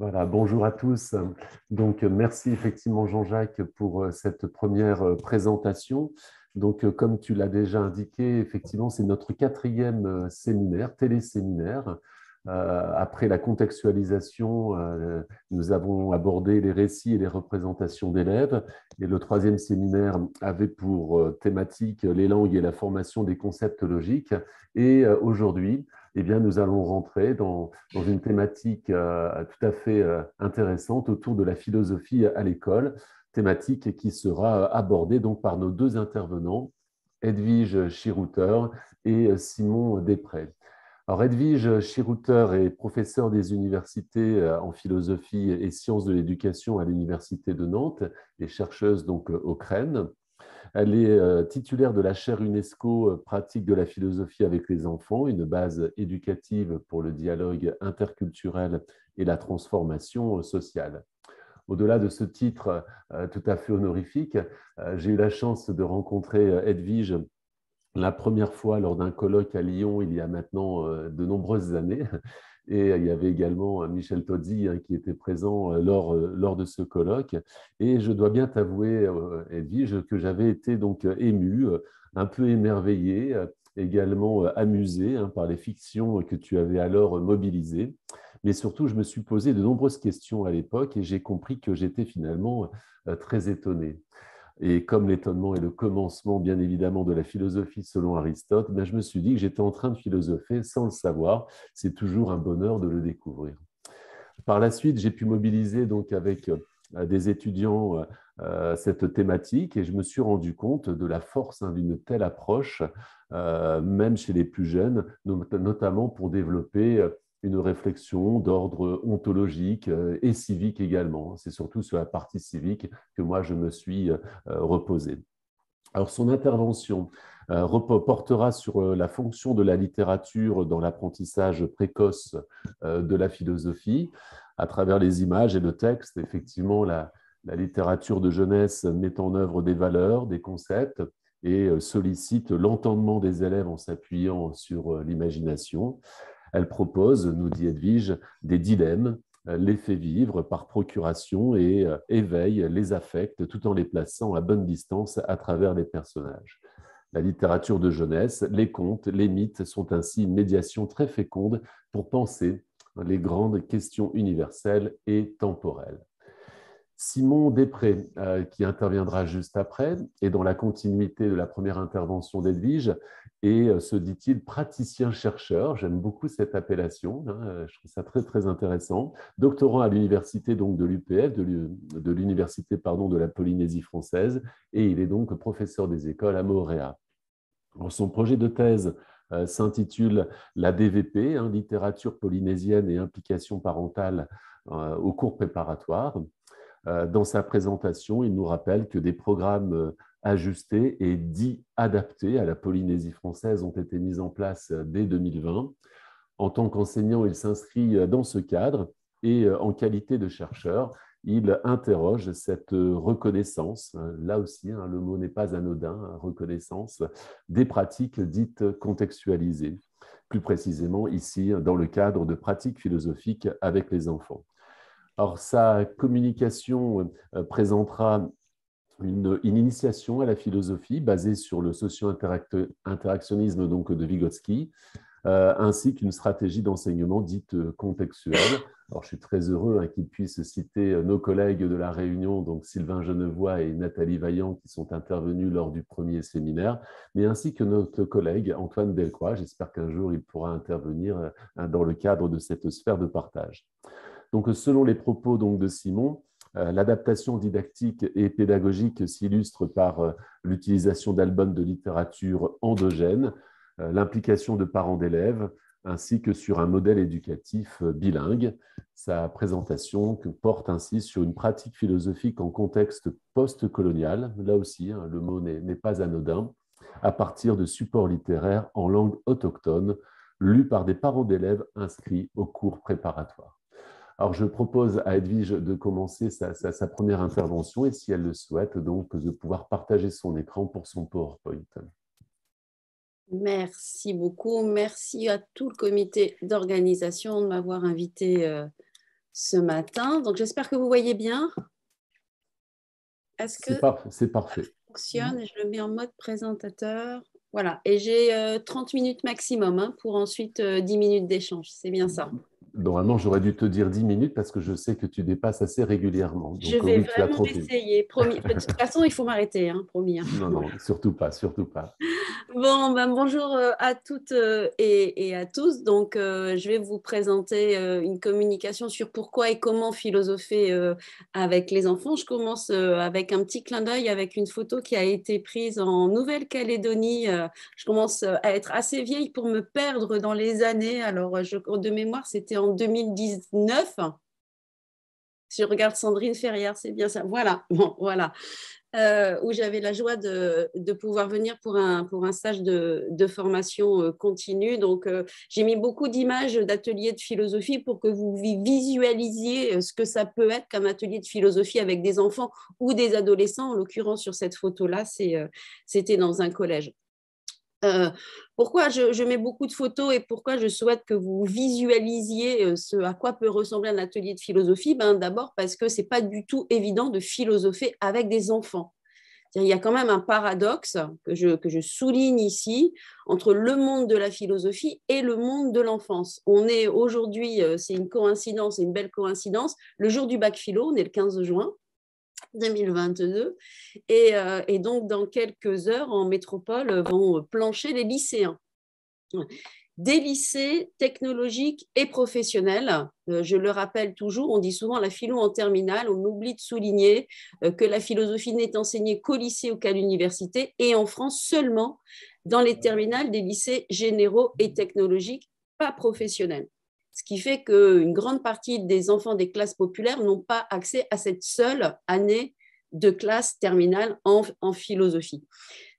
Voilà, bonjour à tous. Donc, merci effectivement Jean-Jacques pour euh, cette première euh, présentation. Donc, euh, comme tu l'as déjà indiqué, effectivement, c'est notre quatrième séminaire, téléséminaire. après la contextualisation, nous avons abordé les récits et les représentations d'élèves. Et le troisième séminaire avait pour thématique les langues et la formation des concepts logiques. Et aujourd'hui, eh bien, nous allons rentrer dans, une thématique euh, tout à fait euh, intéressante autour de la philosophie à l'école, thématique qui sera abordée donc par nos deux intervenants, Edwige Chirouter et Simon Després. Alors, Edwige Chirouter est professeur des universités euh, en philosophie et sciences de l'éducation à l'Université de Nantes et chercheuse donc au CREN. Elle est euh, titulaire de la chaire UNESCO euh, Pratique de la philosophie avec les enfants, une base éducative pour le dialogue interculturel et la transformation euh, sociale. Au-delà de ce titre tout à fait honorifique, j'ai eu la chance de rencontrer Edwige la première fois lors d'un colloque à Lyon il y a maintenant de nombreuses années. Et il y avait également euh, Michel Tozzi hein, qui était présent euh, lors, euh, lors de ce colloque. Et je dois bien t'avouer, Edwige, que j'avais été donc ému, un peu émerveillé, également amusé hein, par les fictions que tu avais alors mobilisées. Mais surtout, je me suis posé de nombreuses questions à l'époque et j'ai compris que j'étais finalement très étonné. Et comme l'étonnement est le commencement, bien évidemment, de la philosophie selon Aristote, ben, je me suis dit que j'étais en train de philosopher sans le savoir. C'est toujours un bonheur de le découvrir. Par la suite, j'ai pu mobiliser donc avec euh, des étudiants euh, cette thématique et je me suis rendu compte de la force hein, d'une telle approche, euh, même chez les plus jeunes, notamment pour développer une réflexion d'ordre ontologique euh, et civique également. C'est surtout sur la partie civique que moi je me suis euh, reposé. Alors son intervention euh, portera sur la fonction de la littérature dans l'apprentissage précoce de la philosophie à travers les images et le texte. Effectivement, la, la littérature de jeunesse met en œuvre des valeurs, des concepts et sollicite l'entendement des élèves en s'appuyant sur l'imagination. Elle propose, nous dit Edwige, des dilemmes, euh, les fait vivre par procuration et euh, éveille les affects tout en les plaçant à bonne distance à travers les personnages. La littérature de jeunesse, les contes, les mythes sont ainsi une médiation très féconde pour penser les grandes questions universelles et temporelles. Simon Després, euh, qui interviendra juste après, et dans la continuité de la première intervention d'Edwige, et euh, se dit-il praticien-chercheur. J'aime beaucoup cette appellation, hein, euh, je trouve ça très très intéressant. Doctorant à l'université donc de l'UPF, de l'université pardon de la Polynésie française, et il est donc professeur des écoles à Moorea. son projet de thèse s'intitule La DVP, hein, littérature polynésienne et implication parentale au cours préparatoire. Euh, dans sa présentation, il nous rappelle que des programmes euh, ajustés et dits adaptés à la Polynésie française ont été mis en place euh, dès 2020. En tant qu'enseignant, il s'inscrit dans ce cadre et en qualité de chercheur, il interroge cette reconnaissance, là aussi hein, le mot n'est pas anodin, hein, reconnaissance des pratiques dites contextualisées, plus précisément ici dans le cadre de pratiques philosophiques avec les enfants. Alors, sa communication euh, présentera une, initiation à la philosophie basée sur le socio-interactionnisme donc de Vygotsky, euh, ainsi qu'une stratégie d'enseignement dite contextuelle. Alors, je suis très heureux hein, qu'il puisse citer nos collègues de la Réunion, donc Sylvain Genevois et Nathalie Vaillant, qui sont intervenus lors du premier séminaire, mais ainsi que notre collègue Antoine Delcroix. J'espère qu'un jour il pourra intervenir euh, dans le cadre de cette sphère de partage. Donc, selon les propos de Simon, euh, l'adaptation didactique et pédagogique s'illustre par euh, l'utilisation d'albums de littérature endogène, euh, l'implication de parents d'élèves, ainsi que sur un modèle éducatif bilingue. Sa présentation porte ainsi sur une pratique philosophique en contexte post-colonial, là aussi, hein, le mot n'est pas anodin, à partir de supports littéraires en langue autochtone, lus par des parents d'élèves inscrits au cours préparatoire. Alors, je propose à Edwige de commencer sa, première intervention et, si elle le souhaite, donc de pouvoir partager son écran pour son PowerPoint. Merci beaucoup. Merci à tout le comité d'organisation de m'avoir invité euh, ce matin. Donc, j'espère que vous voyez bien. Est-ce que c'est parfait. Ça fonctionne et je le mets en mode présentateur? Voilà. Et j'ai 30 minutes maximum hein, pour ensuite 10 minutes d'échange. C'est bien ça. Normalement, j'aurais dû te dire 10 minutes parce que je sais que tu dépasses assez régulièrement. je vais vraiment essayer, promis. De toute façon, il faut m'arrêter, hein, promis. Hein. Non, non, surtout pas, surtout pas. Bon, ben, bonjour euh, à toutes euh, et, à tous. Donc, euh, je vais vous présenter une communication sur pourquoi et comment philosopher avec les enfants. Je commence avec un petit clin d'œil avec une photo qui a été prise en Nouvelle-Calédonie. je commence à être assez vieille pour me perdre dans les années. Alors, je, de mémoire, c'était en 2019. Si je regarde Sandrine Ferrière, c'est bien ça. Voilà, bon, voilà. Euh, où j'avais la joie de, pouvoir venir pour un, stage de, formation euh, continue. Donc, euh, j'ai mis beaucoup d'images d'ateliers de philosophie pour que vous visualisiez ce que ça peut être comme atelier de philosophie avec des enfants ou des adolescents. En l'occurrence, sur cette photo-là, c'était dans un collège. Pourquoi je, mets beaucoup de photos et pourquoi je souhaite que vous visualisiez ce à quoi peut ressembler un atelier de philosophie? Ben, D'abord parce que ce n'est pas du tout évident de philosopher avec des enfants. Il y a quand même un paradoxe que je, que je souligne ici entre le monde de la philosophie et le monde de l'enfance. On est aujourd'hui, c'est une coïncidence, une belle coïncidence, le jour du bac philo, on est le 15 juin, 2022. Euh, et, donc, dans quelques heures, en métropole, vont plancher les lycéens. Des lycées technologiques et professionnels. Euh, je le rappelle toujours, on dit souvent la philo en terminale, on oublie de souligner euh, que la philosophie n'est enseignée qu'au lycée ou qu'à l'université, et en France seulement dans les terminales des lycées généraux et technologiques, pas professionnels ce qui fait qu'une grande partie des enfants des classes populaires n'ont pas accès à cette seule année de classe terminale en, philosophie.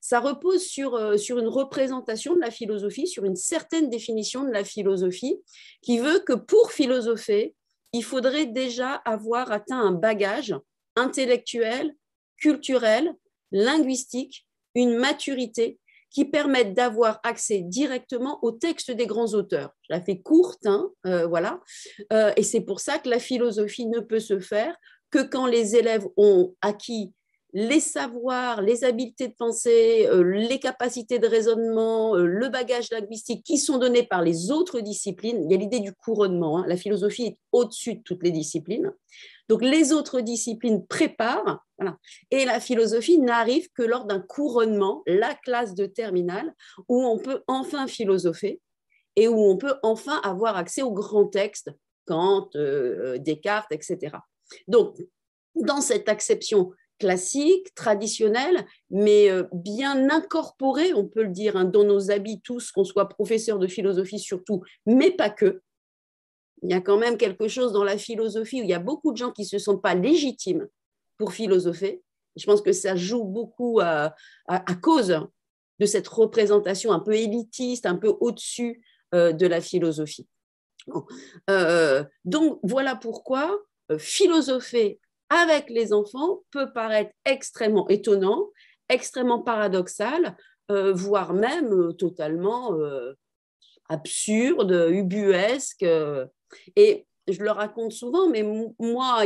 Ça repose sur, euh, sur une représentation de la philosophie, sur une certaine définition de la philosophie, qui veut que pour philosopher, il faudrait déjà avoir atteint un bagage intellectuel, culturel, linguistique, une maturité qui permettent d'avoir accès directement au texte des grands auteurs. Je la fais courte, hein, euh, voilà. Euh, et c'est pour ça que la philosophie ne peut se faire que quand les élèves ont acquis les savoirs, les habiletés de pensée, euh, les capacités de raisonnement, le bagage linguistique qui sont donnés par les autres disciplines. Il y a l'idée du couronnement. Hein. La philosophie est au-dessus de toutes les disciplines. Donc les autres disciplines préparent, et la philosophie n'arrive que lors d'un couronnement, la classe de terminale, où on peut enfin philosopher et où on peut enfin avoir accès aux grands textes, Kant, euh, Descartes, etc. Donc, dans cette acception classique, traditionnelle, mais euh, bien incorporée, on peut le dire, hein, dans nos habits tous, qu'on soit professeur de philosophie surtout, mais pas que, il y a quand même quelque chose dans la philosophie où il y a beaucoup de gens qui ne se sentent pas légitimes pour philosopher. Je pense que ça joue beaucoup à, cause de cette représentation un peu élitiste, un peu au-dessus euh, de la philosophie. Euh, donc voilà pourquoi philosopher avec les enfants peut paraître extrêmement étonnant, extrêmement paradoxal, voire même totalement absurde, ubuesque. Et je le raconte souvent, mais moi,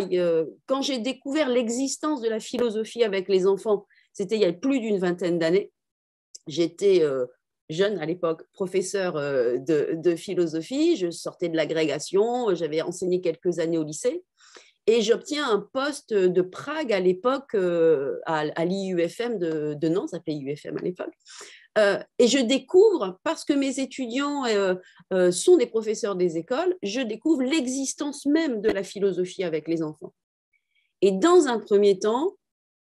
quand j'ai découvert l'existence de la philosophie avec les enfants, c'était il y a plus d'une vingtaine d'années. J'étais euh, jeune à l'époque, professeur euh, de, philosophie, je sortais de l'agrégation, j'avais enseigné quelques années au lycée, et j'obtiens un poste de Prague à l'époque euh, à, l'IUFM de, Nantes, ça s'appelait IUFM à l'époque, euh, et je découvre, parce que mes étudiants euh, sont des professeurs des écoles, je découvre l'existence même de la philosophie avec les enfants. Et dans un premier temps,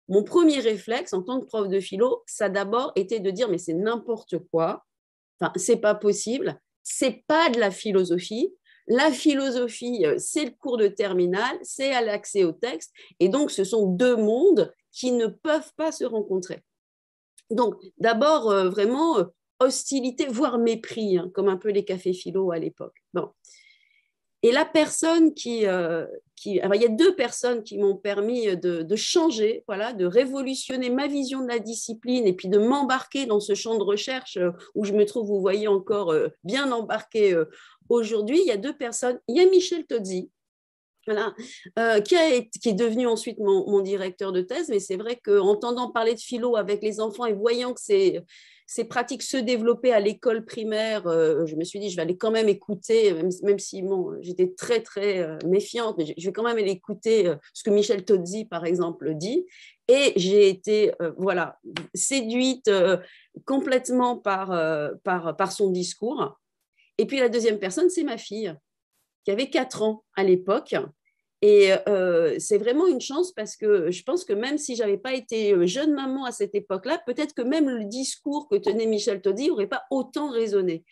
mon premier réflexe en tant que prof de philo, ça d'abord était de dire mais c'est n'importe quoi, enfin c'est pas possible, c'est pas de la philosophie. La philosophie, c'est le cours de terminale, c'est à l'accès au texte, et donc ce sont deux mondes qui ne peuvent pas se rencontrer. Donc, d'abord, euh, vraiment, euh, hostilité, voire mépris, hein, comme un peu les cafés philo à l'époque. Bon. Et la personne qui, euh, qui il y a deux personnes qui m'ont permis de, changer, voilà, de révolutionner ma vision de la discipline et puis de m'embarquer dans ce champ de recherche où je me trouve, vous voyez encore bien embarqué aujourd'hui. Il y a deux personnes. Il y a Michel Tozzi, Voilà, euh, qui, est devenu ensuite mon, directeur de thèse, mais c'est vrai qu'en entendant parler de philo avec les enfants et voyant que ces, ces pratiques se développaient à l'école primaire, euh, je me suis dit, je vais aller quand même écouter, même, si bon, j'étais très, très euh, méfiante, mais je vais quand même aller écouter ce que Michel Tozzi, par exemple, dit. Et j'ai été, voilà, séduite complètement par, par, par son discours. Et puis la deuxième personne, c'est ma fille qui avait 4 ans à l'époque et euh, c'est vraiment une chance parce que je pense que même si j'avais pas été euh, jeune maman à cette époque-là, peut-être que même le discours que tenait Michel Toddy n'aurait pas autant résonné.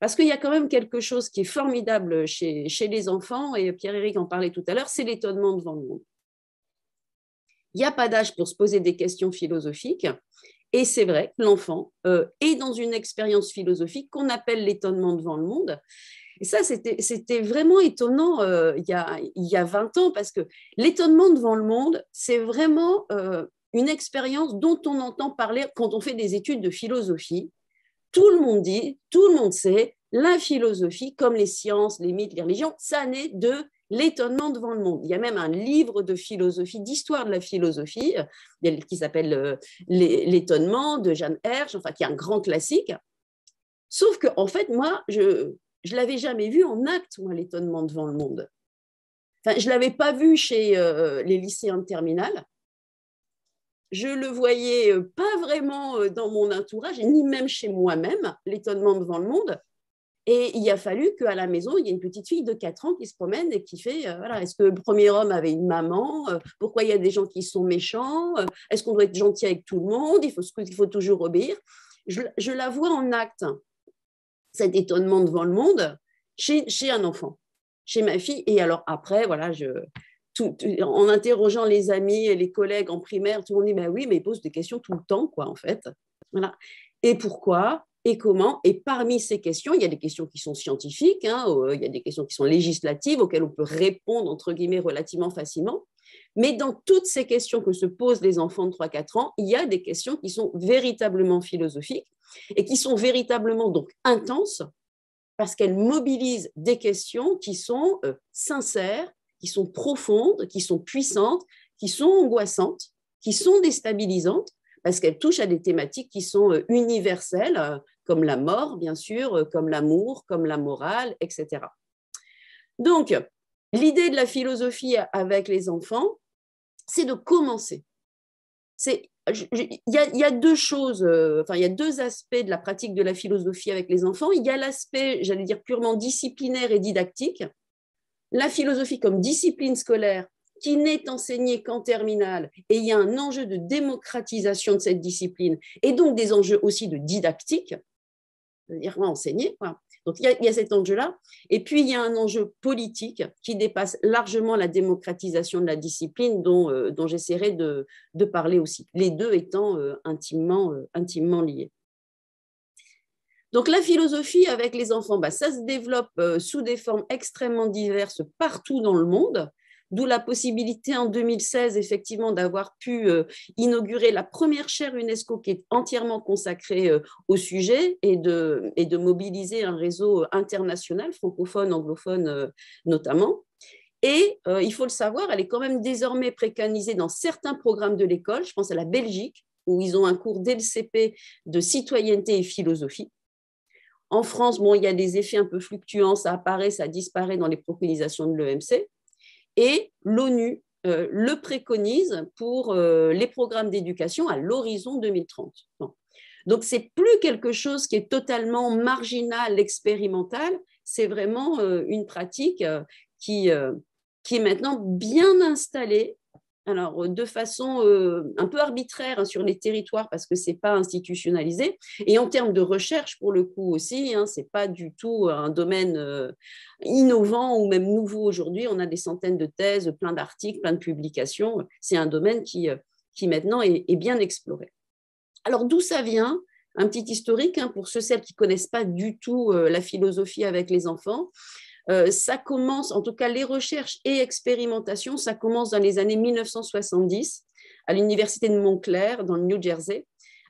Parce qu'il y a quand même quelque chose qui est formidable chez, les enfants, et Pierre-Éric en parlait tout à l'heure, c'est l'étonnement devant le monde. Il n'y a pas d'âge pour se poser des questions philosophiques, et c'est vrai l'enfant euh, est dans une expérience philosophique qu'on appelle l'étonnement devant le monde. Et ça, c'était vraiment étonnant euh, il, y a, il, y a, 20 ans, parce que l'étonnement devant le monde, c'est vraiment euh, une expérience dont on entend parler quand on fait des études de philosophie. Tout le monde dit, tout le monde sait, la philosophie, comme les sciences, les mythes, les religions, ça naît de l'étonnement devant le monde. Il y a même un livre de philosophie, d'histoire de la philosophie, euh, qui s'appelle L'étonnement de Jeanne Hersch, enfin, qui est un grand classique. Sauf que, en fait, moi, je, je l'avais jamais vu en acte, moi, l'étonnement devant le monde. Enfin, je l'avais pas vu chez euh, les lycéens de terminale. Je le voyais euh, pas vraiment euh, dans mon entourage, ni même chez moi-même, l'étonnement devant le monde. Et il a fallu qu'à la maison, il y ait une petite fille de 4 ans qui se promène et qui fait voilà, est-ce que le premier homme avait une maman Pourquoi il y a des gens qui sont méchants Est-ce qu'on doit être gentil avec tout le monde Il faut, toujours obéir. Je, la vois en acte cet étonnement devant le monde chez, un enfant, chez ma fille. Et alors après, voilà, je, tout, en interrogeant les amis et les collègues en primaire, tout le monde dit bah oui, mais ils posent des questions tout le temps, quoi, en fait. Voilà. Et pourquoi et comment Et parmi ces questions, il y a des questions qui sont scientifiques, hein, il y a des questions qui sont législatives auxquelles on peut répondre entre guillemets relativement facilement. Mais dans toutes ces questions que se posent les enfants de 3-4 ans, il y a des questions qui sont véritablement philosophiques et qui sont véritablement donc intenses parce qu'elles mobilisent des questions qui sont euh, sincères, qui sont profondes, qui sont puissantes, qui sont angoissantes, qui sont déstabilisantes, parce qu'elles touchent à des thématiques qui sont euh, universelles, euh, comme la mort, bien sûr, comme l'amour, comme la morale, etc. Donc, l'idée de la philosophie avec les enfants, c'est de commencer. C'est il y, a, deux choses, euh, enfin, il y a deux aspects de la pratique de la philosophie avec les enfants. Il y a l'aspect, j'allais dire, purement disciplinaire et didactique. La philosophie comme discipline scolaire qui n'est enseignée qu'en terminale, et il y a un enjeu de démocratisation de cette discipline, et donc des enjeux aussi de didactique, c'est-à-dire enseigner. Quoi. Donc il y, a, cet enjeu-là. Et puis il y a un enjeu politique qui dépasse largement la démocratisation de la discipline dont, euh, j'essaierai de, parler aussi, les deux étant euh, intimement, euh, intimement liés. Donc la philosophie avec les enfants, bah, ça se développe sous des formes extrêmement diverses partout dans le monde. D'où la possibilité en 2016, effectivement, d'avoir pu euh, inaugurer la première chaire UNESCO qui est entièrement consacrée euh, au sujet et de, mobiliser un réseau international, francophone, anglophone euh, notamment. Et il faut le savoir, elle est quand même désormais précanisée dans certains programmes de l'école. Je pense à la Belgique, où ils ont un cours d'LCP de citoyenneté et philosophie. En France, bon, il y a des effets un peu fluctuants, ça apparaît, ça disparaît dans les préconisations de l'EMC et l'ONU euh, le préconise pour euh, les programmes d'éducation à l'horizon 2030. Donc, c'est plus quelque chose qui est totalement marginal, expérimental, c'est vraiment euh, une pratique qui est maintenant bien installée alors de façon euh, un peu arbitraire hein, sur les territoires parce que c'est pas institutionnalisé. Et en termes de recherche pour le coup aussi hein, c'est pas du tout un domaine euh, innovant ou même nouveau aujourd'hui. On a des centaines de thèses plein d'articles plein de publications. C'est un domaine qui, euh, qui maintenant est, bien exploré. Alors d'où ça vient? Un petit historique hein, pour ceux celles qui connaissent pas du tout la philosophie avec les enfants euh, ça commence, en tout cas les recherches et expérimentations, ça commence dans les années 1970 à l'université de Montclair, dans le New Jersey,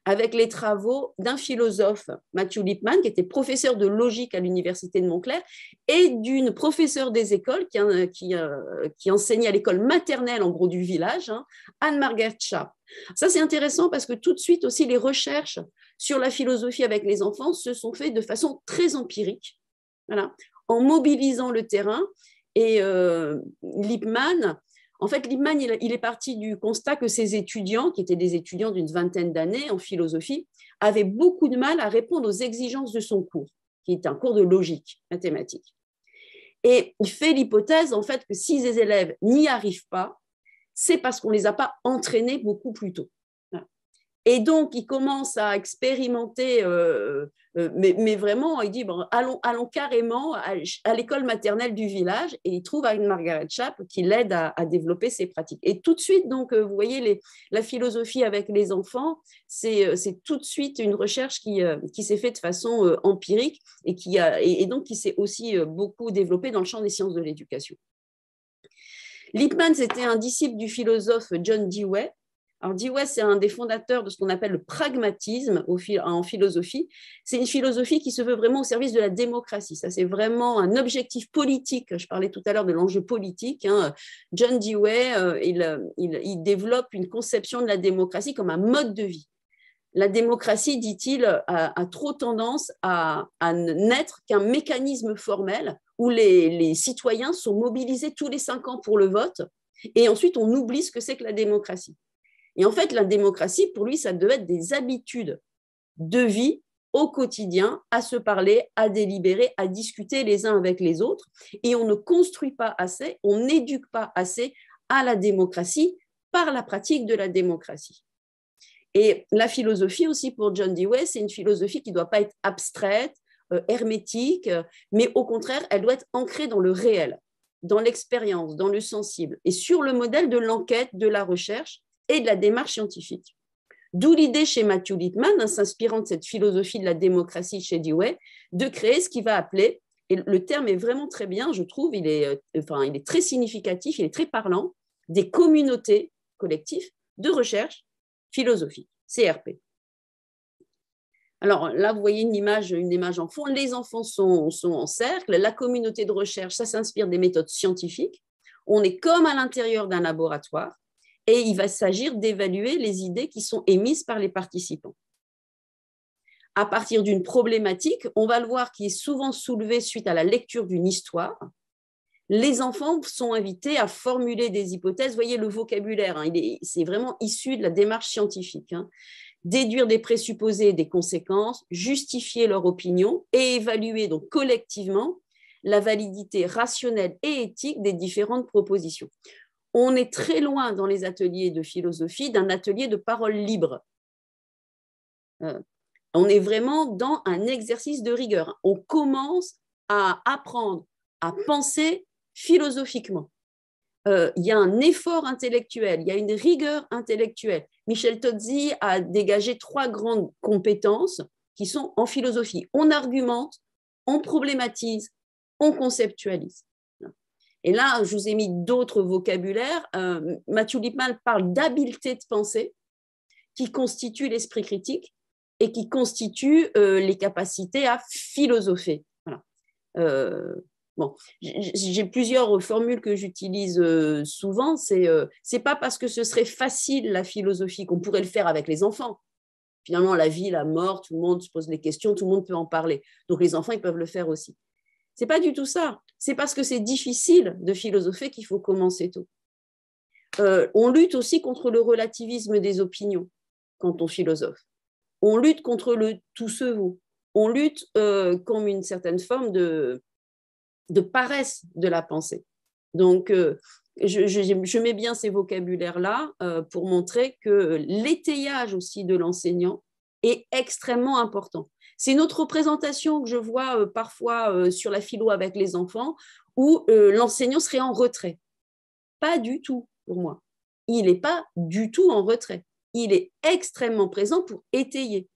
avec les travaux d'un philosophe, Matthew Lipman, qui était professeur de logique à l'université de Montclair, et d'une professeure des écoles qui, euh, euh, enseignait à l'école maternelle, en gros, du village, hein, Anne-Margaret Schaap. Ça, c'est intéressant parce que tout de suite aussi, les recherches sur la philosophie avec les enfants se sont faites de façon très empirique, voilà, en mobilisant le terrain. Et euh, Lipman en fait, Lippmann, il, est parti du constat que ses étudiants, qui étaient des étudiants d'une vingtaine d'années en philosophie, avaient beaucoup de mal à répondre aux exigences de son cours, qui est un cours de logique mathématique. Et il fait l'hypothèse, en fait, que si les élèves n'y arrivent pas, c'est parce qu'on ne les a pas entraînés beaucoup plus tôt. Et donc, il commence à expérimenter, euh, euh, mais, vraiment, il dit, allons, allons carrément à, l'école maternelle du village, et il trouve une Margaret Chap qui l'aide à, développer ses pratiques. Et tout de suite, donc, euh, vous voyez, la philosophie avec les enfants, c'est tout de suite une recherche qui, s'est faite de façon empirique et, qui a, et donc qui s'est aussi beaucoup développée dans le champ des sciences de l'éducation. Lippmann, c'était un disciple du philosophe John Dewey, alors Dewey, c'est un des fondateurs de ce qu'on appelle le pragmatisme en philosophie. C'est une philosophie qui se veut vraiment au service de la démocratie. Ça, c'est vraiment un objectif politique. Je parlais tout à l'heure de l'enjeu politique. Hein. John Dewey, euh, il, développe une conception de la démocratie comme un mode de vie. La démocratie, dit-il, a, trop tendance à, n'être qu'un mécanisme formel où les citoyens sont mobilisés tous les cinq ans pour le vote et ensuite on oublie ce que c'est que la démocratie. Et en fait, la démocratie, pour lui, ça devait être des habitudes de vie au quotidien, à se parler, à délibérer, à discuter les uns avec les autres. Et on ne construit pas assez, on n'éduque pas assez à la démocratie par la pratique de la démocratie. Et la philosophie aussi pour John Dewey, c'est une philosophie qui ne doit pas être abstraite, euh, hermétique, mais au contraire, elle doit être ancrée dans le réel, dans l'expérience, dans le sensible, et sur le modèle de l'enquête, de la recherche, et de la démarche scientifique. D'où l'idée chez Matthew Littman, en s'inspirant de cette philosophie de la démocratie chez Dewey, de créer ce qu'il va appeler, et le terme est vraiment très bien, je trouve, il est, euh, enfin, il est très significatif, il est très parlant, des communautés collectives de recherche philosophique, CRP. Alors là, vous voyez une image, une image en fond. Les enfants sont, sont en cercle. La communauté de recherche, ça s'inspire des méthodes scientifiques. On est comme à l'intérieur d'un laboratoire et il va s'agir d'évaluer les idées qui sont émises par les participants. À partir d'une problématique, on va le voir qui est souvent soulevée suite à la lecture d'une histoire. Les enfants sont invités à formuler des hypothèses. Vous voyez le vocabulaire, hein, c'est vraiment issu de la démarche scientifique. Hein. Déduire des présupposés et des conséquences, justifier leur opinion et évaluer donc collectivement la validité rationnelle et éthique des différentes propositions on est très loin dans les ateliers de philosophie d'un atelier de parole libre. Euh, on est vraiment dans un exercice de rigueur. On commence à apprendre à penser philosophiquement. Euh, il y a un effort intellectuel, il y a une rigueur intellectuelle. Michel Tozzi a dégagé trois grandes compétences qui sont en philosophie. On argumente, on problématise, on conceptualise. Et là, je vous ai mis d'autres vocabulaires. Euh, Mathieu Lippmann parle d'habileté de pensée qui constitue l'esprit critique et qui constitue euh, les capacités à philosopher. Euh, bon, j'ai plusieurs formules que j'utilise souvent. C'est c'est pas parce que ce serait facile la philosophie qu'on pourrait le faire avec les enfants. Finalement, la vie, la mort, tout le monde se pose les questions, tout le monde peut en parler. Donc les enfants, ils peuvent le faire aussi. C'est pas du tout ça. C'est parce que c'est difficile de philosopher qu'il faut commencer tôt. Euh, on lutte aussi contre le relativisme des opinions quand on philosophe. On lutte contre le tout se vaut. On lutte euh, comme une certaine forme de, paresse de la pensée. Donc, euh, je, je, mets bien ces vocabulaires-là pour montrer que l'étayage aussi de l'enseignant est extrêmement important. C'est une autre représentation que je vois euh, parfois euh, sur la philo avec les enfants, où euh, l'enseignant serait en retrait. Pas du tout pour moi. Il n'est pas du tout en retrait. Il est extrêmement présent pour étayer.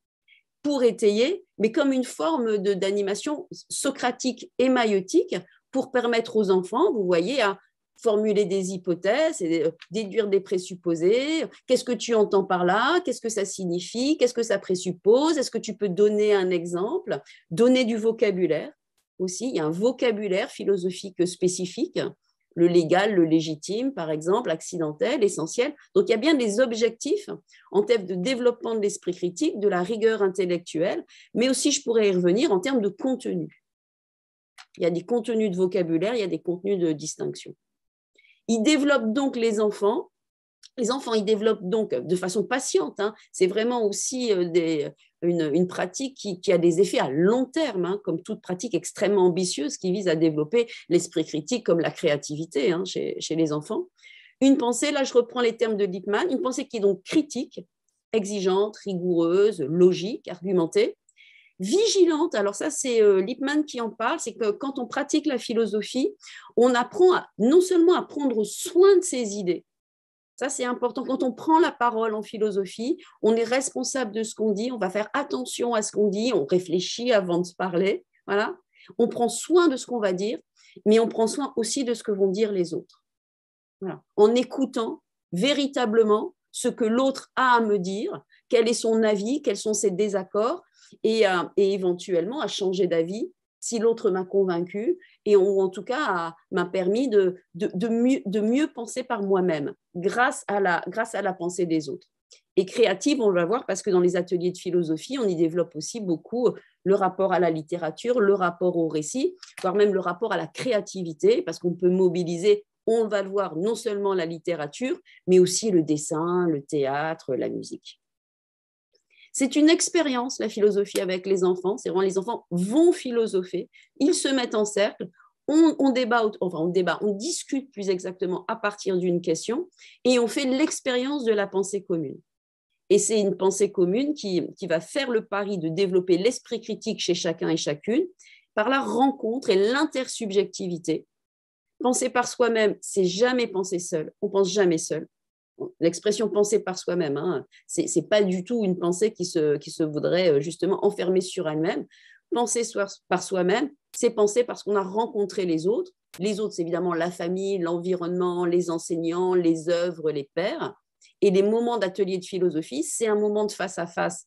Pour étayer, mais comme une forme d'animation socratique et maïotique pour permettre aux enfants, vous voyez, à formuler des hypothèses, euh, déduire des présupposés. Qu'est-ce que tu entends par là? Qu'est-ce que ça signifie? Qu'est-ce que ça présuppose? Est-ce que tu peux donner un exemple? Donner du vocabulaire aussi. Il y a un vocabulaire philosophique spécifique le légal, le légitime, par exemple, accidentel, essentiel. Donc il y a bien des objectifs en termes de développement de l'esprit critique, de la rigueur intellectuelle, mais aussi, je pourrais y revenir, en termes de contenu. Il y a des contenus de vocabulaire, il y a des contenus de distinction. Ils développent donc les enfants les enfants, ils développent donc de façon patiente. Hein. C'est vraiment aussi euh, des, une, pratique qui, a des effets à long terme, hein, comme toute pratique extrêmement ambitieuse qui vise à développer l'esprit critique comme la créativité hein, chez, chez, les enfants. Une pensée, là je reprends les termes de Lippmann, une pensée qui est donc critique, exigeante, rigoureuse, logique, argumentée, vigilante. Alors ça, c'est euh, Lippmann qui en parle, c'est que quand on pratique la philosophie, on apprend non seulement à prendre soin de ses idées, ça, c'est important. Quand on prend la parole en philosophie, on est responsable de ce qu'on dit, on va faire attention à ce qu'on dit, on réfléchit avant de se parler. Voilà. On prend soin de ce qu'on va dire, mais on prend soin aussi de ce que vont dire les autres. Voilà. En écoutant véritablement ce que l'autre a à me dire, quel est son avis, quels sont ses désaccords, et, euh, et éventuellement à changer d'avis si l'autre m'a convaincu et ou en tout cas m'a permis de, de, mieux, de, mieux, penser par moi-même grâce à, la, grâce à la pensée des autres. Et créative, on va voir, parce que dans les ateliers de philosophie, on y développe aussi beaucoup le rapport à la littérature, le rapport au récit, voire même le rapport à la créativité, parce qu'on peut mobiliser, on va le voir, non seulement la littérature, mais aussi le dessin, le théâtre, la musique. C'est une expérience, la philosophie avec les enfants. C'est vraiment les enfants vont philosopher, ils se mettent en cercle, on, débat, enfin on débat, on discute plus exactement à partir d'une question et on fait l'expérience de la pensée commune. Et c'est une pensée commune qui, qui va faire le pari de développer l'esprit critique chez chacun et chacune par la rencontre et l'intersubjectivité. Penser par soi-même, c'est jamais penser seul. On pense jamais seul l'expression penser par soi-même, hein, ce n'est pas du tout une pensée qui se, voudrait euh, justement enfermer sur elle-même. Penser par soi-même, c'est penser parce qu'on a rencontré les autres. Les autres, c'est évidemment la famille, l'environnement, les enseignants, les œuvres, les pères. Et les moments d'atelier de philosophie, c'est un moment de face à face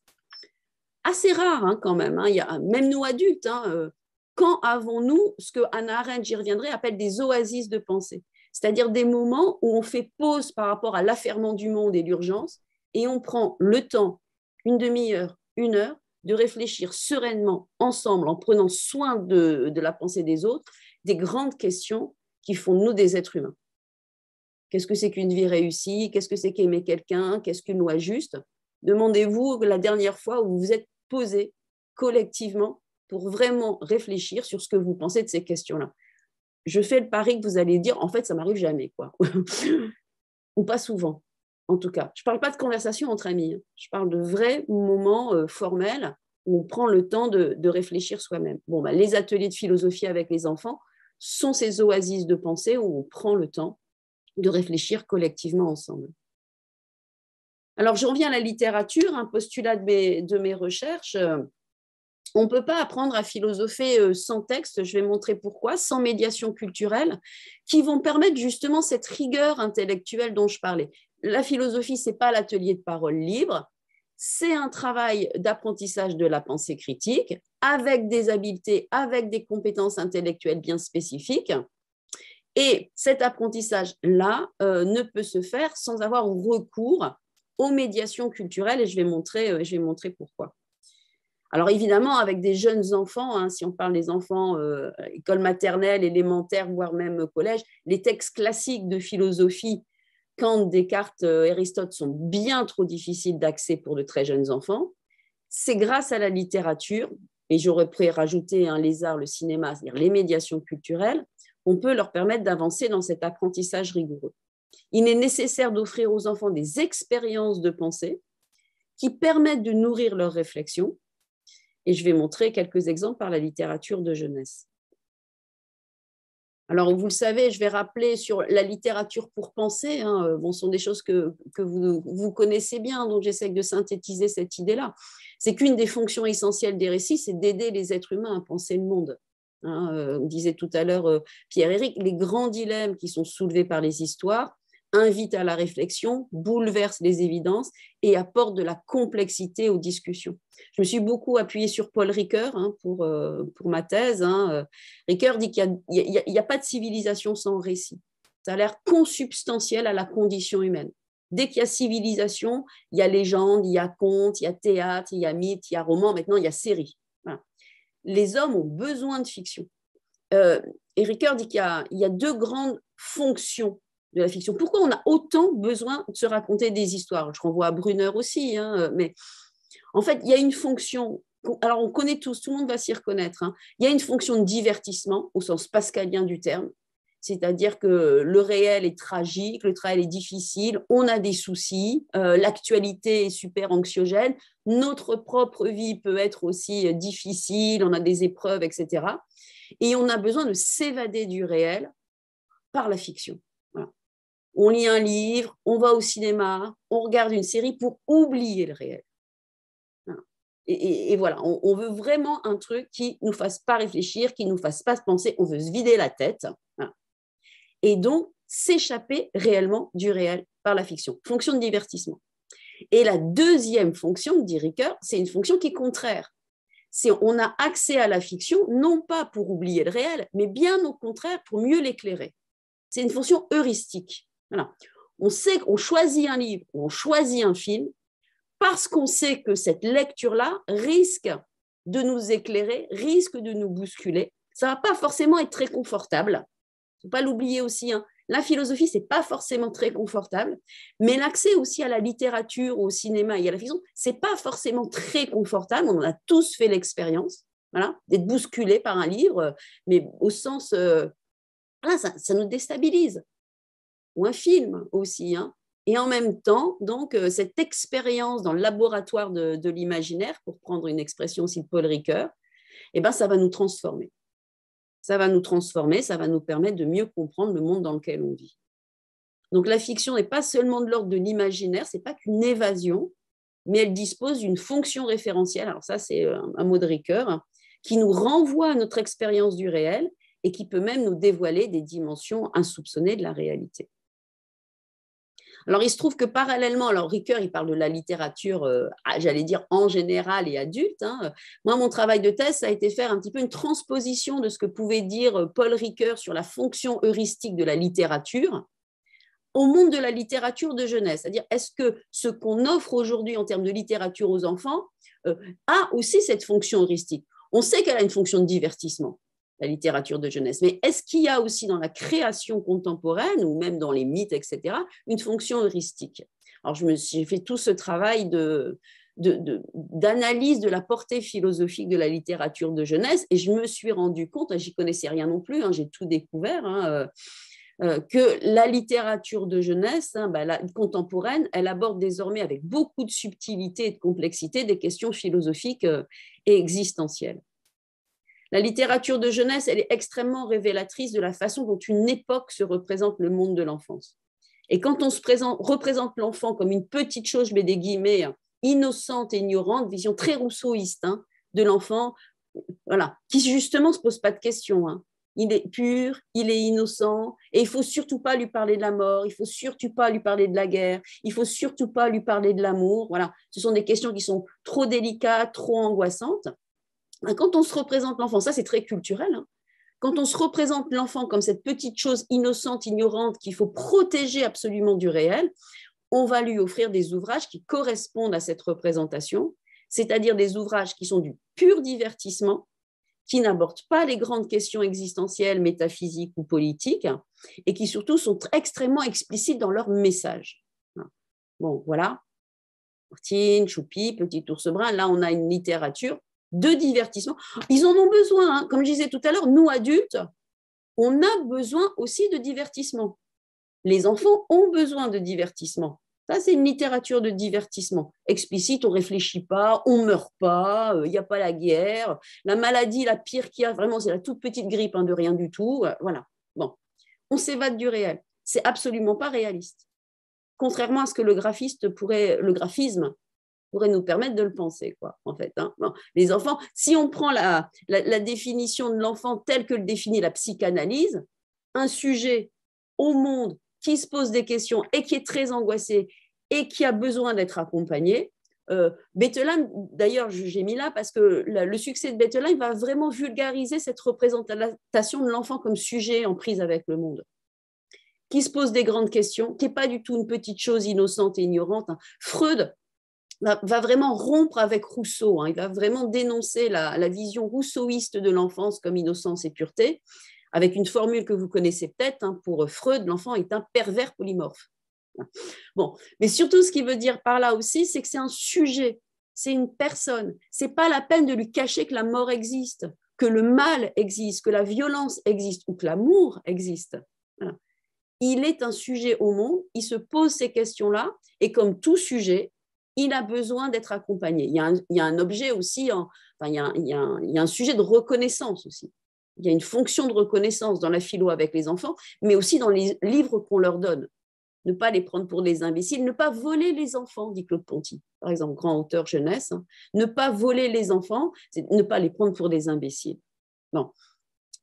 assez rare hein, quand même. Hein. Il y a, même nous adultes, euh, quand avons-nous ce que Hannah Arendt, j'y reviendrai, appelle des oasis de pensée? C'est-à-dire des moments où on fait pause par rapport à l'affairement du monde et l'urgence, et on prend le temps, une demi-heure, une heure, de réfléchir sereinement ensemble, en prenant soin de, la pensée des autres, des grandes questions qui font nous des êtres humains. Qu'est-ce que c'est qu'une vie réussie? Qu'est-ce que c'est qu'aimer quelqu'un? Qu'est-ce qu'une loi juste? Demandez-vous la dernière fois où vous vous êtes posé collectivement pour vraiment réfléchir sur ce que vous pensez de ces questions-là je fais le pari que vous allez dire, en fait, ça m'arrive jamais, quoi. Ou pas souvent, en tout cas. Je ne parle pas de conversation entre amis, hein. je parle de vrais moments euh, formels où on prend le temps de, réfléchir soi-même. Bon, bah, les ateliers de philosophie avec les enfants sont ces oasis de pensée où on prend le temps de réfléchir collectivement ensemble. Alors, je reviens à la littérature, un postulat de mes recherches. On ne peut pas apprendre à philosopher euh, sans texte, je vais montrer pourquoi, sans médiation culturelle, qui vont permettre justement cette rigueur intellectuelle dont je parlais. La philosophie, ce n'est pas l'atelier de parole libre, c'est un travail d'apprentissage de la pensée critique, avec des habiletés, avec des compétences intellectuelles bien spécifiques. Et cet apprentissage-là euh, ne peut se faire sans avoir recours aux médiations culturelles, et je vais montrer, euh, je vais montrer pourquoi. Alors évidemment, avec des jeunes enfants, hein, si on parle des enfants euh, école maternelle, élémentaire, voire même collège, les textes classiques de philosophie, Kant, Descartes, euh, Aristote, sont bien trop difficiles d'accès pour de très jeunes enfants. C'est grâce à la littérature, et j'aurais pu rajouter un lézard, le cinéma, c'est-à-dire les médiations culturelles, on peut leur permettre d'avancer dans cet apprentissage rigoureux. Il est nécessaire d'offrir aux enfants des expériences de pensée qui permettent de nourrir leur réflexion et je vais montrer quelques exemples par la littérature de jeunesse. Alors, vous le savez, je vais rappeler sur la littérature pour penser. Hein, bon, ce sont des choses que, vous, connaissez bien, donc j'essaie de synthétiser cette idée-là. C'est qu'une des fonctions essentielles des récits, c'est d'aider les êtres humains à penser le monde. Hein, on disait tout à l'heure, Pierre-Éric, les grands dilemmes qui sont soulevés par les histoires invitent à la réflexion, bouleversent les évidences et apportent de la complexité aux discussions. Je me suis beaucoup appuyée sur Paul Ricoeur hein, pour, pour ma thèse. Hein. Ricoeur dit qu'il n'y a, a, pas de civilisation sans récit. Ça a l'air consubstantiel à la condition humaine. Dès qu'il y a civilisation, il y a légende, il y a conte, il y a théâtre, il y a mythe, il y a roman, maintenant il y a série. Les hommes ont besoin de fiction. Euh, et Ricoeur dit qu'il y, a deux grandes fonctions de la fiction. Pourquoi on a autant besoin de se raconter des histoires? Je renvoie à Brunner aussi, hein, mais en fait, il y a une fonction. Alors, on connaît tous, tout le monde va s'y reconnaître. Hein. il y a une fonction de divertissement au sens pascalien du terme c'est-à-dire que le réel est tragique, le réel est difficile, on a des soucis, euh, l'actualité est super anxiogène, notre propre vie peut être aussi difficile, on a des épreuves, etc. Et on a besoin de s'évader du réel par la fiction. On lit un livre, on va au cinéma, on regarde une série pour oublier le réel. Et, voilà, on, veut vraiment un truc qui nous fasse pas réfléchir, qui nous fasse pas penser, on veut se vider la tête et donc s'échapper réellement du réel par la fiction. Fonction de divertissement. Et la deuxième fonction, dit Ricoeur, c'est une fonction qui est contraire. C'est on a accès à la fiction non pas pour oublier le réel, mais bien au contraire pour mieux l'éclairer. C'est une fonction heuristique. On sait qu'on choisit un livre ou on choisit un film parce qu'on sait que cette lecture-là risque de nous éclairer, risque de nous bousculer. Ça va pas forcément être très confortable, faut pas l'oublier aussi. Hein. La philosophie, c'est pas forcément très confortable, mais l'accès aussi à la littérature, au cinéma et à la fiction, c'est pas forcément très confortable. On a tous fait l'expérience, voilà, d'être bousculé par un livre, mais au sens, euh, ça, nous déstabilise. Ou un film aussi, hein. Et en même temps, donc, euh, cette expérience dans le laboratoire de, l'imaginaire, pour prendre une expression aussi de Paul Ricoeur, eh ben, ça va nous transformer ça va nous transformer, ça va nous permettre de mieux comprendre le monde dans lequel on vit. Donc la fiction n'est pas seulement de l'ordre de l'imaginaire, c'est pas qu'une évasion, mais elle dispose d'une fonction référentielle. Alors ça, c'est euh, un mot de Ricoeur qui nous renvoie à notre expérience du réel et qui peut même nous dévoiler des dimensions insoupçonnées de la réalité. Alors, il se trouve que parallèlement, alors Ricoeur, il parle de la littérature, euh, j'allais dire en général et adulte. Hein. Moi, mon travail de thèse, ça a été faire un petit peu une transposition de ce que pouvait dire euh, Paul Ricoeur sur la fonction heuristique de la littérature au monde de la littérature de jeunesse. C'est-à-dire, est-ce que ce qu'on offre aujourd'hui en termes de littérature aux enfants euh, a aussi cette fonction heuristique? On sait qu'elle a une fonction de divertissement la littérature de jeunesse. Mais est-ce qu'il y a aussi dans la création contemporaine, ou même dans les mythes, etc., une fonction heuristique? Alors, j'ai fait tout ce travail d'analyse de, la portée philosophique de la littérature de jeunesse et je me suis rendu compte, j'y connaissais rien non plus, hein, j'ai tout découvert, hein, euh, euh, que la littérature de jeunesse, hein, bah, contemporaine, elle aborde désormais avec beaucoup de subtilité et de complexité des questions philosophiques euh, et existentielles. La littérature de jeunesse, elle est extrêmement révélatrice de la façon dont une époque se représente le monde de l'enfance. Et quand on se représente l'enfant comme une petite chose, je mets des guillemets, innocente et ignorante, vision très rousseauiste hein, de l'enfant, voilà, qui justement ne se pose pas de questions. Hein. Il est pur, il est innocent, et il faut surtout pas lui parler de la mort, il faut surtout pas lui parler de la guerre, il faut surtout pas lui parler de l'amour. Voilà, ce sont des questions qui sont trop délicates, trop angoissantes. Ben, quand on se représente l'enfant, ça c'est très culturel, hein. quand on se représente l'enfant comme cette petite chose innocente, ignorante qu'il faut protéger absolument du réel, on va lui offrir des ouvrages qui correspondent à cette représentation, c'est-à-dire des ouvrages qui sont du pur divertissement, qui n'abordent pas les grandes questions existentielles, métaphysiques ou politiques, et qui surtout sont extrêmement explicites dans leur message. Bon, voilà. Martine, Choupi, Petit ours brun, là on a une littérature de divertissement. Ils en ont besoin. Hein. Comme je disais tout à l'heure, nous adultes, on a besoin aussi de divertissement. Les enfants ont besoin de divertissement. Ça, c'est une littérature de divertissement. Explicite, on réfléchit pas, on meurt pas, il n'y a pas la guerre. La maladie, la pire qu'il y a, vraiment, c'est la toute petite grippe hein, de rien du tout. Euh, voilà. Bon, on s'évade du réel. C'est absolument pas réaliste. Contrairement à ce que le graphiste pourrait, le graphisme pourrait nous permettre de le penser, quoi, en fait. Hein. les enfants, si on prend la, la définition de l'enfant telle que le définit la psychanalyse, un sujet au monde qui se pose des questions et qui est très angoissé et qui a besoin d'être accompagné, euh, d'ailleurs, j'ai mis là parce que le succès de Bettelheim va vraiment vulgariser cette représentation de l'enfant comme sujet en prise avec le monde, qui se pose des grandes questions, qui n'est pas du tout une petite chose innocente et ignorante. Hein. Freud va, vraiment rompre avec Rousseau, hein. il va vraiment dénoncer la, vision rousseauiste de l'enfance comme innocence et pureté, avec une formule que vous connaissez peut-être, hein, pour Freud, l'enfant est un pervers polymorphe. Bon, mais surtout, ce qu'il veut dire par là aussi, c'est que c'est un sujet, c'est une personne. C'est pas la peine de lui cacher que la mort existe, que le mal existe, que la violence existe ou que l'amour existe. Il est un sujet au monde, il se pose ces questions-là, et comme tout sujet, il a besoin d'être accompagné. Il y, a un, objet aussi, il, y a un sujet de reconnaissance aussi. Il y a une fonction de reconnaissance dans la philo avec les enfants, mais aussi dans les livres qu'on leur donne ne pas les prendre pour des imbéciles, ne pas voler les enfants, dit Claude Ponty, par exemple, grand auteur jeunesse. Hein. Ne pas voler les enfants, c'est ne pas les prendre pour des imbéciles.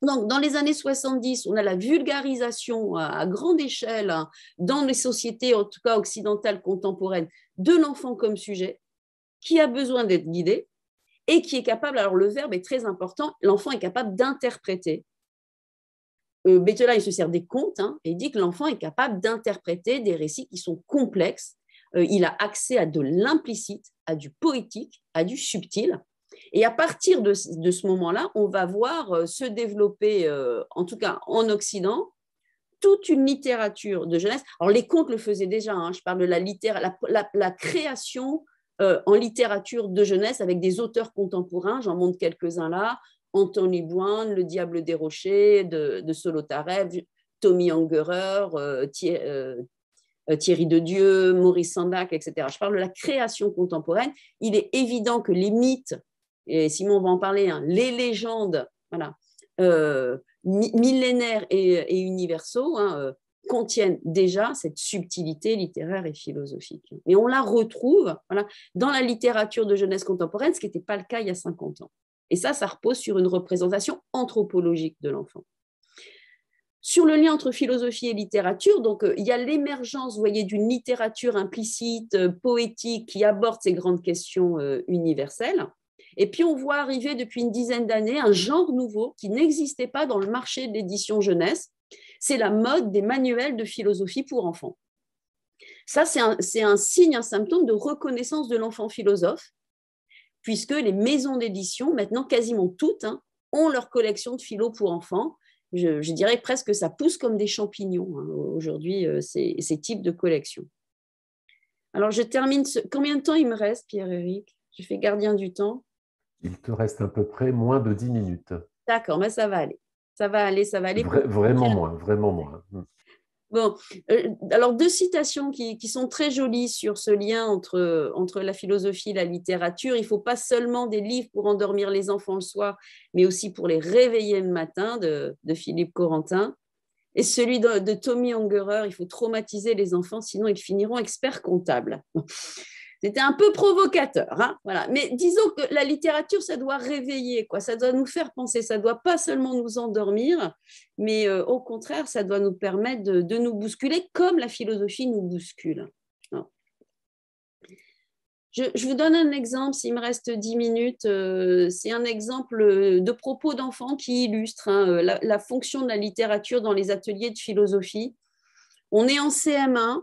Donc, dans les années 70, on a la vulgarisation à, grande échelle hein, dans les sociétés, en tout cas occidentales contemporaines, de l'enfant comme sujet, qui a besoin d'être guidé et qui est capable, alors le verbe est très important, l'enfant est capable d'interpréter euh, se sert des contes hein, et dit que l'enfant est capable d'interpréter des récits qui sont complexes. Euh, il a accès à de l'implicite, à du poétique, à du subtil. Et à partir de, ce moment-là, on va voir euh, se développer, euh, en tout cas en Occident, toute une littérature de jeunesse. Alors les contes le faisaient déjà, hein, je parle de la, la, la, création en littérature de jeunesse avec des auteurs contemporains, j'en montre quelques-uns là, Anthony Boine, Le Diable des Rochers de, de Solotarev, Tommy Angerer, euh, euh, euh, Thierry, de Dieu, Maurice Sandac, etc. Je parle de la création contemporaine. Il est évident que les mythes, et Simon va en parler, hein, les légendes voilà, millénaires et, universaux, hein, contiennent déjà cette subtilité littéraire et philosophique. Et on la retrouve voilà, dans la littérature de jeunesse contemporaine, ce qui n'était pas le cas il y a 50 ans. Et ça, ça repose sur une représentation anthropologique de l'enfant. Sur le lien entre philosophie et littérature, donc euh, il y a l'émergence, voyez, d'une littérature implicite, euh, poétique, qui aborde ces grandes questions euh, universelles. Et puis on voit arriver depuis une dizaine d'années un genre nouveau qui n'existait pas dans le marché de l'édition jeunesse. C'est la mode des manuels de philosophie pour enfants. Ça, c'est un, signe, un symptôme de reconnaissance de l'enfant philosophe puisque les maisons d'édition, maintenant quasiment toutes, hein, ont leur collection de philo pour enfants. Je, dirais presque que ça pousse comme des champignons hein, aujourd'hui, euh, ces, types de collections. Alors, je termine. Combien de temps il me reste, Pierre-Éric? Je fais gardien du temps. Il te reste à peu près moins de 10 minutes. D'accord, mais ça va aller. Ça va aller, ça va aller. vraiment moins, vraiment moins. Bon, euh, alors deux citations qui, sont très jolies sur ce lien entre, entre la philosophie et la littérature. Il ne faut pas seulement des livres pour endormir les enfants le soir, mais aussi pour les réveiller le matin de, Philippe Corentin. Et celui de, Tommy Ungerer, il faut traumatiser les enfants, sinon ils finiront experts comptables. C'était un peu provocateur, hein. Mais disons que la littérature, ça doit réveiller, quoi. Ça doit nous faire penser. Ça doit pas seulement nous endormir, mais euh, au contraire, ça doit nous permettre de, nous bousculer, comme la philosophie nous bouscule. Je, vous donne un exemple, s'il me reste dix minutes. Euh, c'est un exemple de propos d'enfants qui illustre hein, euh, la, fonction de la littérature dans les ateliers de philosophie. On est en CM1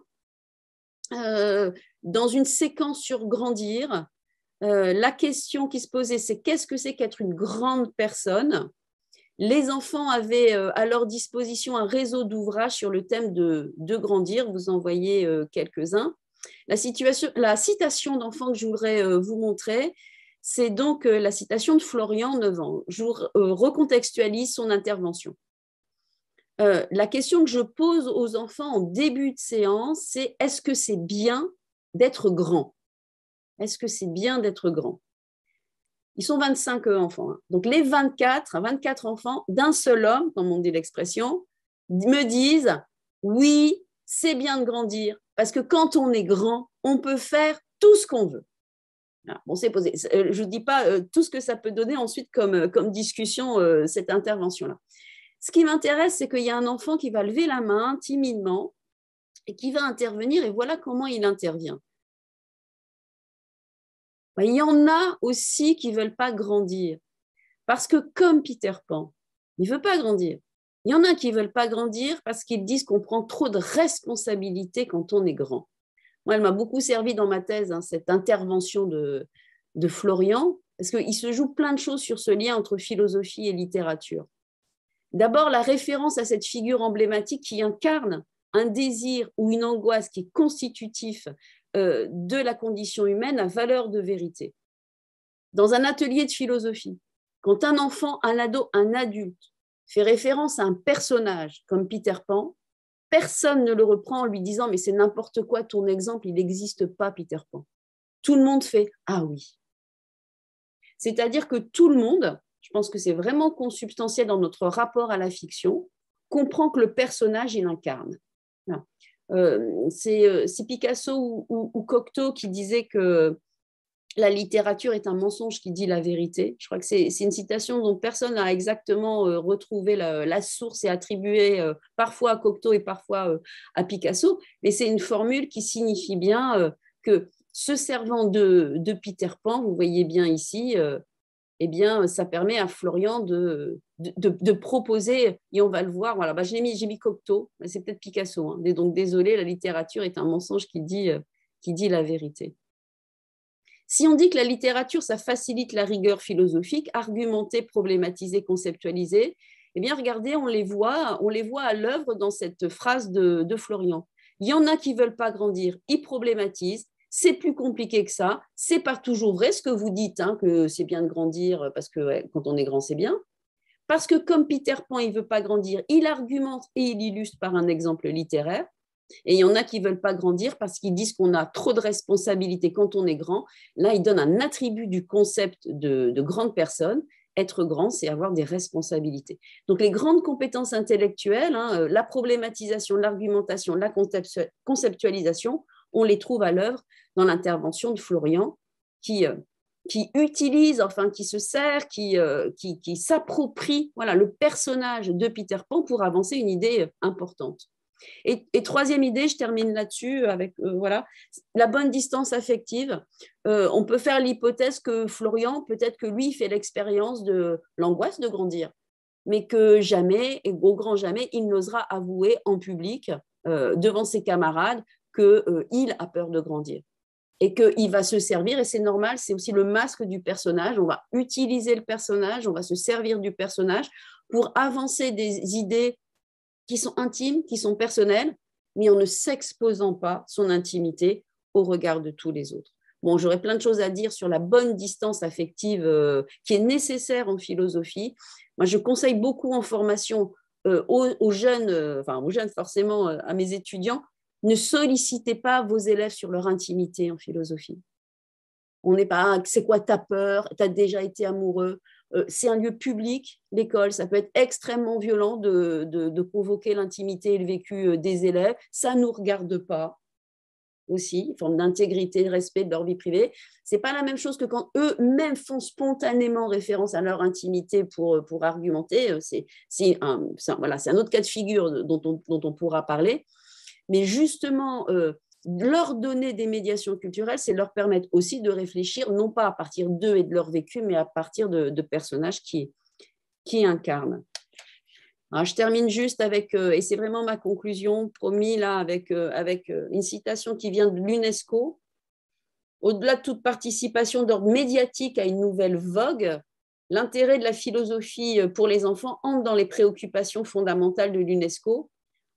dans une séquence sur grandir, euh, la question qui se posait, c'est qu'est-ce que c'est qu'être une grande personne? Les enfants avaient euh, à leur disposition un réseau d'ouvrages sur le thème de, grandir. Vous en voyez euh, quelques-uns. La, la citation d'enfant que je voudrais vous montrer, c'est donc la citation de Florian, 9 ans. Je recontextualise son intervention. la question que je pose aux enfants en début de séance, c'est est-ce que c'est bien d'être grand. Est-ce que c'est bien d'être grand? Ils sont 25 enfants. Hein. Donc les 24, 24 enfants d'un seul homme, comme on dit l'expression, me disent oui, c'est bien de grandir, parce que quand on est grand, on peut faire tout ce qu'on veut. Euh, je ne dis pas euh, tout ce que ça peut donner ensuite comme, euh, comme discussion, cette intervention-là. Ce qui m'intéresse, c'est qu'il y a un enfant qui va lever la main timidement et qui va intervenir, et voilà comment il intervient. Bah, il y en a aussi qui ne veulent pas grandir, parce que comme Peter Pan, il ne veut pas grandir. Il y en a qui ne veulent pas grandir parce qu'ils disent qu'on prend trop de responsabilités quand on est grand. Moi, elle m'a beaucoup servi dans ma thèse, hein, cette intervention de, de Florian, parce qu'il se joue plein de choses sur ce lien entre philosophie et littérature. D'abord, la référence à cette figure emblématique qui incarne un désir ou une angoisse qui est constitutif euh, de la condition humaine à valeur de vérité. Dans un atelier de philosophie, quand un enfant, un ado, un adulte fait référence à un personnage comme Peter Pan, personne ne le reprend en lui disant mais c'est n'importe quoi ton exemple, il n'existe pas Peter Pan. Tout le monde fait ah oui. C'est-à-dire que tout le monde, je pense que c'est vraiment consubstantiel dans notre rapport à la fiction, comprend que le personnage il incarne. Euh, euh, c'est Picasso ou, Cocteau qui disait que la littérature est un mensonge qui dit la vérité. Je crois que c'est une citation dont personne n'a exactement euh, retrouvé la, source et attribué euh, parfois à Cocteau et parfois à Picasso, mais c'est une formule qui signifie bien que se servant de, Peter Pan, vous voyez bien ici, eh bien, ça permet à Florian de, de, proposer, et on va le voir, voilà, bah, j'ai mis, mis Cocteau, c'est peut-être Picasso, hein. donc désolé, la littérature est un mensonge qui dit, qui dit la vérité. Si on dit que la littérature, ça facilite la rigueur philosophique, argumenter, problématiser, conceptualiser, eh bien, regardez, on les voit, on les voit à l'œuvre dans cette phrase de, Florian. Il y en a qui veulent pas grandir, ils problématisent. C'est plus compliqué que ça. C'est pas toujours vrai ce que vous dites, hein, que c'est bien de grandir parce que quand on est grand, c'est bien. Parce que comme Peter Pan, il veut pas grandir, il argumente et il illustre par un exemple littéraire. Et il y en a qui veulent pas grandir parce qu'ils disent qu'on a trop de responsabilités quand on est grand. Là, ils donnent un attribut du concept de, grande personne. Être grand, c'est avoir des responsabilités. Donc les grandes compétences intellectuelles, hein, euh, la problématisation, l'argumentation, la conceptualisation, on les trouve à l'œuvre dans l'intervention de Florian, qui, euh, qui utilise, enfin qui se sert, qui, euh, qui, qui s'approprie voilà, le personnage de Peter Pan pour avancer une idée importante. Et, troisième idée, je termine là-dessus avec euh, voilà la bonne distance affective. Euh, on peut faire l'hypothèse que Florian, peut-être que lui, fait l'expérience de l'angoisse de grandir, mais que jamais, et au grand jamais, il n'osera avouer en public euh, devant ses camarades qu'il a peur de grandir et qu'il va se servir, et c'est normal, c'est aussi le masque du personnage. On va utiliser le personnage, on va se servir du personnage pour avancer des idées qui sont intimes, qui sont personnelles, mais en ne s'exposant pas son intimité au regard de tous les autres. Bon, j'aurais plein de choses à dire sur la bonne distance affective euh, qui est nécessaire en philosophie. Moi, je conseille beaucoup en formation euh, aux, jeunes, euh, enfin aux jeunes forcément, à mes étudiants, ne sollicitez pas vos élèves sur leur intimité en philosophie. On n'est pas, ah, c'est quoi ta peur Tu as déjà été amoureux euh, c'est un lieu public, l'école, ça peut être extrêmement violent de, de, provoquer l'intimité et le vécu euh, des élèves. Ça ne nous regarde pas aussi, forme d'intégrité, de respect de leur vie privée. C'est pas la même chose que quand eux-mêmes font spontanément référence à leur intimité pour, euh, pour argumenter. C'est un, voilà, un autre cas de figure dont on, dont on pourra parler. Mais justement, leur donner des médiations culturelles, c'est leur permettre aussi de réfléchir, non pas à partir d'eux et de leur vécu, mais à partir de, personnages qui, qui incarnent. je termine juste avec, euh, et c'est vraiment ma conclusion, promis là, avec, euh, avec euh, une citation qui vient de l'UNESCO. Au-delà de toute participation d'ordre médiatique à une nouvelle vogue, l'intérêt de la philosophie pour les enfants entre dans les préoccupations fondamentales de l'UNESCO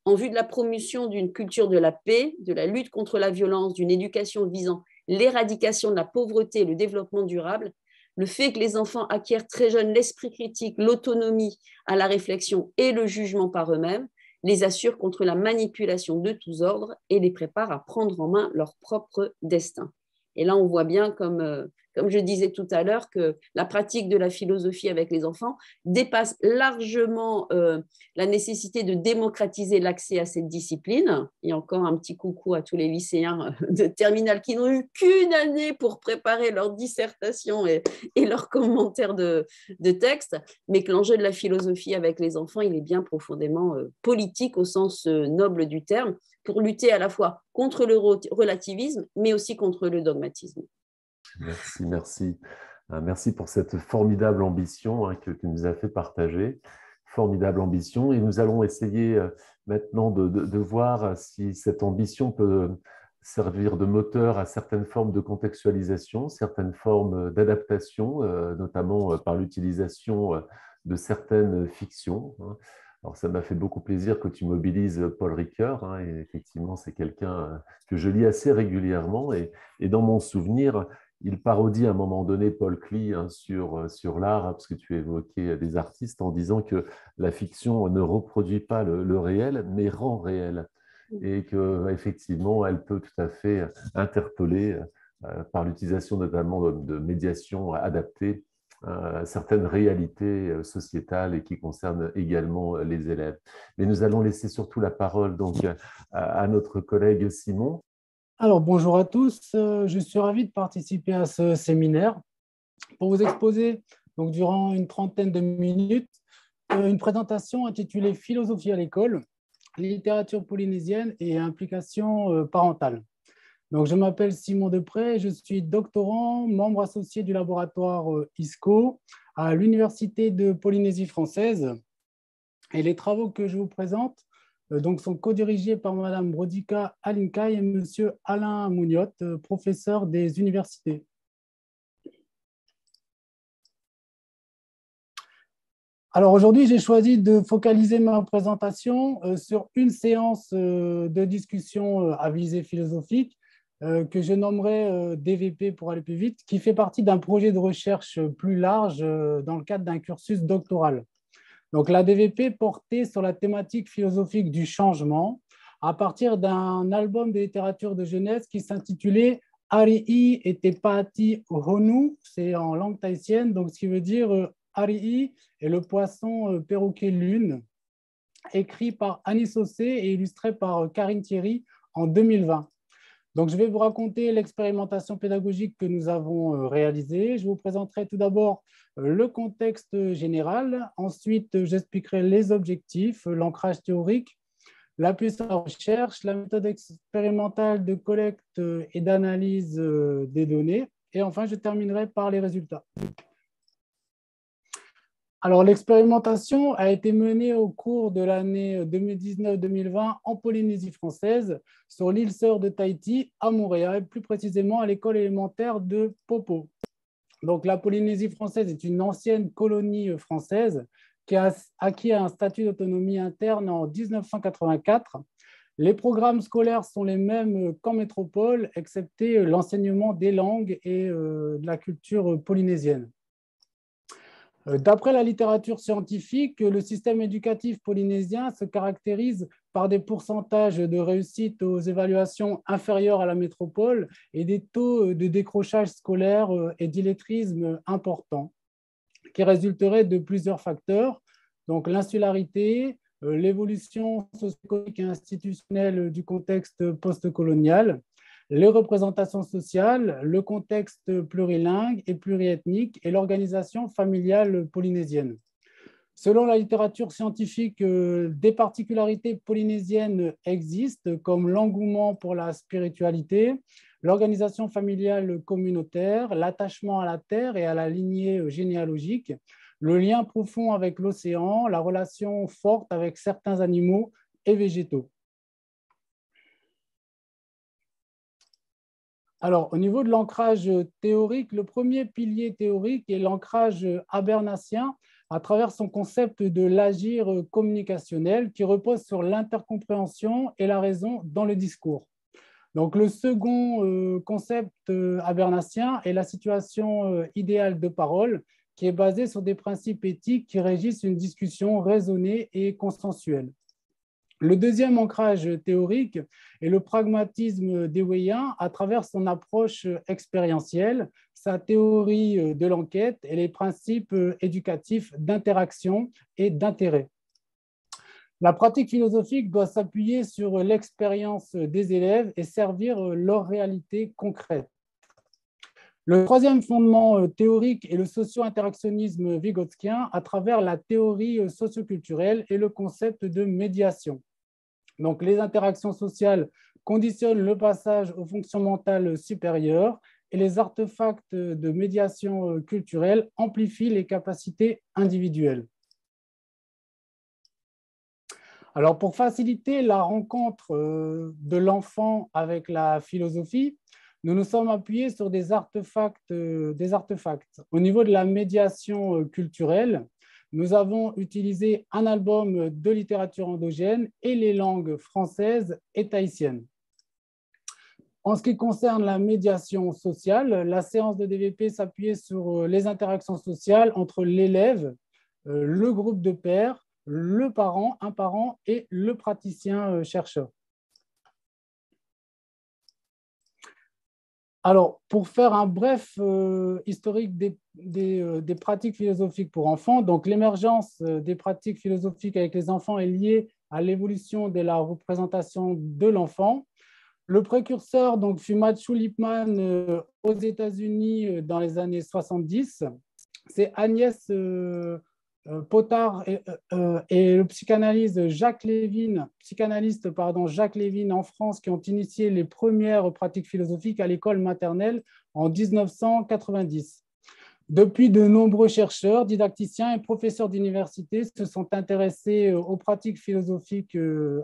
en vue de la promotion d'une culture de la paix, de la lutte contre la violence, d'une éducation visant l'éradication de la pauvreté et le développement durable, le fait que les enfants acquièrent très jeunes l'esprit critique, l'autonomie à la réflexion et le jugement par eux-mêmes, les assure contre la manipulation de tous ordres et les prépare à prendre en main leur propre destin. Et là, on voit bien, comme, euh, comme je disais tout à l'heure, que la pratique de la philosophie avec les enfants dépasse largement euh, la nécessité de démocratiser l'accès à cette discipline. Et encore un petit coucou à tous les lycéens euh, de terminale qui n'ont eu qu'une année pour préparer leur dissertation et, et leurs commentaires de, de, texte, mais que l'enjeu de la philosophie avec les enfants, il est bien profondément politique au sens noble du terme pour lutter à la fois contre le relativisme, mais aussi contre le dogmatisme. Merci, merci. Euh, merci pour cette formidable ambition hein, que tu nous as fait partager. Formidable ambition. Et nous allons essayer euh, maintenant de, voir si cette ambition peut servir de moteur à certaines formes de contextualisation, certaines formes d'adaptation, euh, notamment par l'utilisation de certaines fictions. Hein. Alors, ça m'a fait beaucoup plaisir que tu mobilises Paul Ricoeur. Hein, et effectivement, c'est quelqu'un euh, que je lis assez régulièrement. Et, dans mon souvenir, il parodie à un moment donné Paul Klee hein, sur, euh, sur l'art, hein, parce que tu évoquais des artistes, en disant que la fiction ne reproduit pas le, réel, mais rend réel. Et qu'effectivement, elle peut tout à fait interpeller euh, par l'utilisation notamment de, de médiation adaptée euh, certaines réalités euh, sociétales et qui concernent également euh, les élèves. Mais nous allons laisser surtout la parole donc à, notre collègue Simon. Alors bonjour à tous, je suis ravi de participer à ce séminaire pour vous exposer donc durant une trentaine de minutes une présentation intitulée Philosophie à l'école, littérature polynésienne et implication parentale. Donc, je m'appelle Simon Depré, je suis doctorant, membre associé du laboratoire euh, ISCO à l'Université de Polynésie française. Et les travaux que je vous présente euh, donc, sont co-dirigés par Mme Brodika Alinkai et M. Alain Mouniot, euh, professeur des universités. Alors aujourd'hui, j'ai choisi de focaliser ma présentation sur une séance de discussion à visée philosophique euh, que je nommerai euh, DVP pour aller plus vite, qui fait partie d'un projet de recherche plus large euh, dans le cadre d'un cursus doctoral. Donc la DVP portait sur la thématique philosophique du changement à partir d'un album de littérature de jeunesse qui s'intitulait Ari'i et Tepati Honu, c'est en langue tahitienne, donc ce qui veut dire Ari'i est le poisson perroquet lune, écrit par Annie Saucé et illustré par Karine Thierry en 2020. Donc, je vais vous raconter l'expérimentation pédagogique que nous avons euh, réalisée. Je vous présenterai tout d'abord euh, le contexte général. Ensuite, j'expliquerai les objectifs, l'ancrage théorique, l'appui sur la recherche, la méthode expérimentale de collecte et d'analyse euh, des données. Et enfin, je terminerai par les résultats. Alors, l'expérimentation a été menée au cours de l'année 2019-2020 en Polynésie française, sur l'île sœur de Tahiti, à Montréal, plus précisément à l'école élémentaire de Popo. Donc, la Polynésie française est une ancienne colonie française qui a acquis un statut d'autonomie interne en 1984. Les programmes scolaires sont les mêmes qu'en métropole, excepté l'enseignement des langues et euh, de la culture polynésienne. Euh, d'après la littérature scientifique, le système éducatif polynésien se caractérise par des pourcentages de réussite aux évaluations inférieures à la métropole et des taux de décrochage scolaire euh, et d'illettrisme importants, qui résulteraient de plusieurs facteurs, donc l'insularité, euh, l'évolution socio-économique et institutionnelle du contexte postcolonial, les représentations sociales, le contexte plurilingue et pluriethnique et l'organisation familiale polynésienne. Selon la littérature scientifique, euh, des particularités polynésiennes existent comme l'engouement pour la spiritualité, l'organisation familiale communautaire, l'attachement à la terre et à la lignée généalogique, le lien profond avec l'océan, la relation forte avec certains animaux et végétaux. Alors, au niveau de l'ancrage théorique, le premier pilier théorique est l'ancrage abernatien à travers son concept de l'agir communicationnel qui repose sur l'intercompréhension et la raison dans le discours. Donc, le second euh, concept euh, abernatien est la situation euh, idéale de parole qui est basée sur des principes éthiques qui régissent une discussion raisonnée et consensuelle. Le deuxième ancrage théorique est le pragmatisme deweyien à travers son approche expérientielle, sa théorie de l'enquête et les principes éducatifs d'interaction et d'intérêt. La pratique philosophique doit s'appuyer sur l'expérience des élèves et servir leur réalité concrète. Le troisième fondement théorique est le socio-interactionnisme vygotskien à travers la théorie socioculturelle et le concept de médiation. Donc, les interactions sociales conditionnent le passage aux fonctions mentales supérieures et les artefacts de médiation euh, culturelle amplifient les capacités individuelles. Alors, pour faciliter la rencontre euh, de l'enfant avec la philosophie, nous nous sommes appuyés sur des artefacts, euh, des artefacts. Au niveau de la médiation culturelle, nous avons utilisé un album de littérature endogène et les langues françaises et tahitiennes. En ce qui concerne la médiation sociale, la séance de DVP s'appuyait sur euh, les interactions sociales entre l'élève, euh, le groupe de pairs, le parent, un parent et le praticien euh, chercheur. Alors, pour faire un bref euh, historique euh, des, pratiques philosophiques pour enfants, donc l'émergence euh, des pratiques philosophiques avec les enfants est liée à l'évolution de la représentation de l'enfant. Le précurseur donc, fut Matthew Lipman aux États-Unis dans les années 70. C'est Agnès Potard euh, euh, et, le psychanalyste Jacques Lévin, psychanalyste pardon, Jacques Lévin en France qui ont initié les premières pratiques philosophiques à l'école maternelle en 1990. Depuis, de nombreux chercheurs, didacticiens et professeurs d'université se sont intéressés aux pratiques philosophiques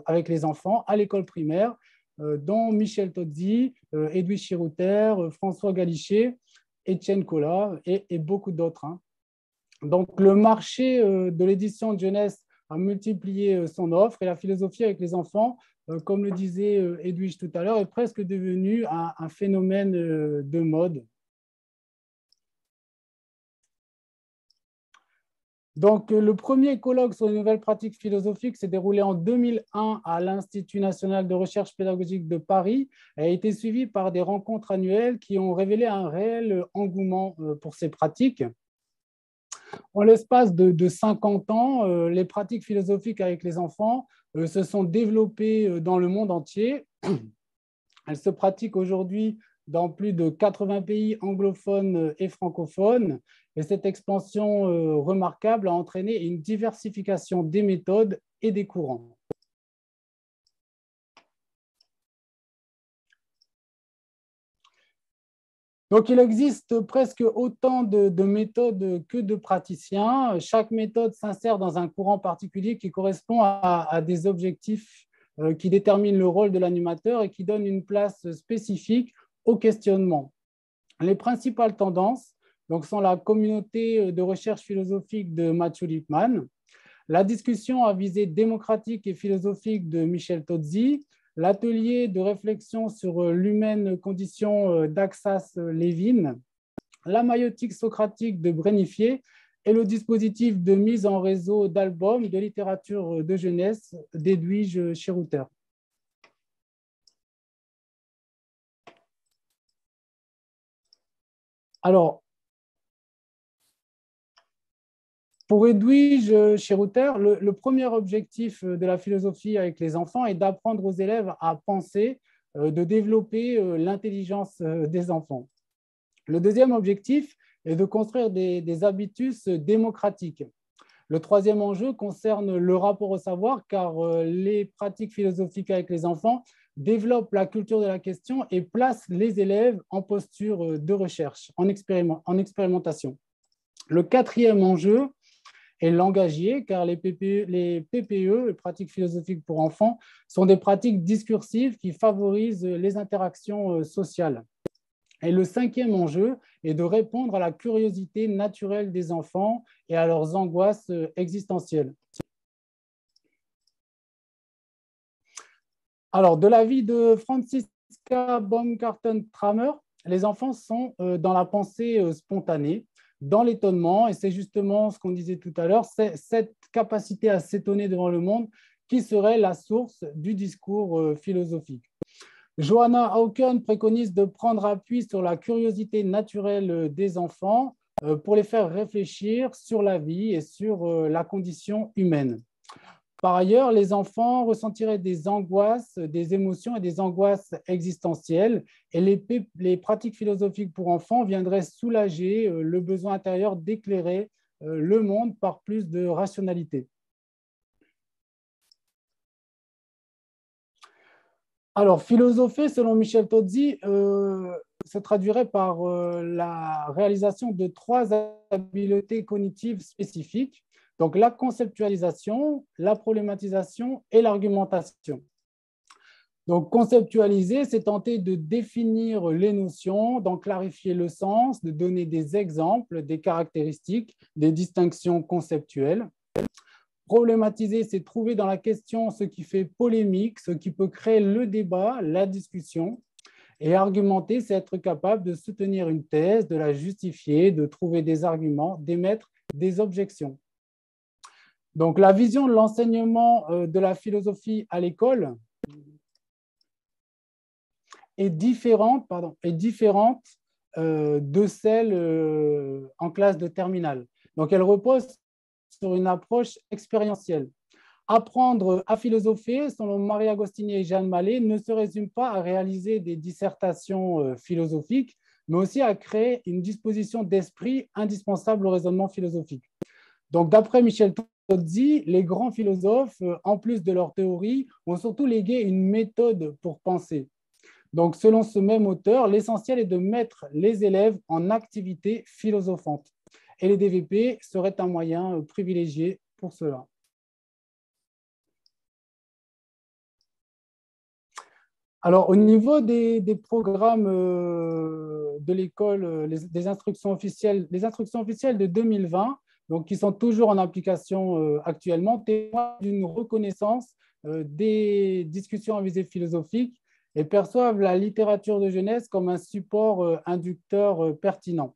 avec les enfants à l'école primaire, dont Michel Tozzi, Edwige Chirouter, François Galichet, Étienne Collat et, et beaucoup d'autres. Hein. Donc, le marché euh, de l'édition de jeunesse a multiplié euh, son offre et la philosophie avec les enfants, euh, comme le disait Edwige tout à l'heure, est presque devenue un, phénomène de mode. Donc, le premier colloque sur les nouvelles pratiques philosophiques s'est déroulé en 2001 à l'Institut national de recherche pédagogique de Paris et a été suivi par des rencontres annuelles qui ont révélé un réel engouement pour ces pratiques. En l'espace de, 50 ans, euh, les pratiques philosophiques avec les enfants euh, se sont développées euh, dans le monde entier. Elles se pratiquent aujourd'hui dans plus de 80 pays anglophones et francophones. Et cette expansion remarquable a entraîné une diversification des méthodes et des courants. Donc, il existe presque autant de, méthodes que de praticiens. Chaque méthode s'insère dans un courant particulier qui correspond à, des objectifs euh, qui déterminent le rôle de l'animateur et qui donnent une place spécifique au questionnement. Les principales tendances donc, sont la communauté de recherche philosophique de Matthew Lipman, la discussion à visée démocratique et philosophique de Michel Tozzi, l'atelier de réflexion sur euh, l'humaine condition euh, d'Axas Lévin, la maïotique socratique de Brénifier et le dispositif de mise en réseau d'albums de littérature de jeunesse d'Edwige Chirouter. Alors, Pour Edwige Chirouter, le, le, premier objectif de la philosophie avec les enfants est d'apprendre aux élèves à penser, euh, de développer euh, l'intelligence euh, des enfants. Le deuxième objectif est de construire des, des habitus démocratiques. Le troisième enjeu concerne le rapport au savoir, car les pratiques philosophiques avec les enfants développent la culture de la question et placent les élèves en posture de recherche, en expérimentation. Le quatrième enjeu et langagier, car les PPE, les PPE, les pratiques philosophiques pour enfants, sont des pratiques discursives qui favorisent les interactions euh, sociales. Et le cinquième enjeu est de répondre à la curiosité naturelle des enfants et à leurs angoisses euh, existentielles. Alors, de l'avis de Francisca Baumgarten-Tramer, les enfants sont euh, dans la pensée spontanée, dans l'étonnement. Et c'est justement ce qu'on disait tout à l'heure, c'est cette capacité à s'étonner devant le monde qui serait la source du discours euh, philosophique. Johanna Hawken préconise de prendre appui sur la curiosité naturelle euh, des enfants pour les faire réfléchir sur la vie et sur la condition humaine. Par ailleurs, les enfants ressentiraient des angoisses, des émotions et des angoisses existentielles, et les, pratiques philosophiques pour enfants viendraient soulager euh, le besoin intérieur d'éclairer euh, le monde par plus de rationalité. Alors, philosopher, selon Michel Tozzi, euh, se traduirait par la réalisation de trois habiletés cognitives spécifiques donc la conceptualisation, la problématisation et l'argumentation. Donc conceptualiser, c'est tenter de définir les notions, d'en clarifier le sens, de donner des exemples, des caractéristiques, des distinctions conceptuelles. Problématiser, c'est trouver dans la question ce qui fait polémique, ce qui peut créer le débat, la discussion. Et argumenter, c'est être capable de soutenir une thèse, de la justifier, de trouver des arguments, d'émettre des objections. Donc, la vision de l'enseignement euh, de la philosophie à l'école est différente, pardon, est différente euh, de celle euh, en classe de terminale. Donc, elle repose sur une approche expérientielle. Apprendre à philosopher, selon Marie Agostini et Jeanne Mallet, ne se résume pas à réaliser des dissertations philosophiques, mais aussi à créer une disposition d'esprit indispensable au raisonnement philosophique. Donc, d'après Michel dit, les grands philosophes, euh, en plus de leur théorie, ont surtout légué une méthode pour penser. Donc, selon ce même auteur, l'essentiel est de mettre les élèves en activité philosophante. Et les DVP seraient un moyen euh, privilégié pour cela. Alors, au niveau des, programmes euh, de l'école, des instructions officielles, les instructions officielles de 2020 donc qui sont toujours en application euh, actuellement, témoignent d'une reconnaissance euh, des discussions à visée philosophique et perçoivent la littérature de jeunesse comme un support euh, inducteur pertinent.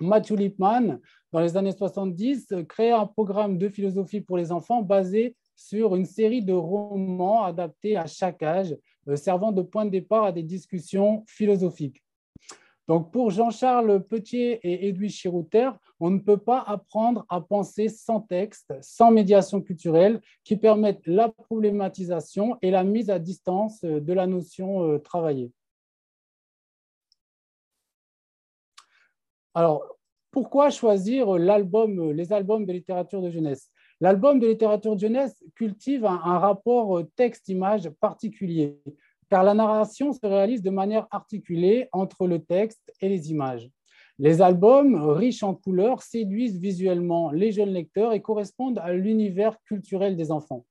Matthew Lipman, dans les années 70, crée un programme de philosophie pour les enfants basé sur une série de romans adaptés à chaque âge, servant de point de départ à des discussions philosophiques. Donc pour Jean-Charles Petier et Edwige Chirouter, on ne peut pas apprendre à penser sans texte, sans médiation culturelle qui permettent la problématisation et la mise à distance de la notion euh, travaillée. Alors, pourquoi choisir l'album, les albums de littérature de jeunesse? L'album de littérature de jeunesse cultive un rapport texte-image particulier car la narration se réalise de manière articulée entre le texte et les images. Les albums, riches en couleurs, séduisent visuellement les jeunes lecteurs et correspondent à l'univers culturel des enfants.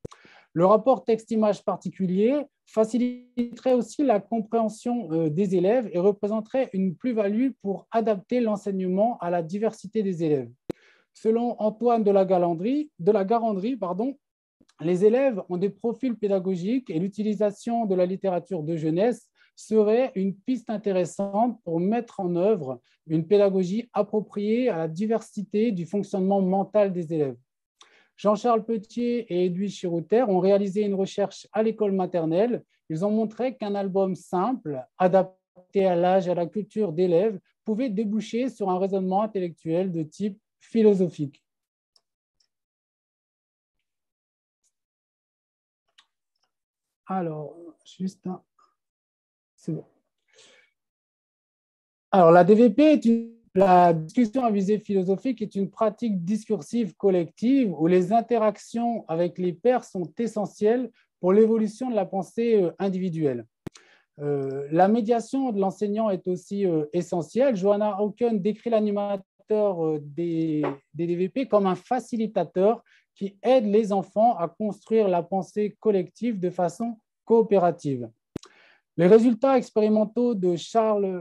Le rapport texte-image particulier faciliterait aussi la compréhension euh, des élèves et représenterait une plus-value pour adapter l'enseignement à la diversité des élèves. Selon Antoine de la, Galandrie, de la Garandrie, pardon, les élèves ont des profils pédagogiques et l'utilisation de la littérature de jeunesse serait une piste intéressante pour mettre en œuvre une pédagogie appropriée à la diversité du fonctionnement mental des élèves. Jean-Charles Petier et Edwige Chirouter ont réalisé une recherche à l'école maternelle. Ils ont montré qu'un album simple, adapté à l'âge et à la culture d'élèves, pouvait déboucher sur un raisonnement intellectuel de type philosophique. Alors, juste. C'est bon. Alors, la DVP est une... La discussion à visée philosophique est une pratique discursive collective où les interactions avec les pairs sont essentielles pour l'évolution de la pensée euh, individuelle. Euh, la médiation de l'enseignant est aussi euh, essentielle. Johanna Hawken décrit l'animateur des, des, DVP comme un facilitateur qui aide les enfants à construire la pensée collective de façon coopérative. Les résultats expérimentaux de,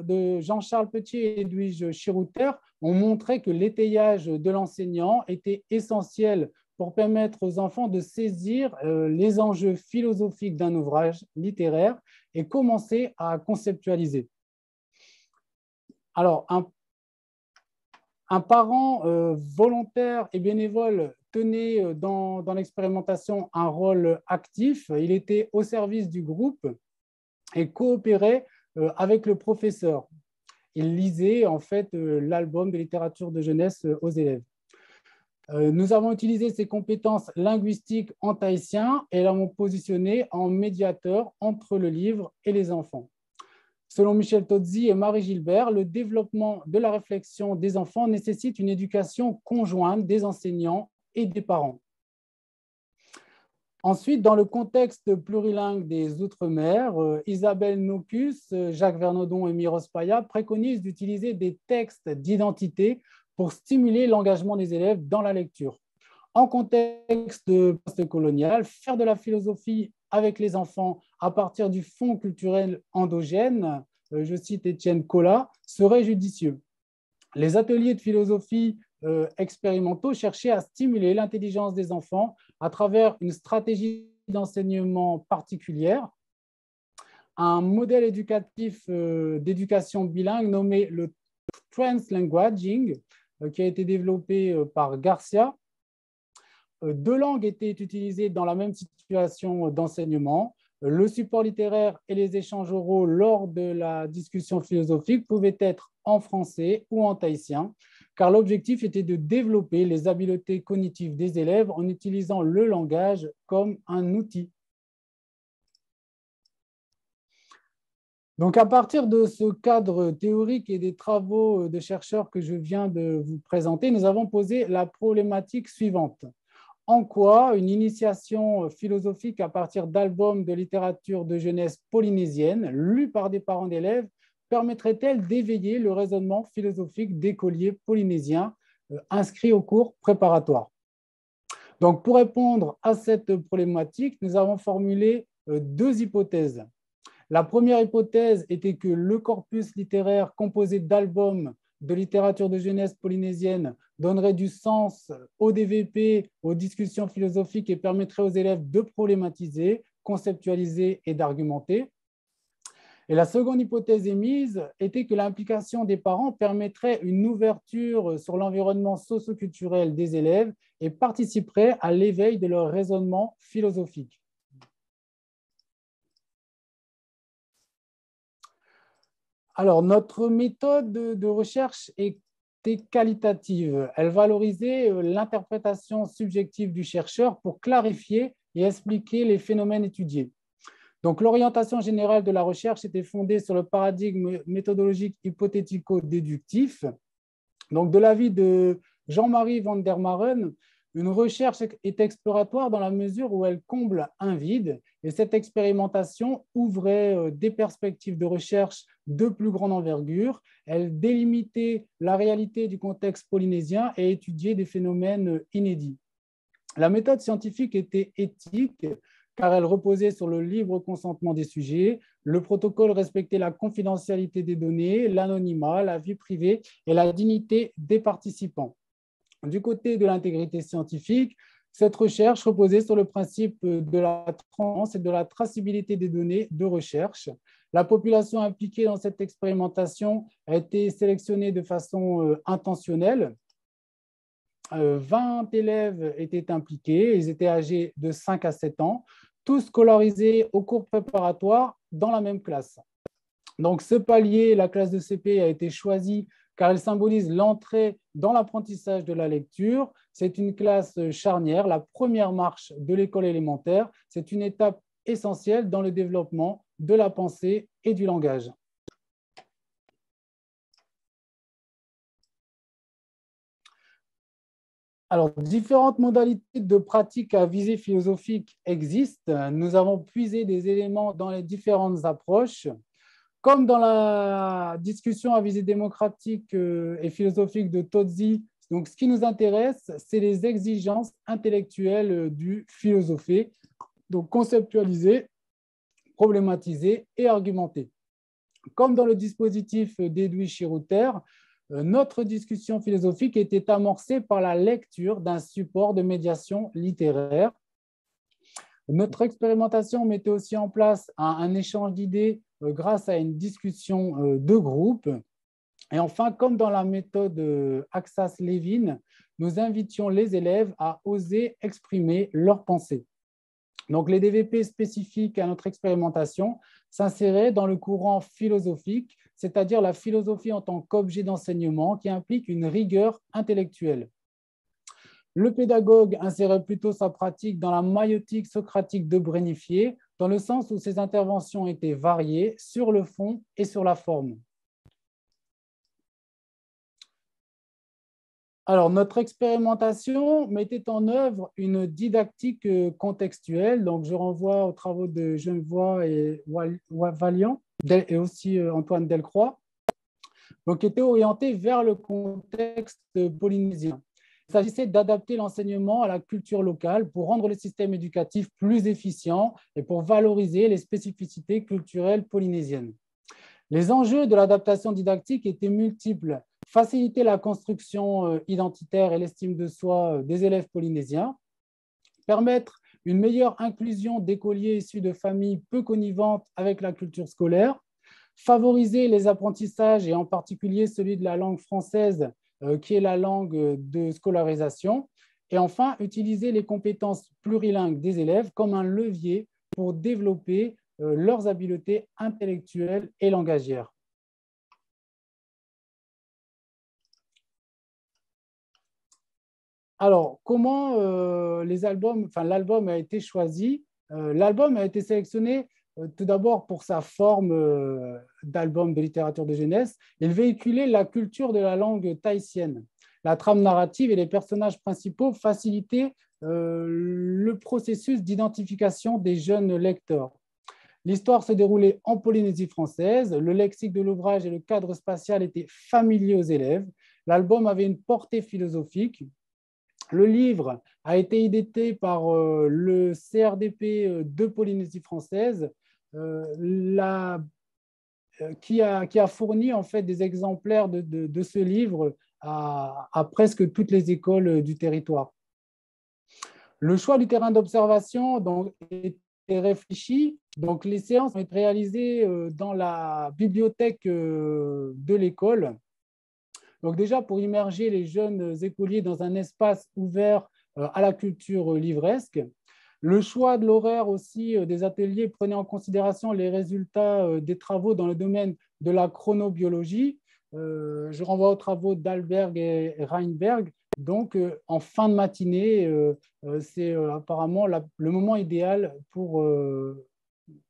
de Jean-Charles Petier et Edwige Chirouter ont montré que l'étayage de l'enseignant était essentiel pour permettre aux enfants de saisir euh, les enjeux philosophiques d'un ouvrage littéraire et commencer à conceptualiser. Alors, un, parent euh, volontaire et bénévole tenait dans, dans l'expérimentation un rôle actif. Il était au service du groupe et coopérait avec le professeur. Il lisait en fait l'album de littérature de jeunesse aux élèves. Nous avons utilisé ces compétences linguistiques en tahitien et l'avons positionné en médiateur entre le livre et les enfants. Selon Michel Tozzi et Marie Gilbert, le développement de la réflexion des enfants nécessite une éducation conjointe des enseignants et des parents. Ensuite, dans le contexte plurilingue des Outre-mer, euh, Isabelle Nocus, Jacques Vernodon et Miros Paya préconisent d'utiliser des textes d'identité pour stimuler l'engagement des élèves dans la lecture. En contexte post-colonial, faire de la philosophie avec les enfants à partir du fonds culturel endogène, euh, je cite Étienne Collat, serait judicieux. Les ateliers de philosophie euh, expérimentaux cherchaient à stimuler l'intelligence des enfants à travers une stratégie d'enseignement particulière, un modèle éducatif euh, d'éducation bilingue nommé le translanguaging, qui a été développé par Garcia. Euh, deux langues étaient utilisées dans la même situation d'enseignement. Le support littéraire et les échanges oraux lors de la discussion philosophique pouvaient être en français ou en tahitien, car l'objectif était de développer les habiletés cognitives des élèves en utilisant le langage comme un outil. Donc, à partir de ce cadre théorique et des travaux de chercheurs que je viens de vous présenter, nous avons posé la problématique suivante en quoi une initiation philosophique à partir d'albums de littérature de jeunesse polynésienne, lus par des parents d'élèves, permettrait-elle d'éveiller le raisonnement philosophique d'écoliers polynésiens euh, inscrits au cours préparatoire? Donc, pour répondre à cette problématique, nous avons formulé euh, deux hypothèses. La première hypothèse était que le corpus littéraire composé d'albums de littérature de jeunesse polynésienne donnerait du sens au DVP, aux discussions philosophiques et permettrait aux élèves de problématiser, conceptualiser et d'argumenter. Et la seconde hypothèse émise était que l'implication des parents permettrait une ouverture sur l'environnement socioculturel des élèves et participerait à l'éveil de leur raisonnement philosophique. Alors, notre méthode de recherche est qualitative. Elle valorisait euh, l'interprétation subjective du chercheur pour clarifier et expliquer les phénomènes étudiés. Donc, l'orientation générale de la recherche était fondée sur le paradigme méthodologique hypothético-déductif. Donc, de l'avis de Jean-Marie van der Maren, une recherche est exploratoire dans la mesure où elle comble un vide et cette expérimentation ouvrait euh, des perspectives de recherche de plus grande envergure. Elle délimitait la réalité du contexte polynésien et étudiait des phénomènes inédits. La méthode scientifique était éthique car elle reposait sur le libre consentement des sujets. Le protocole respectait la confidentialité des données, l'anonymat, la vie privée et la dignité des participants. Du côté de l'intégrité scientifique, cette recherche reposait sur le principe de la transparence et de la traçabilité des données de recherche. La population impliquée dans cette expérimentation a été sélectionnée de façon euh, intentionnelle. 20 euh, élèves étaient impliqués, ils étaient âgés de 5 à 7 ans, tous scolarisés au cours préparatoire dans la même classe. Donc ce palier, la classe de CP, a été choisi car elle symbolise l'entrée dans l'apprentissage de la lecture. C'est une classe charnière, la première marche de l'école élémentaire. C'est une étape essentielle dans le développement de la pensée et du langage. Alors, différentes modalités de pratique à visée philosophique existent. Nous avons puisé des éléments dans les différentes approches. Comme dans la discussion à visée démocratique euh, et philosophique de Tozzi, donc ce qui nous intéresse, c'est les exigences intellectuelles euh, du philosophé, donc conceptualiser, problématiser et argumenter. Comme dans le dispositif d'Edoui Chirouter, notre discussion philosophique était amorcée par la lecture d'un support de médiation littéraire. Notre expérimentation mettait aussi en place un échange d'idées euh, grâce à une discussion euh, de groupe. Et enfin, comme dans la méthode Axas-Levin, nous invitions les élèves à oser exprimer leurs pensées. Donc, les DVP spécifiques à notre expérimentation s'inséraient dans le courant philosophique, c'est-à-dire la philosophie en tant qu'objet d'enseignement qui implique une rigueur intellectuelle. Le pédagogue insérait plutôt sa pratique dans la maïotique socratique de Brénifier, dans le sens où ses interventions étaient variées sur le fond et sur la forme. Alors, notre expérimentation mettait en œuvre une didactique contextuelle. Donc, je renvoie aux travaux de Genevois et Valiant, et aussi euh, Antoine Delcroix, donc, qui était orientée vers le contexte polynésien. Il s'agissait d'adapter l'enseignement à la culture locale pour rendre le système éducatif plus efficient et pour valoriser les spécificités culturelles polynésiennes. Les enjeux de l'adaptation didactique étaient multiples faciliter la construction euh, identitaire et l'estime de soi euh, des élèves polynésiens, permettre une meilleure inclusion d'écoliers issus de familles peu connivantes avec la culture scolaire, favoriser les apprentissages et en particulier celui de la langue française euh, qui est la langue de scolarisation, et enfin utiliser les compétences plurilingues des élèves comme un levier pour développer leurs habiletés intellectuelles et langagières. Alors, comment euh, les albums, enfin l'album a été choisi euh, L'album a été sélectionné euh, tout d'abord pour sa forme d'album de littérature de jeunesse. Il véhiculait la culture de la langue tahitienne. La trame narrative et les personnages principaux facilitaient le processus d'identification des jeunes lecteurs. L'histoire se déroulait en Polynésie française. Le lexique de l'ouvrage et le cadre spatial étaient familiers aux élèves. L'album avait une portée philosophique le livre a été édité par euh, le CRDP euh, de Polynésie française, euh, qui, a, fourni en fait des exemplaires de, ce livre à, presque toutes les écoles du territoire. Le choix du terrain d'observation était réfléchi. Donc, les séances ont été réalisées dans la bibliothèque de l'école donc déjà, pour immerger les jeunes écoliers dans un espace ouvert euh, à la culture livresque, le choix de l'horaire aussi euh, des ateliers prenait en considération les résultats euh, des travaux dans le domaine de la chronobiologie. Je renvoie aux travaux d'Alberg et Reinberg. Donc, en fin de matinée, c'est apparemment le moment idéal pour,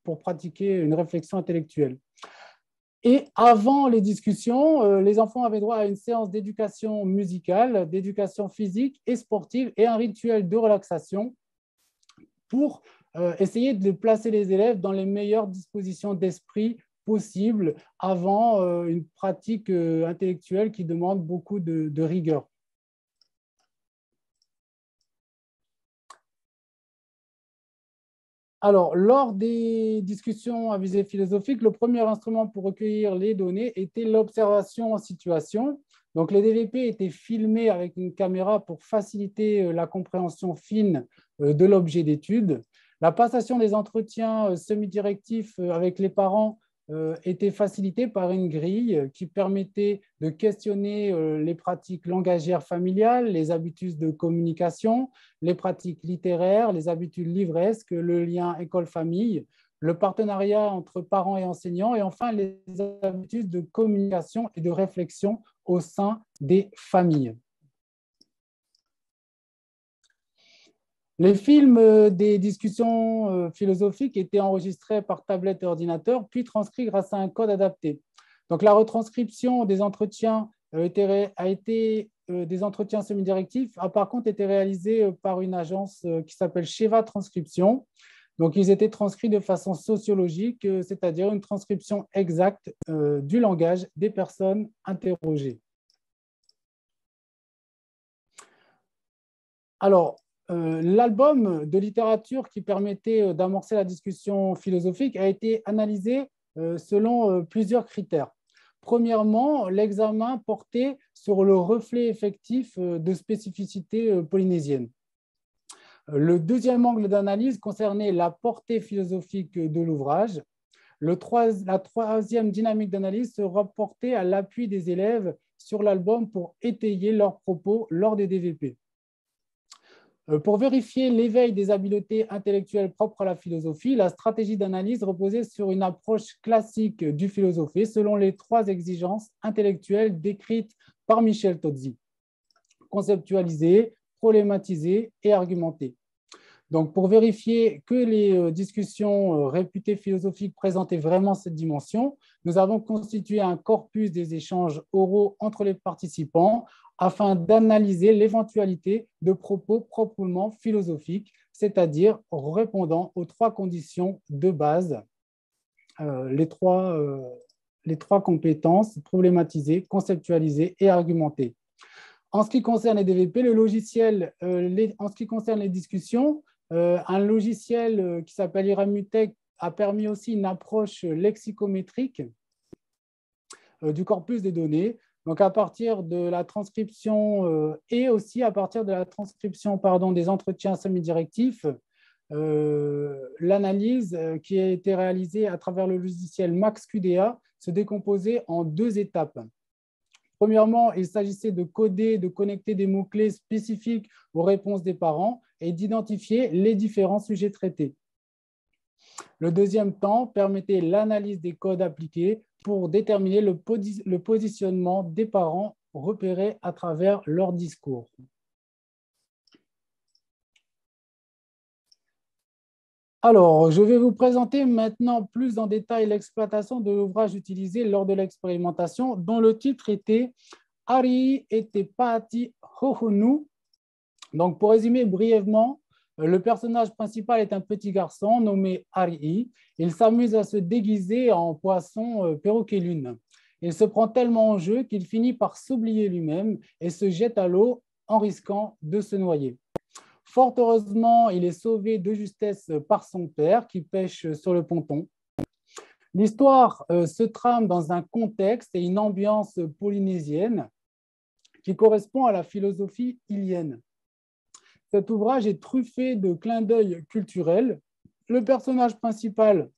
pour pratiquer une réflexion intellectuelle. Et avant les discussions, euh, les enfants avaient droit à une séance d'éducation musicale, d'éducation physique et sportive et un rituel de relaxation pour euh, essayer de placer les élèves dans les meilleures dispositions d'esprit possibles avant euh, une pratique intellectuelle qui demande beaucoup de rigueur. Alors, lors des discussions à visée philosophique, le premier instrument pour recueillir les données était l'observation en situation. Donc, les DVP étaient filmés avec une caméra pour faciliter euh, la compréhension fine euh, de l'objet d'étude. La passation des entretiens euh, semi-directifs avec les parents était facilité par une grille qui permettait de questionner euh, les pratiques langagières familiales, les habitudes de communication, les pratiques littéraires, les habitudes livresques, le lien école-famille, le partenariat entre parents et enseignants, et enfin les habitudes de communication et de réflexion au sein des familles. Les films euh, des discussions euh, philosophiques étaient enregistrés par tablette et ordinateur, puis transcrits grâce à un code adapté. Donc la retranscription des entretiens euh, a été des entretiens semi-directifs, a par contre été réalisée par une agence qui s'appelle Sheva Transcription. Donc ils étaient transcrits de façon sociologique, c'est-à-dire une transcription exacte du langage des personnes interrogées. Alors, l'album de littérature qui permettait euh, d'amorcer la discussion philosophique a été analysé euh, selon plusieurs critères. Premièrement, l'examen portait sur le reflet effectif de spécificité polynésienne. Le deuxième angle d'analyse concernait la portée philosophique de l'ouvrage. la troisième dynamique d'analyse se rapportait à l'appui des élèves sur l'album pour étayer leurs propos lors des DVP. Euh, pour vérifier l'éveil des habiletés intellectuelles propres à la philosophie, la stratégie d'analyse reposait sur une approche classique du philosophie selon les trois exigences intellectuelles décrites par Michel Tozzi conceptualiser, problématiser et argumenter. Donc, pour vérifier que les euh, discussions euh, réputées philosophiques présentaient vraiment cette dimension, nous avons constitué un corpus des échanges oraux entre les participants afin d'analyser l'éventualité de propos proprement philosophiques, c'est-à-dire répondant aux trois conditions de base, euh, les, trois, les trois compétences problématiser, conceptualiser et argumenter. En ce qui concerne les DVP, le logiciel, en ce qui concerne les discussions, un logiciel euh, qui s'appelle Iramutech a permis aussi une approche lexicométrique euh, du corpus des données. Donc, à partir de la transcription et aussi à partir de la transcription pardon, des entretiens semi-directifs, l'analyse qui a été réalisée à travers le logiciel MaxQDA se décomposait en deux étapes. Premièrement, il s'agissait de coder, de connecter des mots-clés spécifiques aux réponses des parents et d'identifier les différents sujets traités. Le deuxième temps permettait l'analyse des codes appliqués pour déterminer le, positionnement des parents repérés à travers leur discours. Alors, je vais vous présenter maintenant plus en détail l'exploitation de l'ouvrage utilisé lors de l'expérimentation, dont le titre était Ari Etepati Hohonu. Donc, pour résumer brièvement, le personnage principal est un petit garçon nommé Ari. Il s'amuse à se déguiser en poisson euh, perroquet lune. Il se prend tellement en jeu qu'il finit par s'oublier lui-même et se jette à l'eau en risquant de se noyer. Fort heureusement, il est sauvé de justesse par son père qui pêche sur le ponton. L'histoire euh, se trame dans un contexte et une ambiance polynésienne qui correspond à la philosophie ilienne. Cet ouvrage est truffé de clins d'œil culturels. Le personnage principal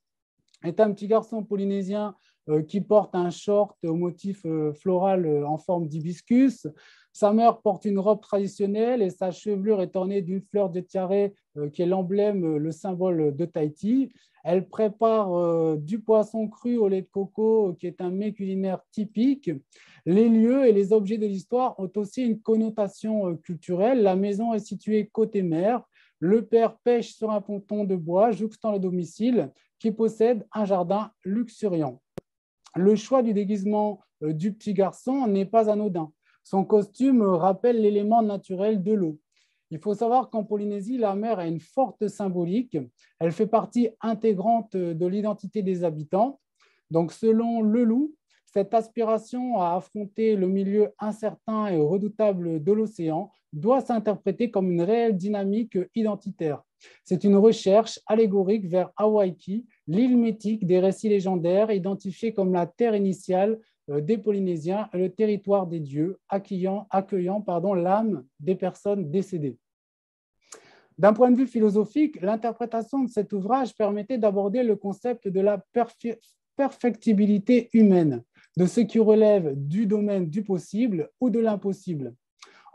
est un petit garçon polynésien euh, qui porte un short au motif euh, floral en forme d'hibiscus. Sa mère porte une robe traditionnelle et sa chevelure est ornée d'une fleur de tiare euh, qui est l'emblème, euh, le symbole de Tahiti. Elle prépare euh, du poisson cru au lait de coco, qui est un mets culinaire typique. Les lieux et les objets de l'histoire ont aussi une connotation culturelle. La maison est située côté mer. Le père pêche sur un ponton de bois jouxtant le domicile qui possède un jardin luxuriant. Le choix du déguisement du petit garçon n'est pas anodin. Son costume rappelle l'élément naturel de l'eau. Il faut savoir qu'en Polynésie, la mer a une forte symbolique. Elle fait partie intégrante de l'identité des habitants. Donc, selon Leloup, cette aspiration à affronter le milieu incertain et redoutable de l'océan doit s'interpréter comme une réelle dynamique identitaire. C'est une recherche allégorique vers Hawaii, l'île mythique des récits légendaires, identifiée comme la terre initiale des Polynésiens le territoire des dieux, accueillant, accueillant l'âme des personnes décédées. D'un point de vue philosophique, l'interprétation de cet ouvrage permettait d'aborder le concept de la perfectibilité humaine, de ce qui relève du domaine du possible ou de l'impossible.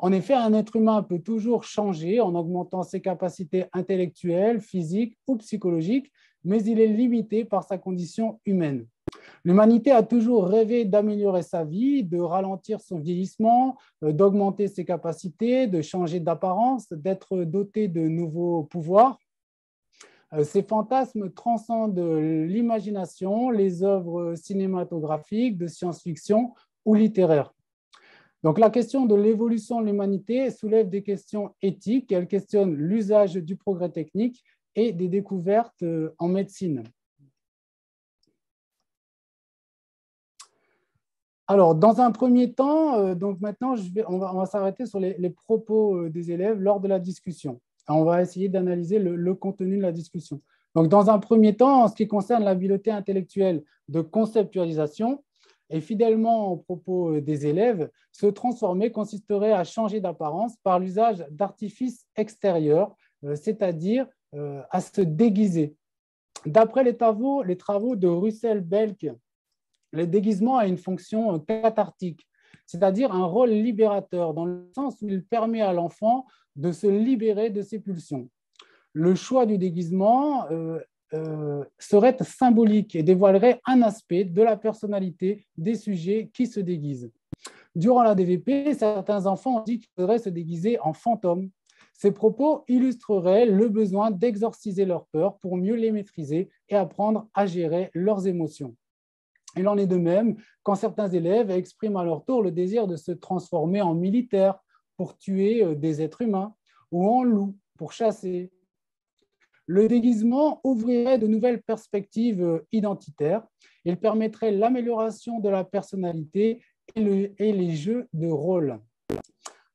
En effet, un être humain peut toujours changer en augmentant ses capacités intellectuelles, physiques ou psychologiques, mais il est limité par sa condition humaine. L'humanité a toujours rêvé d'améliorer sa vie, de ralentir son vieillissement, euh, d'augmenter ses capacités, de changer d'apparence, d'être doté de nouveaux pouvoirs. Euh, ces fantasmes transcendent l'imagination, les œuvres cinématographiques, de science-fiction ou littéraires. Donc la question de l'évolution de l'humanité soulève des questions éthiques, elle questionne l'usage du progrès technique des découvertes euh, en médecine. Alors, dans un premier temps, euh, donc maintenant, on va, s'arrêter sur les, propos euh, des élèves lors de la discussion. On va essayer d'analyser le, contenu de la discussion. Donc, dans un premier temps, en ce qui concerne l'habileté intellectuelle de conceptualisation, et fidèlement aux propos des élèves, se transformer consisterait à changer d'apparence par l'usage d'artifices extérieurs, c'est-à-dire à se déguiser. D'après les travaux, de Russell-Belk, le déguisement a une fonction cathartique, c'est-à-dire un rôle libérateur, dans le sens où il permet à l'enfant de se libérer de ses pulsions. Le choix du déguisement euh, euh, serait symbolique et dévoilerait un aspect de la personnalité des sujets qui se déguisent. Durant la DVP, certains enfants ont dit qu'ils faudrait se déguiser en fantôme. Ces propos illustreraient le besoin d'exorciser leurs peurs pour mieux les maîtriser et apprendre à gérer leurs émotions. Il en est de même quand certains élèves expriment à leur tour le désir de se transformer en militaire pour tuer euh, des êtres humains ou en loup pour chasser. Le déguisement ouvrirait de nouvelles perspectives euh, identitaires. Il permettrait l'amélioration de la personnalité et, les jeux de rôle.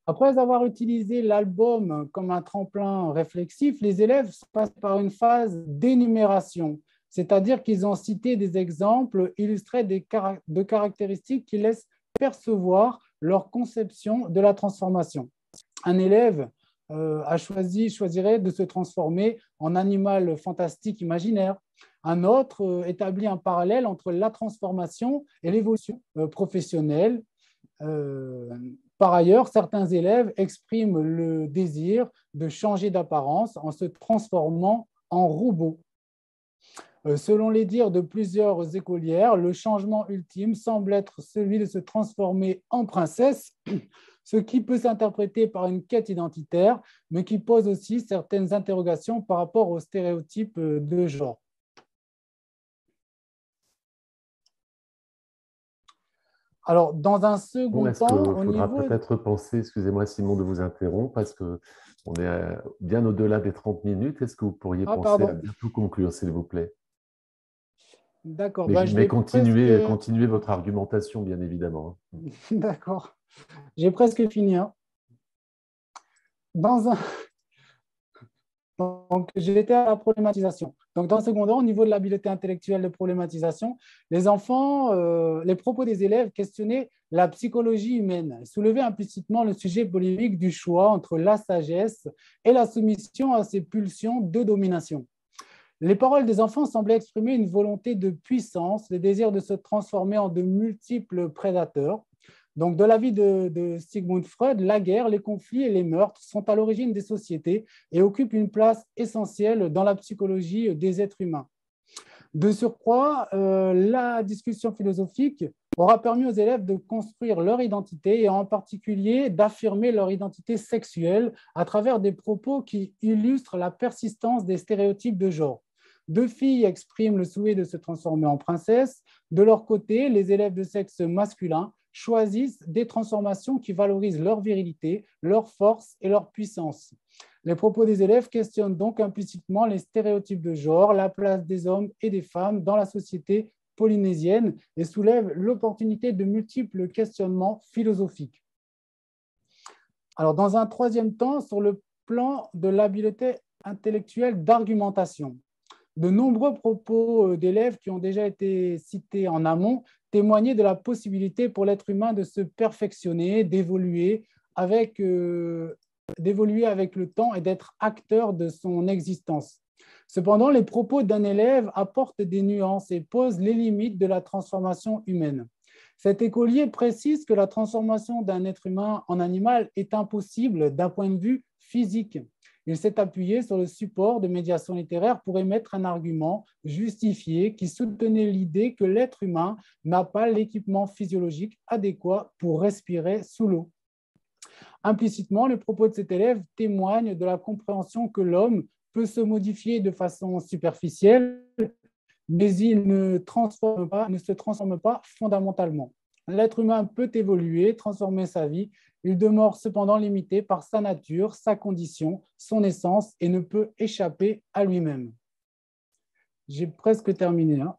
Après avoir utilisé l'album comme un tremplin réflexif, les élèves passent par une phase d'énumération, c'est-à-dire qu'ils ont cité des exemples illustrés de caractéristiques qui laissent percevoir leur conception de la transformation. Un élève euh, a choisi, choisirait de se transformer en animal fantastique imaginaire. Un autre euh, établit un parallèle entre la transformation et l'évolution euh, professionnelle. Par ailleurs, certains élèves expriment le désir de changer d'apparence en se transformant en robot. Selon les dires de plusieurs écolières, le changement ultime semble être celui de se transformer en princesse, ce qui peut s'interpréter par une quête identitaire, mais qui pose aussi certaines interrogations par rapport aux stéréotypes de genre. Alors, dans un second temps, il faudra peut-être penser, excusez-moi Simon de vous interrompre, parce qu'on est bien au-delà des 30 minutes. Est-ce que vous pourriez ah, penser à bientôt conclure, s'il vous plaît? D'accord. Mais, bah, je vais continuer, continuer votre argumentation, bien évidemment. Hein. D'accord. J'ai presque fini. Hein. Dans un... Donc, j'étais à la problématisation. Donc, dans le secondaire, au niveau de l'habileté intellectuelle de problématisation, les enfants, euh, les propos des élèves questionnaient la psychologie humaine, soulevaient implicitement le sujet polémique du choix entre la sagesse et la soumission à ces pulsions de domination. Les paroles des enfants semblaient exprimer une volonté de puissance, le désir de se transformer en de multiples prédateurs, donc, de l'avis de, de, Sigmund Freud, la guerre, les conflits et les meurtres sont à l'origine des sociétés et occupent une place essentielle dans la psychologie des êtres humains. De surcroît, euh, la discussion philosophique aura permis aux élèves de construire leur identité et en particulier d'affirmer leur identité sexuelle à travers des propos qui illustrent la persistance des stéréotypes de genre. Deux filles expriment le souhait de se transformer en princesse. De leur côté, les élèves de sexe masculin choisissent des transformations qui valorisent leur virilité, leur force et leur puissance. Les propos des élèves questionnent donc implicitement les stéréotypes de genre, la place des hommes et des femmes dans la société polynésienne et soulèvent l'opportunité de multiples questionnements philosophiques. Alors, dans un troisième temps, sur le plan de l'habileté intellectuelle d'argumentation, de nombreux propos euh, d'élèves qui ont déjà été cités en amont témoigner de la possibilité pour l'être humain de se perfectionner, d'évoluer avec, euh, avec le temps et d'être acteur de son existence. Cependant, les propos d'un élève apportent des nuances et posent les limites de la transformation humaine. Cet écolier précise que la transformation d'un être humain en animal est impossible d'un point de vue physique. Il s'est appuyé sur le support de médiation littéraire pour émettre un argument justifié qui soutenait l'idée que l'être humain n'a pas l'équipement physiologique adéquat pour respirer sous l'eau. Implicitement, les propos de cet élève témoignent de la compréhension que l'homme peut se modifier de façon superficielle, mais il ne, se transforme pas fondamentalement. L'être humain peut évoluer, transformer sa vie il demeure cependant limité par sa nature, sa condition, son essence et ne peut échapper à lui-même. J'ai presque terminé. Hein.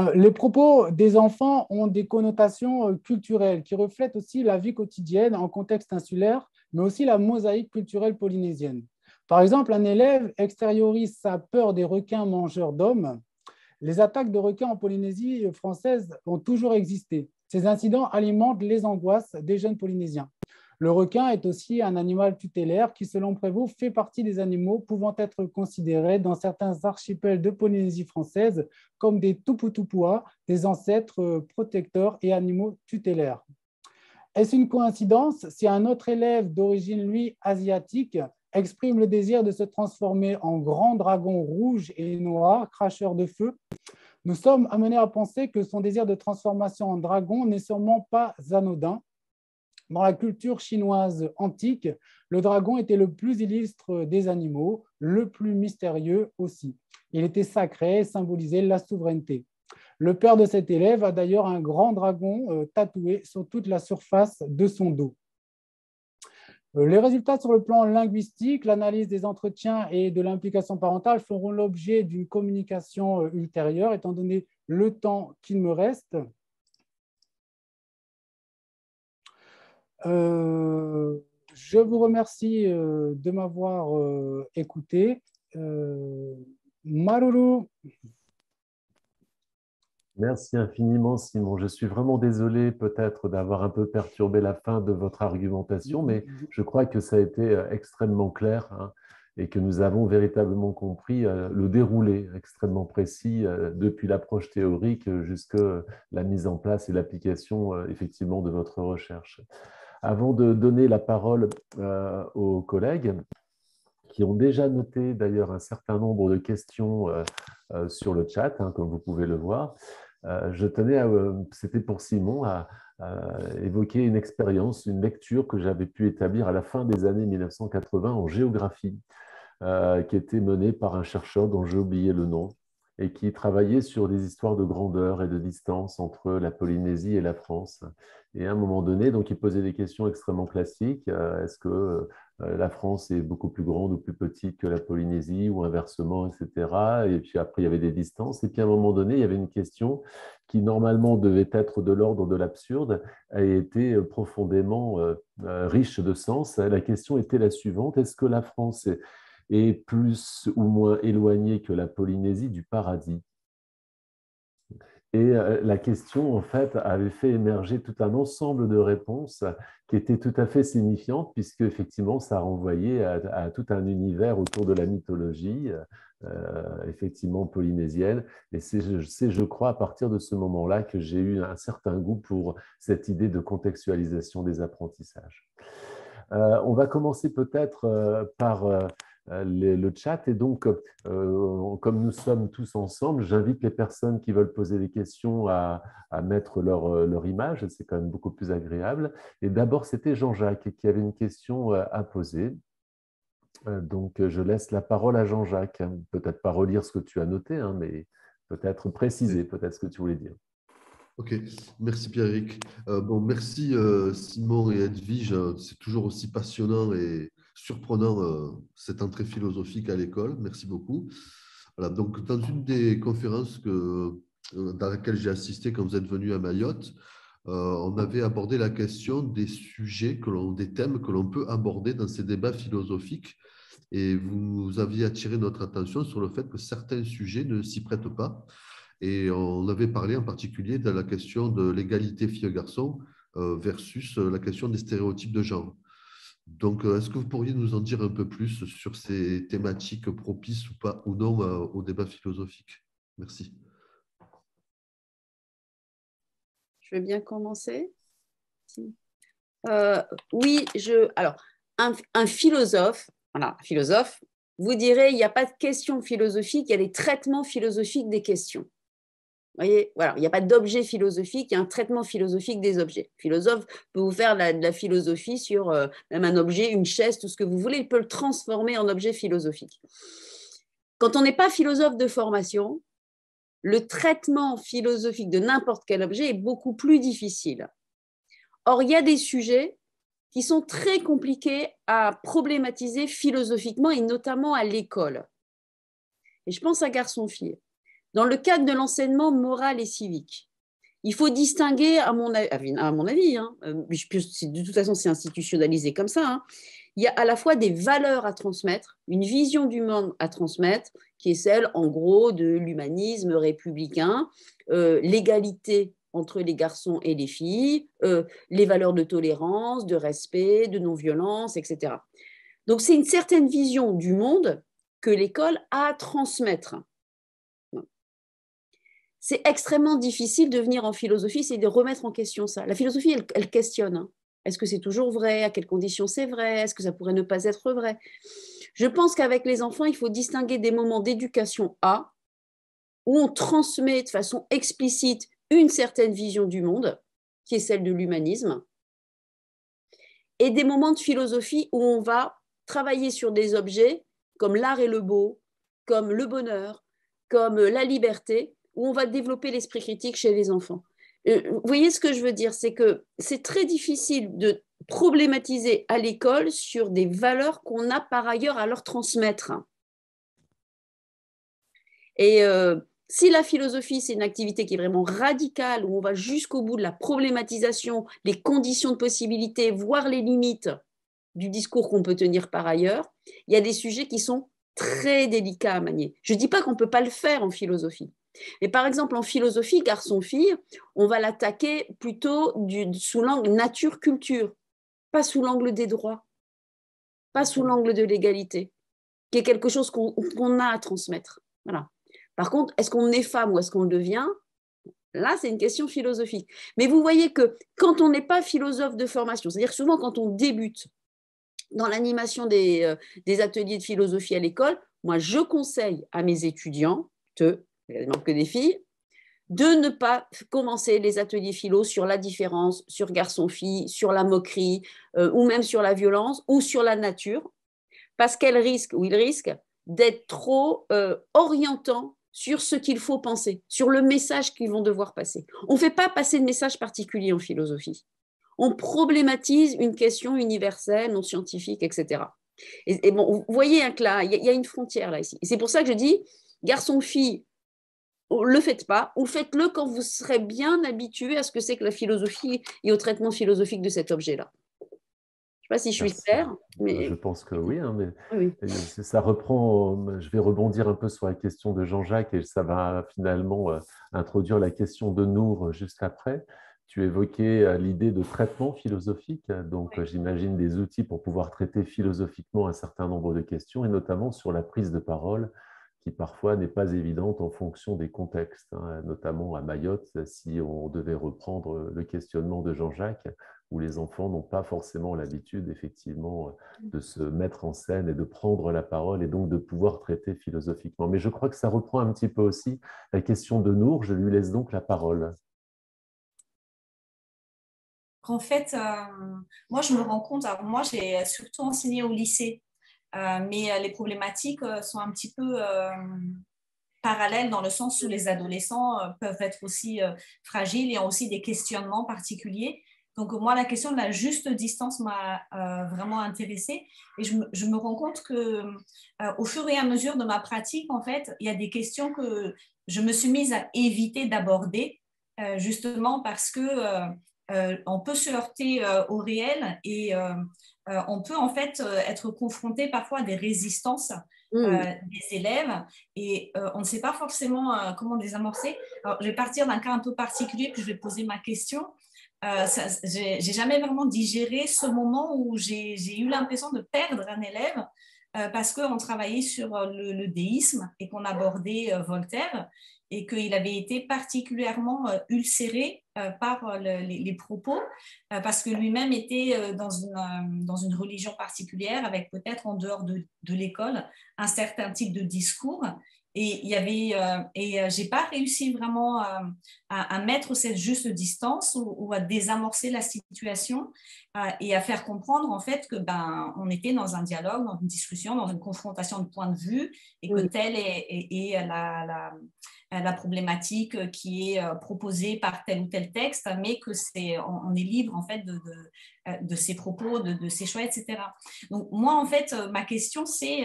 Euh, les propos des enfants ont des connotations euh, culturelles qui reflètent aussi la vie quotidienne en contexte insulaire, mais aussi la mosaïque culturelle polynésienne. Par exemple, un élève extériorise sa peur des requins mangeurs d'hommes. Les attaques de requins en Polynésie française ont toujours existé. Ces incidents alimentent les angoisses des jeunes Polynésiens. Le requin est aussi un animal tutélaire qui, selon Prévost, fait partie des animaux pouvant être considérés dans certains archipels de Polynésie française comme des tuputupua, des ancêtres euh, protecteurs et animaux tutélaires. Est-ce une coïncidence si un autre élève d'origine, lui, asiatique, exprime le désir de se transformer en grand dragon rouge et noir, cracheur de feu? Nous sommes amenés à penser que son désir de transformation en dragon n'est sûrement pas anodin, dans la culture chinoise antique, le dragon était le plus illustre des animaux, le plus mystérieux aussi. Il était sacré et symbolisait la souveraineté. Le père de cet élève a d'ailleurs un grand dragon euh, tatoué sur toute la surface de son dos. Euh, les résultats sur le plan linguistique, l'analyse des entretiens et de l'implication parentale feront l'objet d'une communication euh, ultérieure, étant donné le temps qu'il me reste. Euh, je vous remercie euh, de m'avoir euh, écouté. Maruru. Merci infiniment, Simon. Je suis vraiment désolé peut-être d'avoir un peu perturbé la fin de votre argumentation, mais je crois que ça a été extrêmement clair hein, et que nous avons véritablement compris le déroulé extrêmement précis depuis l'approche théorique jusqu'à la mise en place et l'application effectivement de votre recherche. Avant de donner la parole euh, aux collègues, qui ont déjà noté d'ailleurs un certain nombre de questions euh, euh, sur le chat, hein, comme vous pouvez le voir, je tenais, c'était pour Simon, à, évoquer une expérience, une lecture que j'avais pu établir à la fin des années 1980 en géographie, qui était menée par un chercheur dont j'ai oublié le nom, et qui travaillait sur des histoires de grandeur et de distance entre la Polynésie et la France. Et à un moment donné, donc, il posait des questions extrêmement classiques. Euh, est-ce que euh, la France est beaucoup plus grande ou plus petite que la Polynésie ou inversement, etc. Et puis après, il y avait des distances. Et puis à un moment donné, il y avait une question qui normalement devait être de l'ordre de l'absurde, a été profondément euh, riche de sens. La question était la suivante. Est-ce que la France est est plus ou moins éloigné que la Polynésie du paradis. Et euh, la question, en fait, avait fait émerger tout un ensemble de réponses qui étaient tout à fait signifiantes, puisque effectivement, ça renvoyait à, tout un univers autour de la mythologie, euh, effectivement polynésienne. Et c'est, je crois, à partir de ce moment-là que j'ai eu un certain goût pour cette idée de contextualisation des apprentissages. Euh, on va commencer peut-être par euh, le, chat. Et donc, euh, comme nous sommes tous ensemble, j'invite les personnes qui veulent poser des questions à, mettre leur, euh, leur image. C'est quand même beaucoup plus agréable. Et d'abord, c'était Jean-Jacques qui avait une question à poser. Donc, je laisse la parole à Jean-Jacques. Peut-être pas relire ce que tu as noté, hein, mais peut-être préciser peut-être ce que tu voulais dire. Ok, merci Pierrick. bon, merci Simon et Edwige. C'est toujours aussi passionnant et, surprenant euh, cette entrée philosophique à l'école. Merci beaucoup. Donc, dans une des conférences que, euh, dans laquelle j'ai assisté quand vous êtes venu à Mayotte, euh, on avait abordé la question des sujets, que des thèmes que l'on peut aborder dans ces débats philosophiques. Et vous aviez attiré notre attention sur le fait que certains sujets ne s'y prêtent pas. Et on avait parlé en particulier de la question de l'égalité filles-garçons versus la question des stéréotypes de genre. Donc, euh, est-ce que vous pourriez nous en dire un peu plus sur ces thématiques propices ou pas ou non euh, au débat philosophique? Merci. Je vais bien commencer. Euh, oui, je. Alors, un, philosophe, voilà, un philosophe, vous direz il n'y a pas de questions philosophiques, il y a des traitements philosophiques des questions voyez, voilà, il n'y a pas d'objet philosophique, il y a un traitement philosophique des objets. Le philosophe peut vous faire de la, philosophie sur euh, même un objet, une chaise, tout ce que vous voulez, il peut le transformer en objet philosophique. Quand on n'est pas philosophe de formation, le traitement philosophique de n'importe quel objet est beaucoup plus difficile. Or, il y a des sujets qui sont très compliqués à problématiser philosophiquement et notamment à l'école. Et je pense à garçon-fille dans le cadre de l'enseignement moral et civique. Il faut distinguer, à mon, avis, hein, euh, de toute façon c'est institutionnalisé comme ça, hein, il y a à la fois des valeurs à transmettre, une vision du monde à transmettre, qui est celle en gros de l'humanisme républicain, euh, l'égalité entre les garçons et les filles, les valeurs de tolérance, de respect, de non-violence, etc. Donc c'est une certaine vision du monde que l'école a à transmettre. C'est extrêmement difficile de venir en philosophie, c'est de remettre en question ça. La philosophie, elle, questionne. Hein. Est-ce que c'est toujours vrai? À quelles conditions c'est vrai? Est-ce que ça pourrait ne pas être vrai? Je pense qu'avec les enfants, il faut distinguer des moments d'éducation A, où on transmet de façon explicite une certaine vision du monde, qui est celle de l'humanisme, et des moments de philosophie où on va travailler sur des objets comme l'art et le beau, comme le bonheur, comme la liberté, où on va développer l'esprit critique chez les enfants. Euh, vous voyez ce que je veux dire, c'est que c'est très difficile de problématiser à l'école sur des valeurs qu'on a par ailleurs à leur transmettre. Et euh, si la philosophie, c'est une activité qui est vraiment radicale, où on va jusqu'au bout de la problématisation, les conditions de possibilité, voire les limites du discours qu'on peut tenir par ailleurs, il y a des sujets qui sont très délicats à manier. Je ne dis pas qu'on ne peut pas le faire en philosophie. Mais par exemple, en philosophie, garçon-fille, on va l'attaquer plutôt sous l'angle nature-culture, pas sous l'angle des droits, pas sous l'angle de l'égalité, qui est quelque chose qu'on a à transmettre. Voilà. Par contre, est-ce qu'on est femme ou est-ce qu'on devient? Là, c'est une question philosophique. Mais vous voyez que quand on n'est pas philosophe de formation, c'est-à-dire souvent quand on débute dans l'animation des, euh, des, ateliers de philosophie à l'école, moi, je conseille à mes étudiants, te, que des filles, de ne pas commencer les ateliers philo sur la différence, sur garçon-fille, sur la moquerie, euh, ou même sur la violence, ou sur la nature, parce qu'elles risquent, ou ils risquent, d'être trop euh, orientants sur ce qu'il faut penser, sur le message qu'ils vont devoir passer. On ne fait pas passer de message particulier en philosophie. On problématise une question universelle, non scientifique, etc. Et, bon, vous voyez que là, il y, a une frontière là ici. Et c'est pour ça que je dis, garçon-fille, le faites pas, ou faites-le quand vous serez bien habitué à ce que c'est que la philosophie et au traitement philosophique de cet objet-là sais pas si je suis claire. Mais... Je pense que oui, hein, mais ça reprend. Je vais rebondir un peu sur la question de Jean-Jacques et ça va finalement euh, introduire la question de Nour juste après. Tu évoquais euh, l'idée de traitement philosophique, donc j'imagine des outils pour pouvoir traiter philosophiquement un certain nombre de questions et notamment sur la prise de parole qui parfois n'est pas évidente en fonction des contextes, hein, notamment à Mayotte, si on devait reprendre le questionnement de Jean-Jacques, où les enfants n'ont pas forcément l'habitude, effectivement, mmh. de se mettre en scène et de prendre la parole et donc de pouvoir traiter philosophiquement. Mais je crois que ça reprend un petit peu aussi la question de Nour. Je lui laisse donc la parole. En fait, euh, moi, je me rends compte, alors moi, j'ai surtout enseigné au lycée, euh, mais euh, les problématiques sont un petit peu parallèles dans le sens où les adolescents peuvent être aussi fragiles et ont aussi des questionnements particuliers. Donc, moi, la question de la juste distance m'a euh, vraiment intéressée. Et je me, rends compte que, euh, au fur et à mesure de ma pratique, en fait, il y a des questions que je me suis mise à éviter d'aborder, euh, justement parce que on peut se heurter au réel et on peut, en fait, être confronté parfois à des résistances mmh. des élèves et on ne sait pas forcément comment désamorcer. Alors, je vais partir d'un cas un peu particulier, puis je vais poser ma question. Euh, j'ai jamais vraiment digéré ce moment où j'ai eu l'impression de perdre un élève euh, parce qu'on travaillait sur euh, le, déisme et qu'on abordait Voltaire et qu'il avait été particulièrement ulcéré par les, propos parce que lui-même était dans une, dans une religion particulière avec peut-être en dehors de, de l'école un certain type de discours et il y avait euh, et euh, j'ai pas réussi vraiment euh, à, mettre cette juste distance ou, à désamorcer la situation et à faire comprendre en fait que ben on était dans un dialogue, dans une discussion, dans une confrontation de points de vue et que telle est, est, la, la, la, problématique qui est proposée par tel ou tel texte, mais que c'est on, est libre en fait de, de, ses propos, de, de, ses choix, etc. Donc moi en fait ma question c'est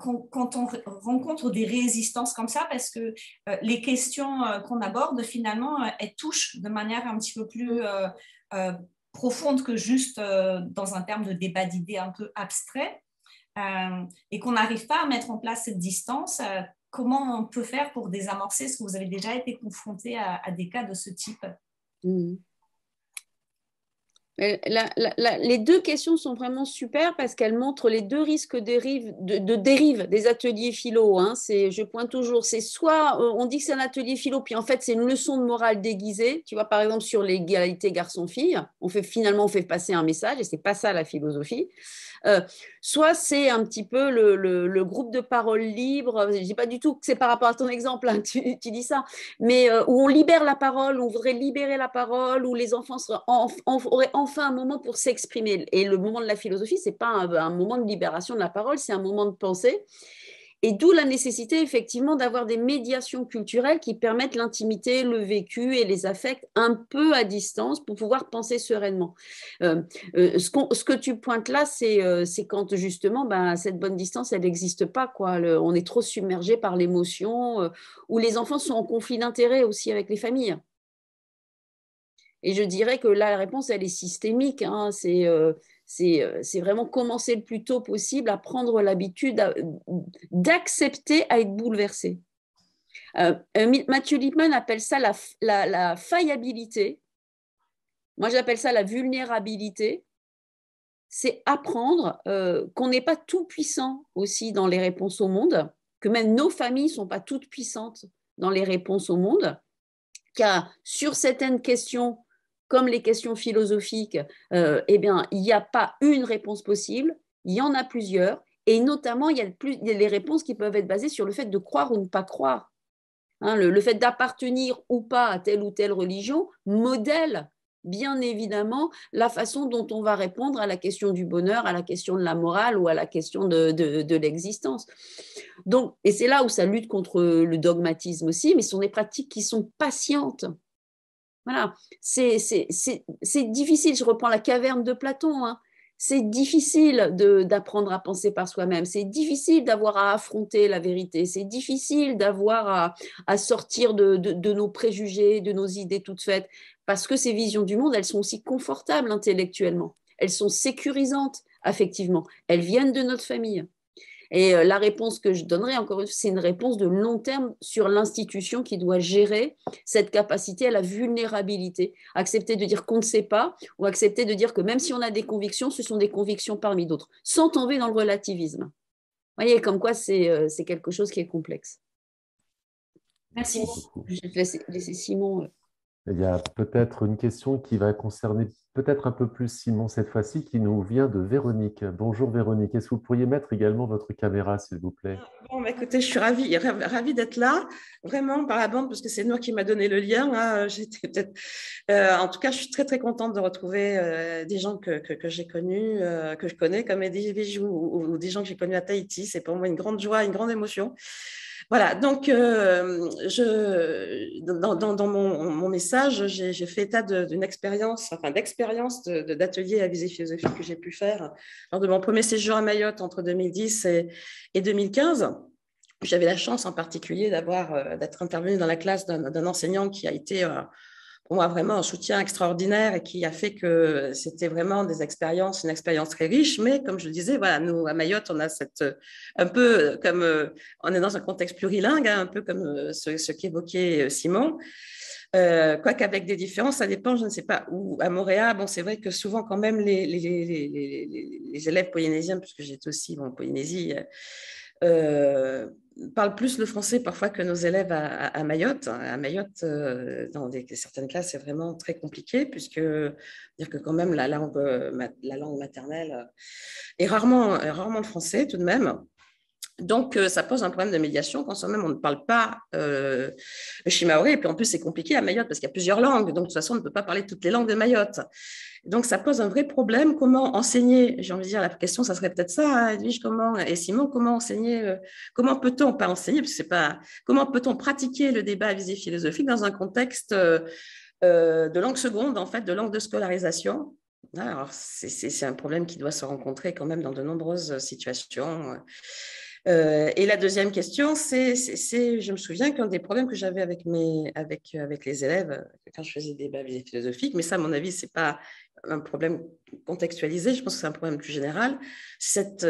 quand, on rencontre des résistances comme ça, parce que les questions qu'on aborde finalement elles touchent de manière un petit peu plus profonde que juste euh, dans un terme de débat d'idées un peu abstrait, euh, et qu'on n'arrive pas à mettre en place cette distance, euh, comment on peut faire pour désamorcer Est-ce que vous avez déjà été confronté à, des cas de ce type? Mmh. Euh, les deux questions sont vraiment super parce qu'elles montrent les deux risques de, dérive des ateliers philo. Hein. Je pointe toujours, c'est soit euh, on dit que c'est un atelier philo, puis en fait c'est une leçon de morale déguisée. Tu vois, par exemple sur l'égalité garçon-fille, on fait finalement on fait passer un message et c'est pas ça la philosophie. Euh, soit c'est un petit peu le, groupe de parole libre, je dis pas du tout que c'est par rapport à ton exemple, hein, tu, dis ça, mais où on libère la parole, on voudrait libérer la parole, où les enfants auraient enfin un moment pour s'exprimer. Et le moment de la philosophie, ce n'est pas un moment de libération de la parole, c'est un moment de pensée. Et d'où la nécessité effectivement d'avoir des médiations culturelles qui permettent l'intimité, le vécu et les affects un peu à distance pour pouvoir penser sereinement. Euh, euh, ce, que tu pointes là, c'est euh, quand justement ben, cette bonne distance, elle n'existe pas. Quoi. on est trop submergé par l'émotion, ou les enfants sont en conflit d'intérêts aussi avec les familles. Et je dirais que là, la réponse, elle est systémique. Hein. c'est euh, c'est vraiment commencer le plus tôt possible à prendre l'habitude d'accepter à être bouleversé. Euh, euh, Mathieu Lippmann appelle ça la, la, faillabilité. Moi, j'appelle ça la vulnérabilité. C'est apprendre qu'on n'est pas tout puissant aussi dans les réponses au monde, que même nos familles ne sont pas toutes puissantes dans les réponses au monde, car sur certaines questions, comme les questions philosophiques, euh, eh bien, il n'y a pas une réponse possible, il y en a plusieurs, et notamment, il y a, plus, les réponses qui peuvent être basées sur le fait de croire ou ne pas croire. Hein, le, fait d'appartenir ou pas à telle ou telle religion modèle bien évidemment la façon dont on va répondre à la question du bonheur, à la question de la morale ou à la question de, l'existence. Et c'est là où ça lutte contre le dogmatisme aussi, mais ce sont des pratiques qui sont patientes. Voilà, c'est difficile. Je reprends la caverne de Platon. Hein. C'est difficile d'apprendre à penser par soi-même. C'est difficile d'avoir à affronter la vérité. C'est difficile d'avoir à, sortir de, de, nos préjugés, de nos idées toutes faites, parce que ces visions du monde, elles sont aussi confortables intellectuellement. Elles sont sécurisantes affectivement. Elles viennent de notre famille. Et euh, la réponse que je donnerai, encore une fois, c'est une réponse de long terme sur l'institution qui doit gérer cette capacité à la vulnérabilité. Accepter de dire qu'on ne sait pas ou accepter de dire que même si on a des convictions, ce sont des convictions parmi d'autres, sans tomber dans le relativisme. Vous voyez, comme quoi c'est euh, quelque chose qui est complexe. Merci. Je vais laisser, laisser Simon. Il y a peut-être une question qui va concerner peut-être un peu plus Simon cette fois-ci, qui nous vient de Véronique. Bonjour Véronique, est-ce que vous pourriez mettre également votre caméra, s'il vous plaît? Bon, bah, Écoutez, je suis ravie, d'être là, vraiment par la bande, parce que c'est Noir qui m'a donné le lien. Hein. Euh, en tout cas, je suis très très contente de retrouver euh, des gens que, j'ai connus, euh, que je connais, comme Eddie ou, ou des gens que j'ai connus à Tahiti. C'est pour moi une grande joie, une grande émotion. Voilà, donc euh, je, dans, mon, message, j'ai fait état d'une expérience, enfin d'expérience d'atelier à visée philosophique que j'ai pu faire lors de mon premier séjour à Mayotte entre 2010 et, et 2015. J'avais la chance en particulier d'avoir euh, d'être intervenue dans la classe d'un enseignant qui a été euh, pour moi vraiment un soutien extraordinaire et qui a fait que c'était vraiment des expériences, une expérience très riche. Mais comme je le disais, voilà, nous à Mayotte, on a cette un peu comme on est dans un contexte plurilingue, hein, un peu comme ce, ce qu'évoquait euh, Simon. Euh, Quoique avec des différences, ça dépend, je ne sais pas où. À Montréal, bon, c'est vrai que souvent, quand même, les, les, les, les élèves polynésiens, puisque j'étais aussi en Polynésie, euh, parlent plus le français parfois que nos élèves à, Mayotte. À Mayotte, euh, dans certaines classes, c'est vraiment très compliqué, puisque dire que quand même la langue, euh, la langue maternelle est rarement, rarement le français tout de même. Donc, ça pose un problème de médiation quand même on ne parle pas le chimaoré. Et puis en plus, c'est compliqué à Mayotte parce qu'il y a plusieurs langues. Donc, de toute façon, on ne peut pas parler toutes les langues de Mayotte. Donc, ça pose un vrai problème. Comment enseigner? J'ai envie de dire, la question, ça serait peut-être ça, hein, Edwige, comment? Et Simon, comment enseigner euh, Comment peut-on, pas enseigner, pas. Comment peut-on pratiquer le débat à visée philosophique dans un contexte euh, euh, de langue seconde, en fait, de langue de scolarisation? Alors, c'est un problème qui doit se rencontrer quand même dans de nombreuses situations. Et la deuxième question, c'est, je me souviens qu'un des problèmes que j'avais avec, avec, avec les élèves quand je faisais des débats visée philosophique, mais ça, à mon avis, c'est pas un problème contextualisé, je pense que c'est un problème plus général, cette,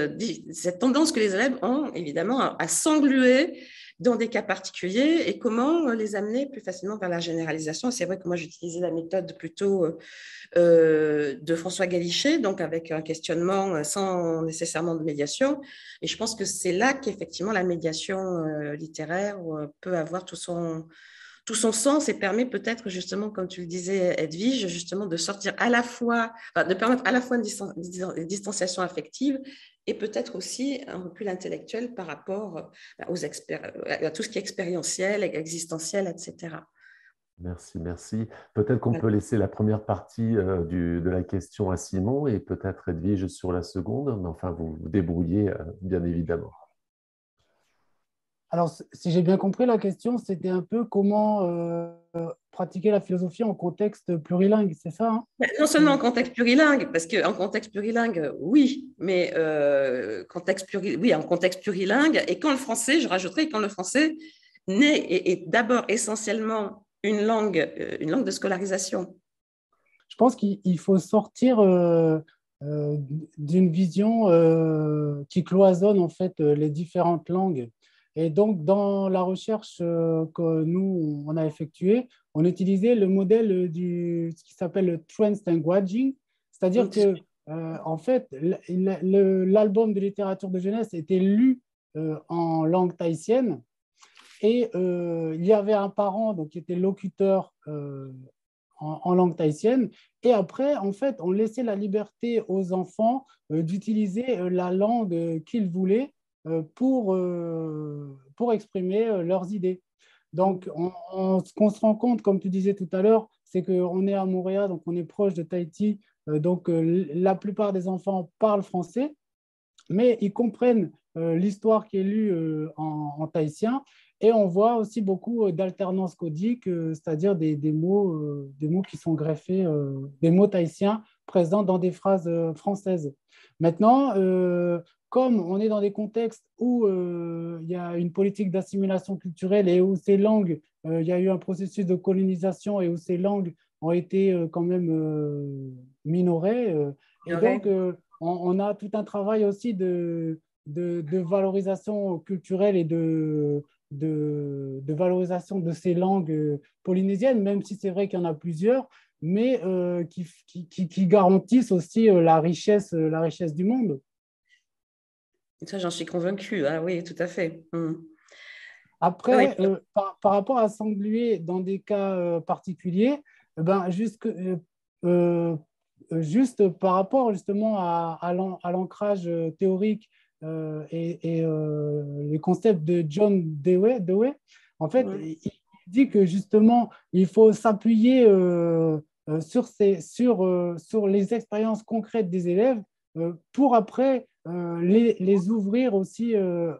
cette tendance que les élèves ont évidemment à, s'engluer dans des cas particuliers et comment les amener plus facilement vers la généralisation. C'est vrai que moi, j'utilisais la méthode plutôt de François Galichet, donc avec un questionnement sans nécessairement de médiation. Et je pense que c'est là qu'effectivement la médiation littéraire peut avoir tout son tout son sens et permet peut-être justement, comme tu le disais, Edwige, justement de sortir à la fois, de permettre à la fois une, distanciation affective et peut-être aussi un recul intellectuel par rapport bah, aux à tout ce qui est expérientiel, existentiel, etc. Merci, merci. Peut-être qu'on peut laisser la première partie euh, de la question à Simon et peut-être Edwige sur la seconde, mais enfin, vous vous débrouillez euh, bien évidemment. Alors, si j'ai bien compris la question, c'était un peu comment euh, pratiquer la philosophie en contexte plurilingue, c'est ça hein? Non seulement en contexte plurilingue, parce qu'en contexte plurilingue, oui, mais euh, contexte oui, en contexte plurilingue, et quand le français, je rajouterais, quand le français naît et est d'abord essentiellement une langue, euh, une langue de scolarisation. Je pense qu'il faut sortir d'une vision qui cloisonne en fait les différentes langues. Et donc, dans la recherche euh, que nous, on a effectuée, on utilisait le modèle du, ce qui s'appelle le translanguaging, c'est-à-dire que, euh, en fait, l'album de littérature de jeunesse était lu euh, en langue tahitienne. Et il y avait un parent donc, qui était locuteur en, en, langue tahitienne. Et après, en fait, on laissait la liberté aux enfants d'utiliser la langue qu'ils voulaient pour, euh, pour exprimer euh, leurs idées. Donc, ce qu'on se rend compte, comme tu disais tout à l'heure, c'est qu'on est à Montréal, donc on est proche de Tahiti. donc, la plupart des enfants parlent français, mais ils comprennent l'histoire qui est lue en, en, tahitien. Et on voit aussi beaucoup d'alternance codique, c'est-à-dire des, des, mots, des mots qui sont greffés, des mots tahitiens présents dans des phrases françaises. Maintenant, comme on est dans des contextes où euh, il y a une politique d'assimilation culturelle et où ces langues, euh, il y a eu un processus de colonisation et où ces langues ont été euh, quand même minorées. et donc, on, a tout un travail aussi de, de, valorisation culturelle et de, de, valorisation de ces langues polynésiennes, même si c'est vrai qu'il y en a plusieurs, mais qui, qui, qui, garantissent aussi la richesse, la richesse du monde. Ça, j'en suis convaincue. Ah oui, tout à fait. Hmm. Après, euh, par, rapport à s'engluer dans des cas euh, particuliers, eh ben, juste, euh, juste par rapport justement à, à l'ancrage théorique et, et les concepts de John Dewey, Dewey en fait, il dit que justement, il faut s'appuyer sur, ces, sur, sur les expériences concrètes des élèves pour après euh, les, ouvrir aussi, euh,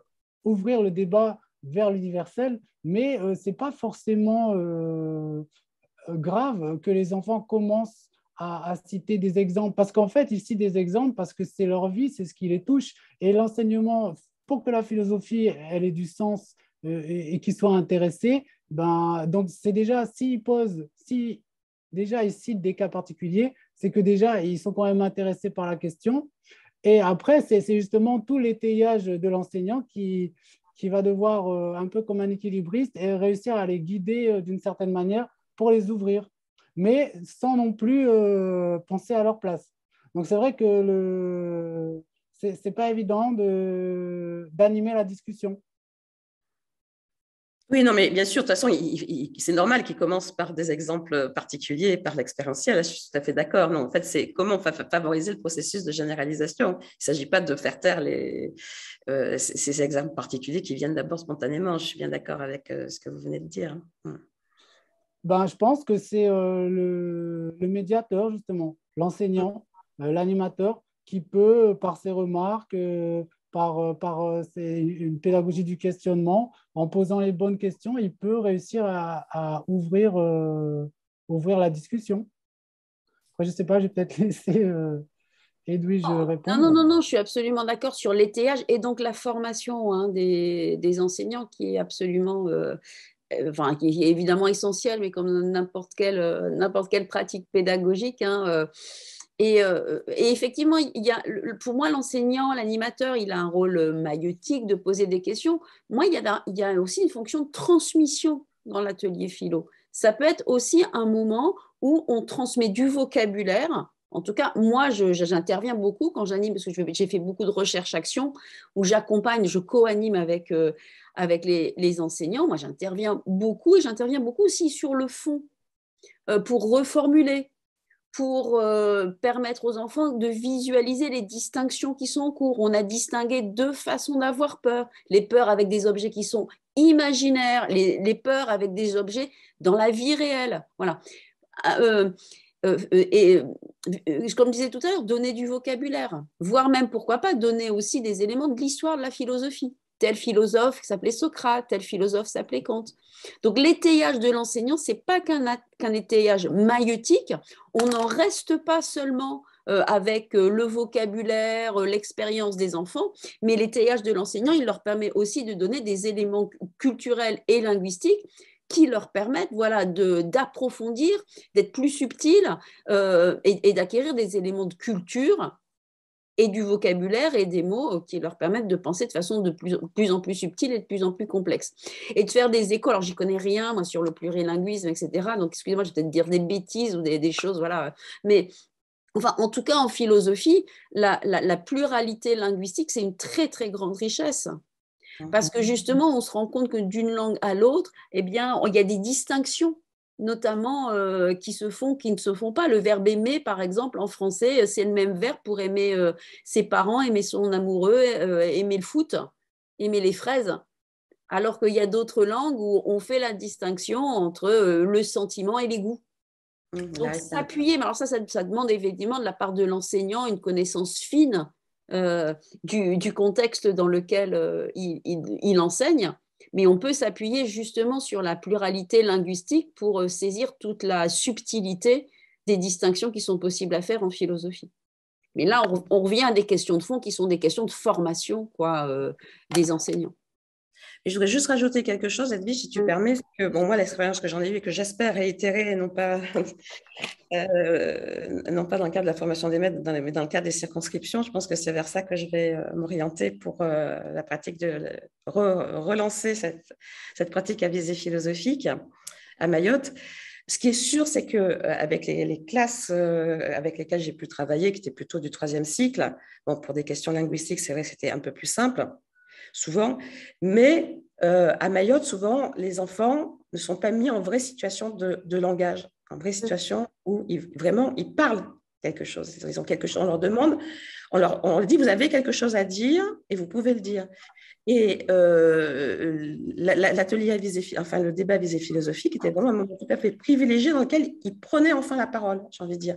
ouvrir le débat vers l'universel, mais euh, ce n'est pas forcément grave que les enfants commencent à, citer des exemples, parce qu'en fait, ils citent des exemples parce que c'est leur vie, c'est ce qui les touche, et l'enseignement, pour que la philosophie, elle ait du sens et, et qu'ils soient intéressés, ben, donc c'est déjà, s'ils posent, si déjà ils citent des cas particuliers, c'est que déjà, ils sont quand même intéressés par la question, et après, c'est justement tout l'étayage de l'enseignant qui, qui va devoir, euh, un peu comme un équilibriste, réussir à les guider euh, d'une certaine manière pour les ouvrir, mais sans non plus euh, penser à leur place. Donc c'est vrai que ce n'est pas évident d'animer la discussion. Oui, non, mais bien sûr, de toute façon, c'est normal qu'il commence par des exemples particuliers, par l'expérientiel. Je suis tout à fait d'accord. Non, en fait, c'est comment favoriser le processus de généralisation. Il ne s'agit pas de faire taire euh, ces, exemples particuliers qui viennent d'abord spontanément. Je suis bien d'accord avec euh, ce que vous venez de dire. Hmm. Ben, je pense que c'est euh, le, médiateur, justement, l'enseignant, l'animateur, qui peut, par ses remarques, par, euh, par euh, une pédagogie du questionnement, en posant les bonnes questions, il peut réussir à, ouvrir, euh, ouvrir la discussion. Après, je ne sais pas, j'ai peut-être laissé euh, Edwige répondre. Non, non, non, non, je suis absolument d'accord sur l'étayage et donc la formation hein, des, des, enseignants qui est absolument enfin, qui est évidemment essentielle, mais comme n'importe quelle, n'importe quelle pratique pédagogique, hein, Et, effectivement, il y a, pour moi, l'enseignant, l'animateur, il a un rôle maïeutique de poser des questions. Moi, il y a, aussi une fonction de transmission dans l'atelier philo. Ça peut être aussi un moment où on transmet du vocabulaire en tout cas, moi, j'interviens beaucoup quand j'anime, parce que j'ai fait beaucoup de recherche-action, où j'accompagne, je co-anime avec, euh, avec les, enseignants. Moi, j'interviens beaucoup et j'interviens beaucoup aussi sur le fond, euh, pour reformuler, pour euh, permettre aux enfants de visualiser les distinctions qui sont en cours. On a distingué deux façons d'avoir peur. Les peurs avec des objets qui sont imaginaires, les, peurs avec des objets dans la vie réelle. Voilà. Euh, euh, et comme je disais tout à l'heure, donner du vocabulaire, voire même, pourquoi pas, donner aussi des éléments de l'histoire de la philosophie. Tel philosophe s'appelait Socrate, tel philosophe s'appelait Kant. Donc l'étayage de l'enseignant, c'est pas qu'un étayage maïeutique. On n'en reste pas seulement avec le vocabulaire, l'expérience des enfants, mais l'étayage de l'enseignant, il leur permet aussi de donner des éléments culturels et linguistiques qui leur permettent voilà, d'approfondir, d'être plus subtils euh, et, d'acquérir des éléments de culture et du vocabulaire et des mots euh, qui leur permettent de penser de façon de plus, plus, en plus subtile et de plus en plus complexe. Et de faire des écoles, alors j'y connais rien, moi, sur le plurilinguisme, etc. Donc, excusez-moi, je vais peut-être dire des bêtises ou des, choses, voilà. Mais Enfin, en tout cas, en philosophie, la, la pluralité linguistique, c'est une très, très grande richesse. Parce que justement, on se rend compte que d'une langue à l'autre, eh bien, il y a des distinctions notamment euh, qui se font, qui ne se font pas. Le verbe aimer, par exemple, en français, c'est le même verbe pour aimer euh, ses parents, aimer son amoureux, euh, aimer le foot, aimer les fraises. Alors qu'il y a d'autres langues où on fait la distinction entre le sentiment et les goûts. Mmh, Donc s'appuyer, mais alors ça, ça, ça, demande effectivement de la part de l'enseignant une connaissance fine euh, du, contexte dans lequel euh, il, enseigne, mais on peut s'appuyer justement sur la pluralité linguistique pour euh, saisir toute la subtilité des distinctions qui sont possibles à faire en philosophie. Mais là, on, revient à des questions de fond qui sont des questions de formation quoi, des enseignants je voudrais juste rajouter quelque chose, Edwige, si tu mm. permets. Que, bon, moi, l'expérience que j'en ai eue et que j'espère réitérer, non pas, euh, non pas dans le cadre de la formation des maîtres, mais dans le cadre des circonscriptions, je pense que c'est vers ça que je vais euh, m'orienter pour euh, la pratique de relancer cette, cette, pratique à visée philosophique à Mayotte. Ce qui est sûr, c'est que avec les, les classes avec lesquelles j'ai pu travailler, qui étaient plutôt du troisième cycle, bon, pour des questions linguistiques, c'est vrai que c'était un peu plus simple souvent. Mais euh, à Mayotte, souvent, les enfants ne sont pas mis en vraie situation de, langage, en vraie situation où ils, vraiment ils parlent quelque chose. Ils ont quelque chose. On leur demande, on leur, on dit, vous avez quelque chose à dire et vous pouvez le dire. Et euh, l'atelier à visée, enfin le débat visé philosophique était vraiment un moment tout à fait privilégié dans lequel ils prenaient enfin la parole, j'ai envie de dire.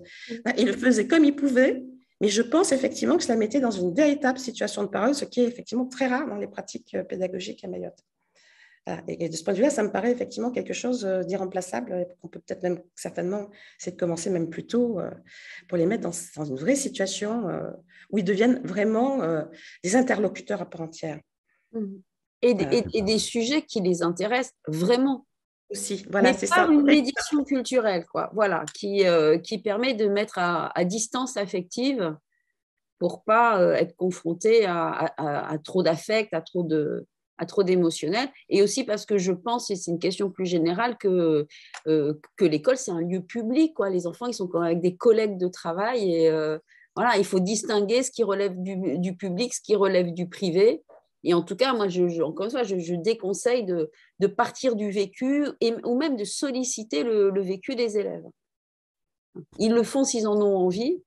Ils le faisaient comme ils pouvaient mais je pense effectivement que cela mettait dans une véritable situation de parole, ce qui est effectivement très rare dans les pratiques euh, pédagogiques à Mayotte. Et, de ce point de vue-là, ça me paraît effectivement quelque chose euh, d'irremplaçable, qu'on peut peut-être même certainement essayer de commencer même plus tôt euh, pour les mettre dans, une vraie situation où ils deviennent vraiment des interlocuteurs à part entière. Mmh. Et, des sujets qui les intéressent vraiment aussi. Voilà, c'est ça. une médiation culturelle, quoi. Voilà, qui, euh, qui permet de mettre à, distance affective pour pas euh, être confronté à, à, trop d'affect, à trop de à trop d'émotionnel, et aussi parce que je pense, et c'est une question plus générale, que, euh, que l'école, c'est un lieu public. Quoi. Les enfants, ils sont quand même avec des collègues de travail, et voilà, il faut distinguer ce qui relève du, du, public, ce qui relève du privé, et en tout cas, moi, je, encore une fois, je, déconseille de, partir du vécu ou même de solliciter le, vécu des élèves. Ils le font s'ils en ont envie,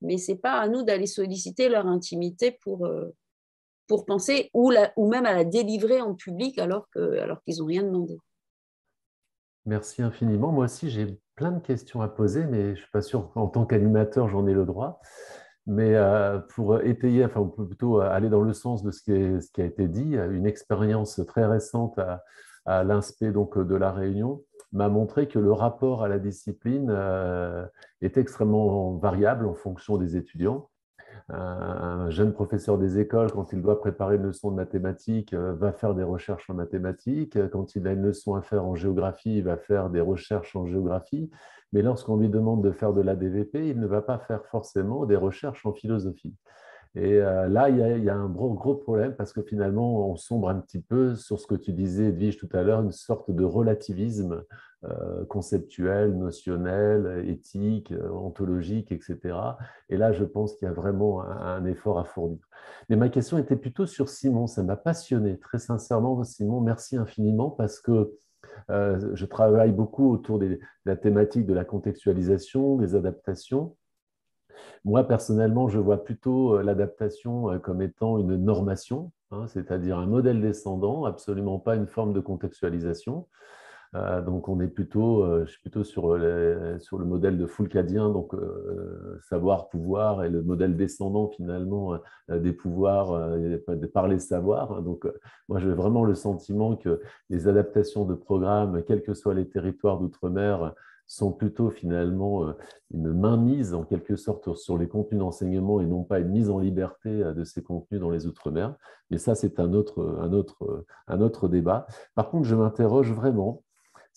mais ce n'est pas à nous d'aller solliciter leur intimité pour, euh, pour penser ou, la, ou même à la délivrer en public alors qu'ils alors qu'ils n'ont rien demandé. Merci infiniment. Moi aussi, j'ai plein de questions à poser, mais je ne suis pas sûr qu'en tant qu'animateur, j'en ai le droit. Mais euh, pour étayer, enfin, on peut plutôt aller dans le sens de ce qui, a été dit, une expérience très récente à, à l'INSPE donc, de La Réunion m'a montré que le rapport à la discipline euh, est extrêmement variable en fonction des étudiants. un jeune professeur des écoles, quand il doit préparer une leçon de mathématiques, va faire des recherches en mathématiques. Quand il a une leçon à faire en géographie, il va faire des recherches en géographie. Mais lorsqu'on lui demande de faire de l'ADVP, il ne va pas faire forcément des recherches en philosophie. Et euh, là, il y, a, un gros, gros, problème parce que finalement, on sombre un petit peu sur ce que tu disais, Edwige, tout à l'heure, une sorte de relativisme euh, conceptuel, notionnel, éthique, euh, ontologique, etc. Et là, je pense qu'il y a vraiment un, effort à fournir. Mais ma question était plutôt sur Simon. Ça m'a passionné, très sincèrement, Simon. Merci infiniment parce que je travaille beaucoup autour de la thématique de la contextualisation, des adaptations. Moi, personnellement, je vois plutôt euh, l'adaptation euh, comme étant une normation, hein, c'est-à-dire un modèle descendant, absolument pas une forme de contextualisation. Euh, donc, on est plutôt, je suis plutôt sur, sur le modèle de Foulcadien, donc savoir, pouvoir, et le modèle descendant finalement des pouvoirs de par les savoirs. Donc, moi, j'ai vraiment le sentiment que les adaptations de programmes, quels que soient les territoires d'outre-mer, sont plutôt finalement euh, une mainmise en quelque sorte sur les contenus d'enseignement et non pas une mise en liberté euh, de ces contenus dans les Outre-mer. Mais ça, c'est un autre, un, autre, un autre débat. Par contre, je m'interroge vraiment,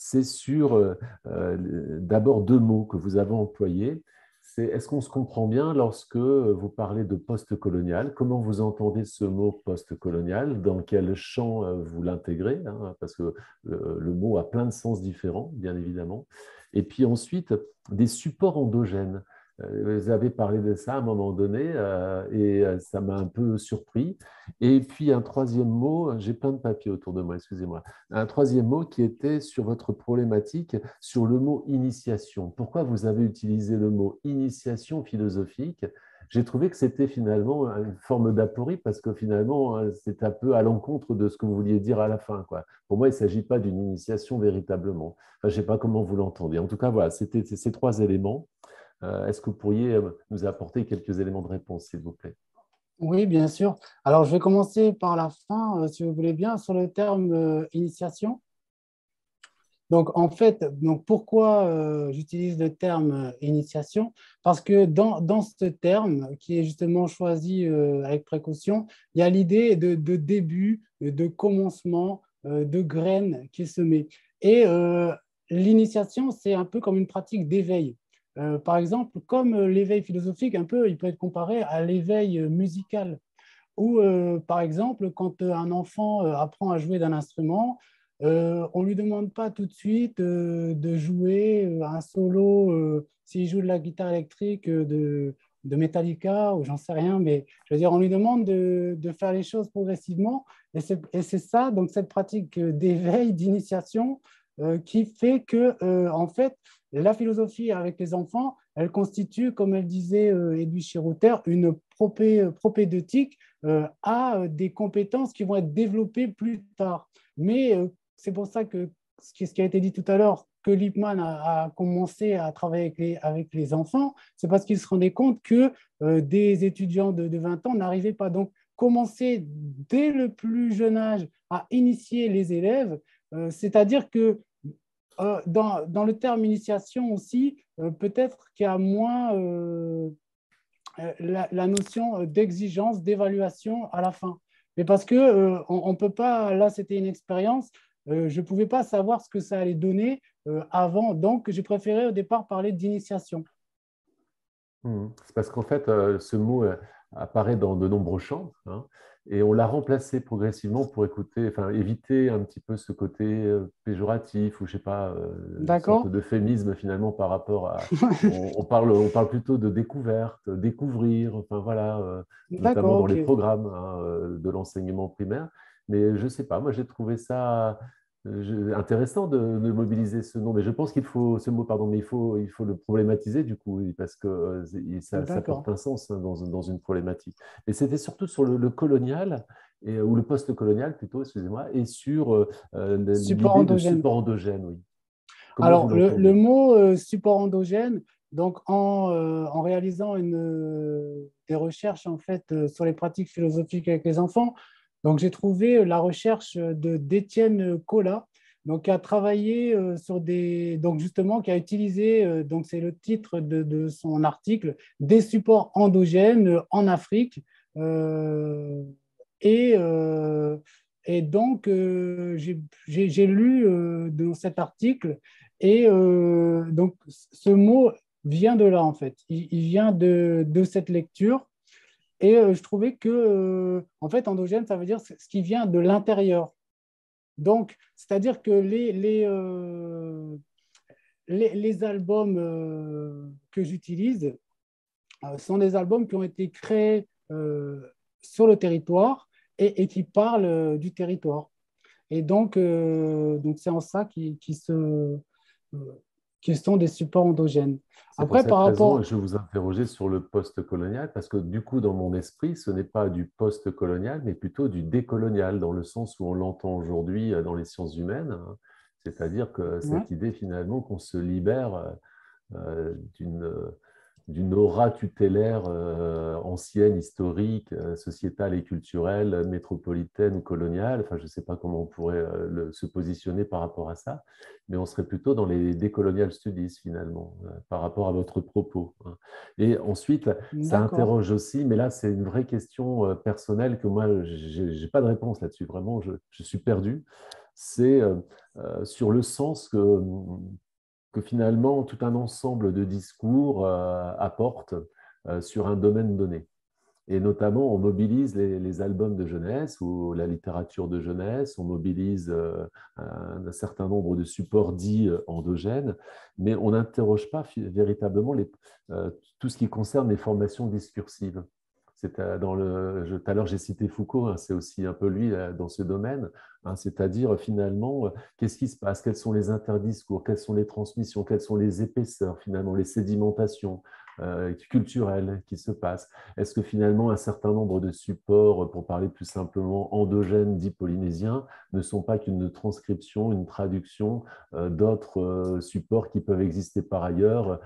c'est sur euh, d'abord deux mots que vous avez employés. C'est est-ce qu'on se comprend bien lorsque vous parlez de post-colonial? Comment vous entendez ce mot post-colonial? Dans quel champ vous l'intégrez hein? Parce que le mot a plein de sens différents, bien évidemment. Et puis ensuite, des supports endogènes. Euh, vous avez parlé de ça à un moment donné euh, et euh, ça m'a un peu surpris. Et puis un troisième mot, j'ai plein de papiers autour de moi, excusez-moi. Un troisième mot qui était sur votre problématique, sur le mot initiation. Pourquoi vous avez utilisé le mot initiation philosophique? J'ai trouvé que c'était finalement une forme d'aporie parce que finalement, c'est un peu à l'encontre de ce que vous vouliez dire à la fin. Pour moi, il ne s'agit pas d'une initiation véritablement. je ne sais pas comment vous l'entendez. En tout cas, voilà, c'était ces trois éléments. Euh, est-ce que vous pourriez euh, nous apporter quelques éléments de réponse, s'il vous plaît? Oui, bien sûr. Alors, je vais commencer par la fin, euh, si vous voulez bien, sur le terme initiation. Donc, en fait, donc pourquoi j'utilise le terme initiation? Parce que dans, dans, ce terme, qui est justement choisi avec précaution, il y a l'idée de, début, de commencement, de graines qui est semée. Et l'initiation, c'est un peu comme une pratique d'éveil. Par exemple, comme l'éveil philosophique, un peu, il peut être comparé à l'éveil musical. Ou, par exemple, quand un enfant apprend à jouer d'un instrument, euh, on ne lui demande pas tout de suite euh, de jouer euh, un solo, s'il joue de la guitare électrique de, de Metallica ou j'en sais rien, mais je veux dire, on lui demande de, de faire les choses progressivement. Et c'est ça, donc cette pratique d'éveil, d'initiation, qui fait que, en fait, la philosophie avec les enfants, elle constitue, comme elle disait Edwige Chirouter, une propé, propédeutique à des compétences qui vont être développées plus tard. Mais c'est pour ça que ce qui a été dit tout à l'heure, que Lippmann a, commencé à travailler avec les, enfants, c'est parce qu'il se rendait compte que euh, des étudiants de, 20 ans n'arrivaient pas. Donc, commencer dès le plus jeune âge à initier les élèves, euh, c'est-à-dire que euh, dans, dans, le terme initiation aussi, peut-être qu'il y a moins la, notion d'exigence, d'évaluation à la fin. Mais parce que on ne peut pas, là c'était une expérience, euh, je ne pouvais pas savoir ce que ça allait donner euh, avant, donc j'ai préféré au départ parler d'initiation. Hmm. C'est parce qu'en fait, euh, ce mot apparaît dans de nombreux champs hein, et on l'a remplacé progressivement pour écouter, enfin, éviter un petit peu ce côté péjoratif ou je sais pas, une sorte d'euphémisme finalement par rapport à. on, parle, on parle plutôt de découverte, découvrir, enfin voilà, notamment dans les programmes hein, de l'enseignement primaire. Mais je ne sais pas, moi j'ai trouvé ça euh, intéressant de, mobiliser ce nom. Mais je pense qu'il faut, ce mot, pardon, mais il faut, il faut le problématiser du coup, parce que euh, ça, porte un sens hein, dans, dans, une problématique. Mais c'était surtout sur le, colonial, et, ou le post-colonial plutôt, excusez-moi, et sur euh, le support endogène. support endogène. Oui. Alors, le, mot support endogène, donc en, en réalisant une, des recherches en fait sur les pratiques philosophiques avec les enfants, donc, j'ai trouvé la recherche de d'Étienne Collat donc qui a travaillé sur des, donc justement qui a utilisé, donc c'est le titre de, son article, des supports endogènes en Afrique. et et donc, euh, j'ai lu euh, cet article, et euh, donc ce mot vient de là, en fait. Il, vient de, de, cette lecture. Et je trouvais que, en fait, endogène, ça veut dire ce qui vient de l'intérieur. Donc, c'est-à-dire que les, les, les, les albums que j'utilise sont des albums qui ont été créés sur le territoire et, qui parle euh, du territoire. Et donc, euh, donc c'est en ça qui, qui se euh, qui sont des supports endogènes. Après, par rapport. je vous interroger sur le post-colonial parce que du coup, dans mon esprit, ce n'est pas du post-colonial, mais plutôt du décolonial, dans le sens où on l'entend aujourd'hui dans les sciences humaines. Hein. C'est-à-dire que cette idée finalement qu'on se libère d'une d'une aura tutélaire euh, ancienne, historique, euh, sociétale et culturelle, métropolitaine ou coloniale. Enfin, je ne sais pas comment on pourrait euh, se positionner par rapport à ça, mais on serait plutôt dans les décolonial studies finalement, par rapport à votre propos. Hein. Et ensuite, ça interroge aussi, mais là, c'est une vraie question personnelle que moi, je n'ai pas de réponse là-dessus. Vraiment, je, je, suis perdu. C'est sur le sens que que finalement tout un ensemble de discours euh, apporte euh, sur un domaine donné. Et notamment, on mobilise les, albums de jeunesse ou la littérature de jeunesse, on mobilise euh, un, certain nombre de supports dits endogènes, mais on n'interroge pas véritablement tout ce qui concerne les formations discursives. Le, tout à l'heure, j'ai cité Foucault, hein, c'est aussi un peu lui dans ce domaine, hein, c'est-à-dire finalement, qu'est-ce qui se passe, quels sont les interdiscours, quelles sont les transmissions, quelles sont les épaisseurs, finalement, les sédimentations, euh, qui se passe Est-ce que finalement un certain nombre de supports, pour parler plus simplement endogènes dits polynésiens, ne sont pas qu'une transcription, une traduction euh, d'autres euh, supports qui peuvent exister par ailleurs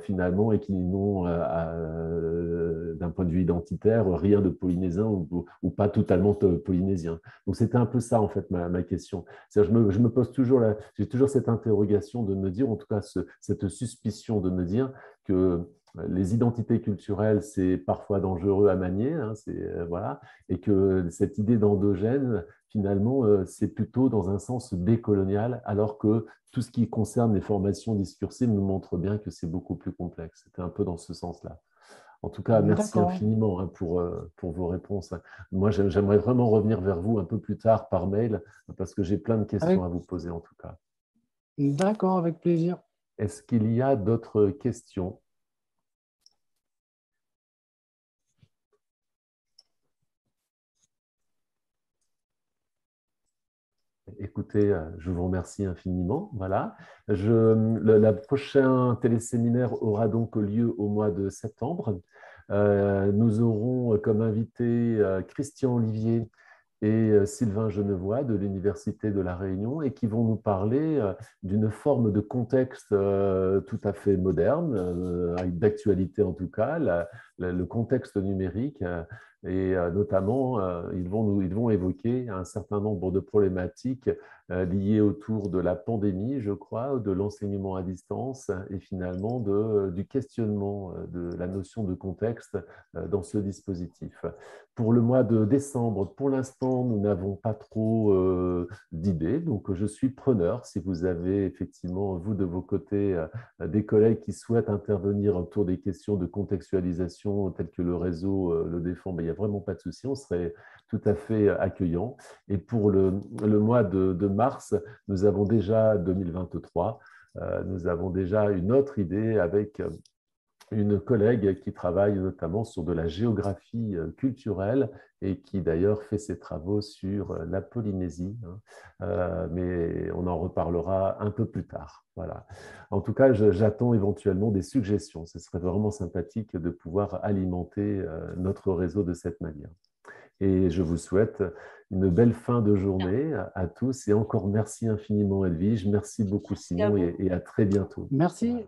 finalement et qui n'ont d'un point de vue identitaire rien de polynésien ou, pas totalement polynésien? Donc c'était un peu ça en fait ma, question. Je me, je me, pose toujours, j'ai toujours cette interrogation de me dire, en tout cas cette suspicion de me dire que les identités culturelles, c'est parfois dangereux à manier, hein, euh, voilà, et que cette idée d'endogène, finalement, euh, c'est plutôt dans un sens décolonial, alors que tout ce qui concerne les formations discursives nous montre bien que c'est beaucoup plus complexe. C'était un peu dans ce sens-là. En tout cas, merci infiniment hein, pour, euh, pour vos réponses. Moi, j'aimerais vraiment revenir vers vous un peu plus tard par mail, parce que j'ai plein de questions à vous poser en tout cas. D'accord, avec plaisir. Est-ce qu'il y a d'autres questions? Écoutez, euh, je vous remercie infiniment. Voilà. Je, le, prochain téléséminaire aura donc lieu au mois de septembre. Euh, nous aurons comme invité euh, Christian Olivier et Sylvain Genevois de l'Université de La Réunion et qui vont nous parler d'une forme de contexte tout à fait moderne, d'actualité en tout cas, le contexte numérique et euh, notamment, euh, ils vont, ils vont évoquer un certain nombre de problématiques euh, liées autour de la pandémie, je crois, de l'enseignement à distance et finalement de, du questionnement de la notion de contexte dans ce dispositif. Pour le mois de décembre, pour l'instant, nous n'avons pas trop d'idées, donc je suis preneur. Si vous avez effectivement, vous de vos côtés, des collègues qui souhaitent intervenir autour des questions de contextualisation telles que le réseau le défend, ben, vraiment pas de souci, on serait tout à fait accueillant. Et pour le, mois de, mars, nous avons déjà 2023, euh, nous avons déjà une autre idée avec euh, une collègue qui travaille notamment sur de la géographie euh, culturelle et qui d'ailleurs fait ses travaux sur la Polynésie, hein. mais on en reparlera un peu plus tard. Voilà. En tout cas, j'attends éventuellement des suggestions. Ce serait vraiment sympathique de pouvoir alimenter notre réseau de cette manière. Et je vous souhaite une belle fin de journée à, tous. Et encore merci infiniment, Edwige. Merci beaucoup, Simon, et, et, à très bientôt. Merci.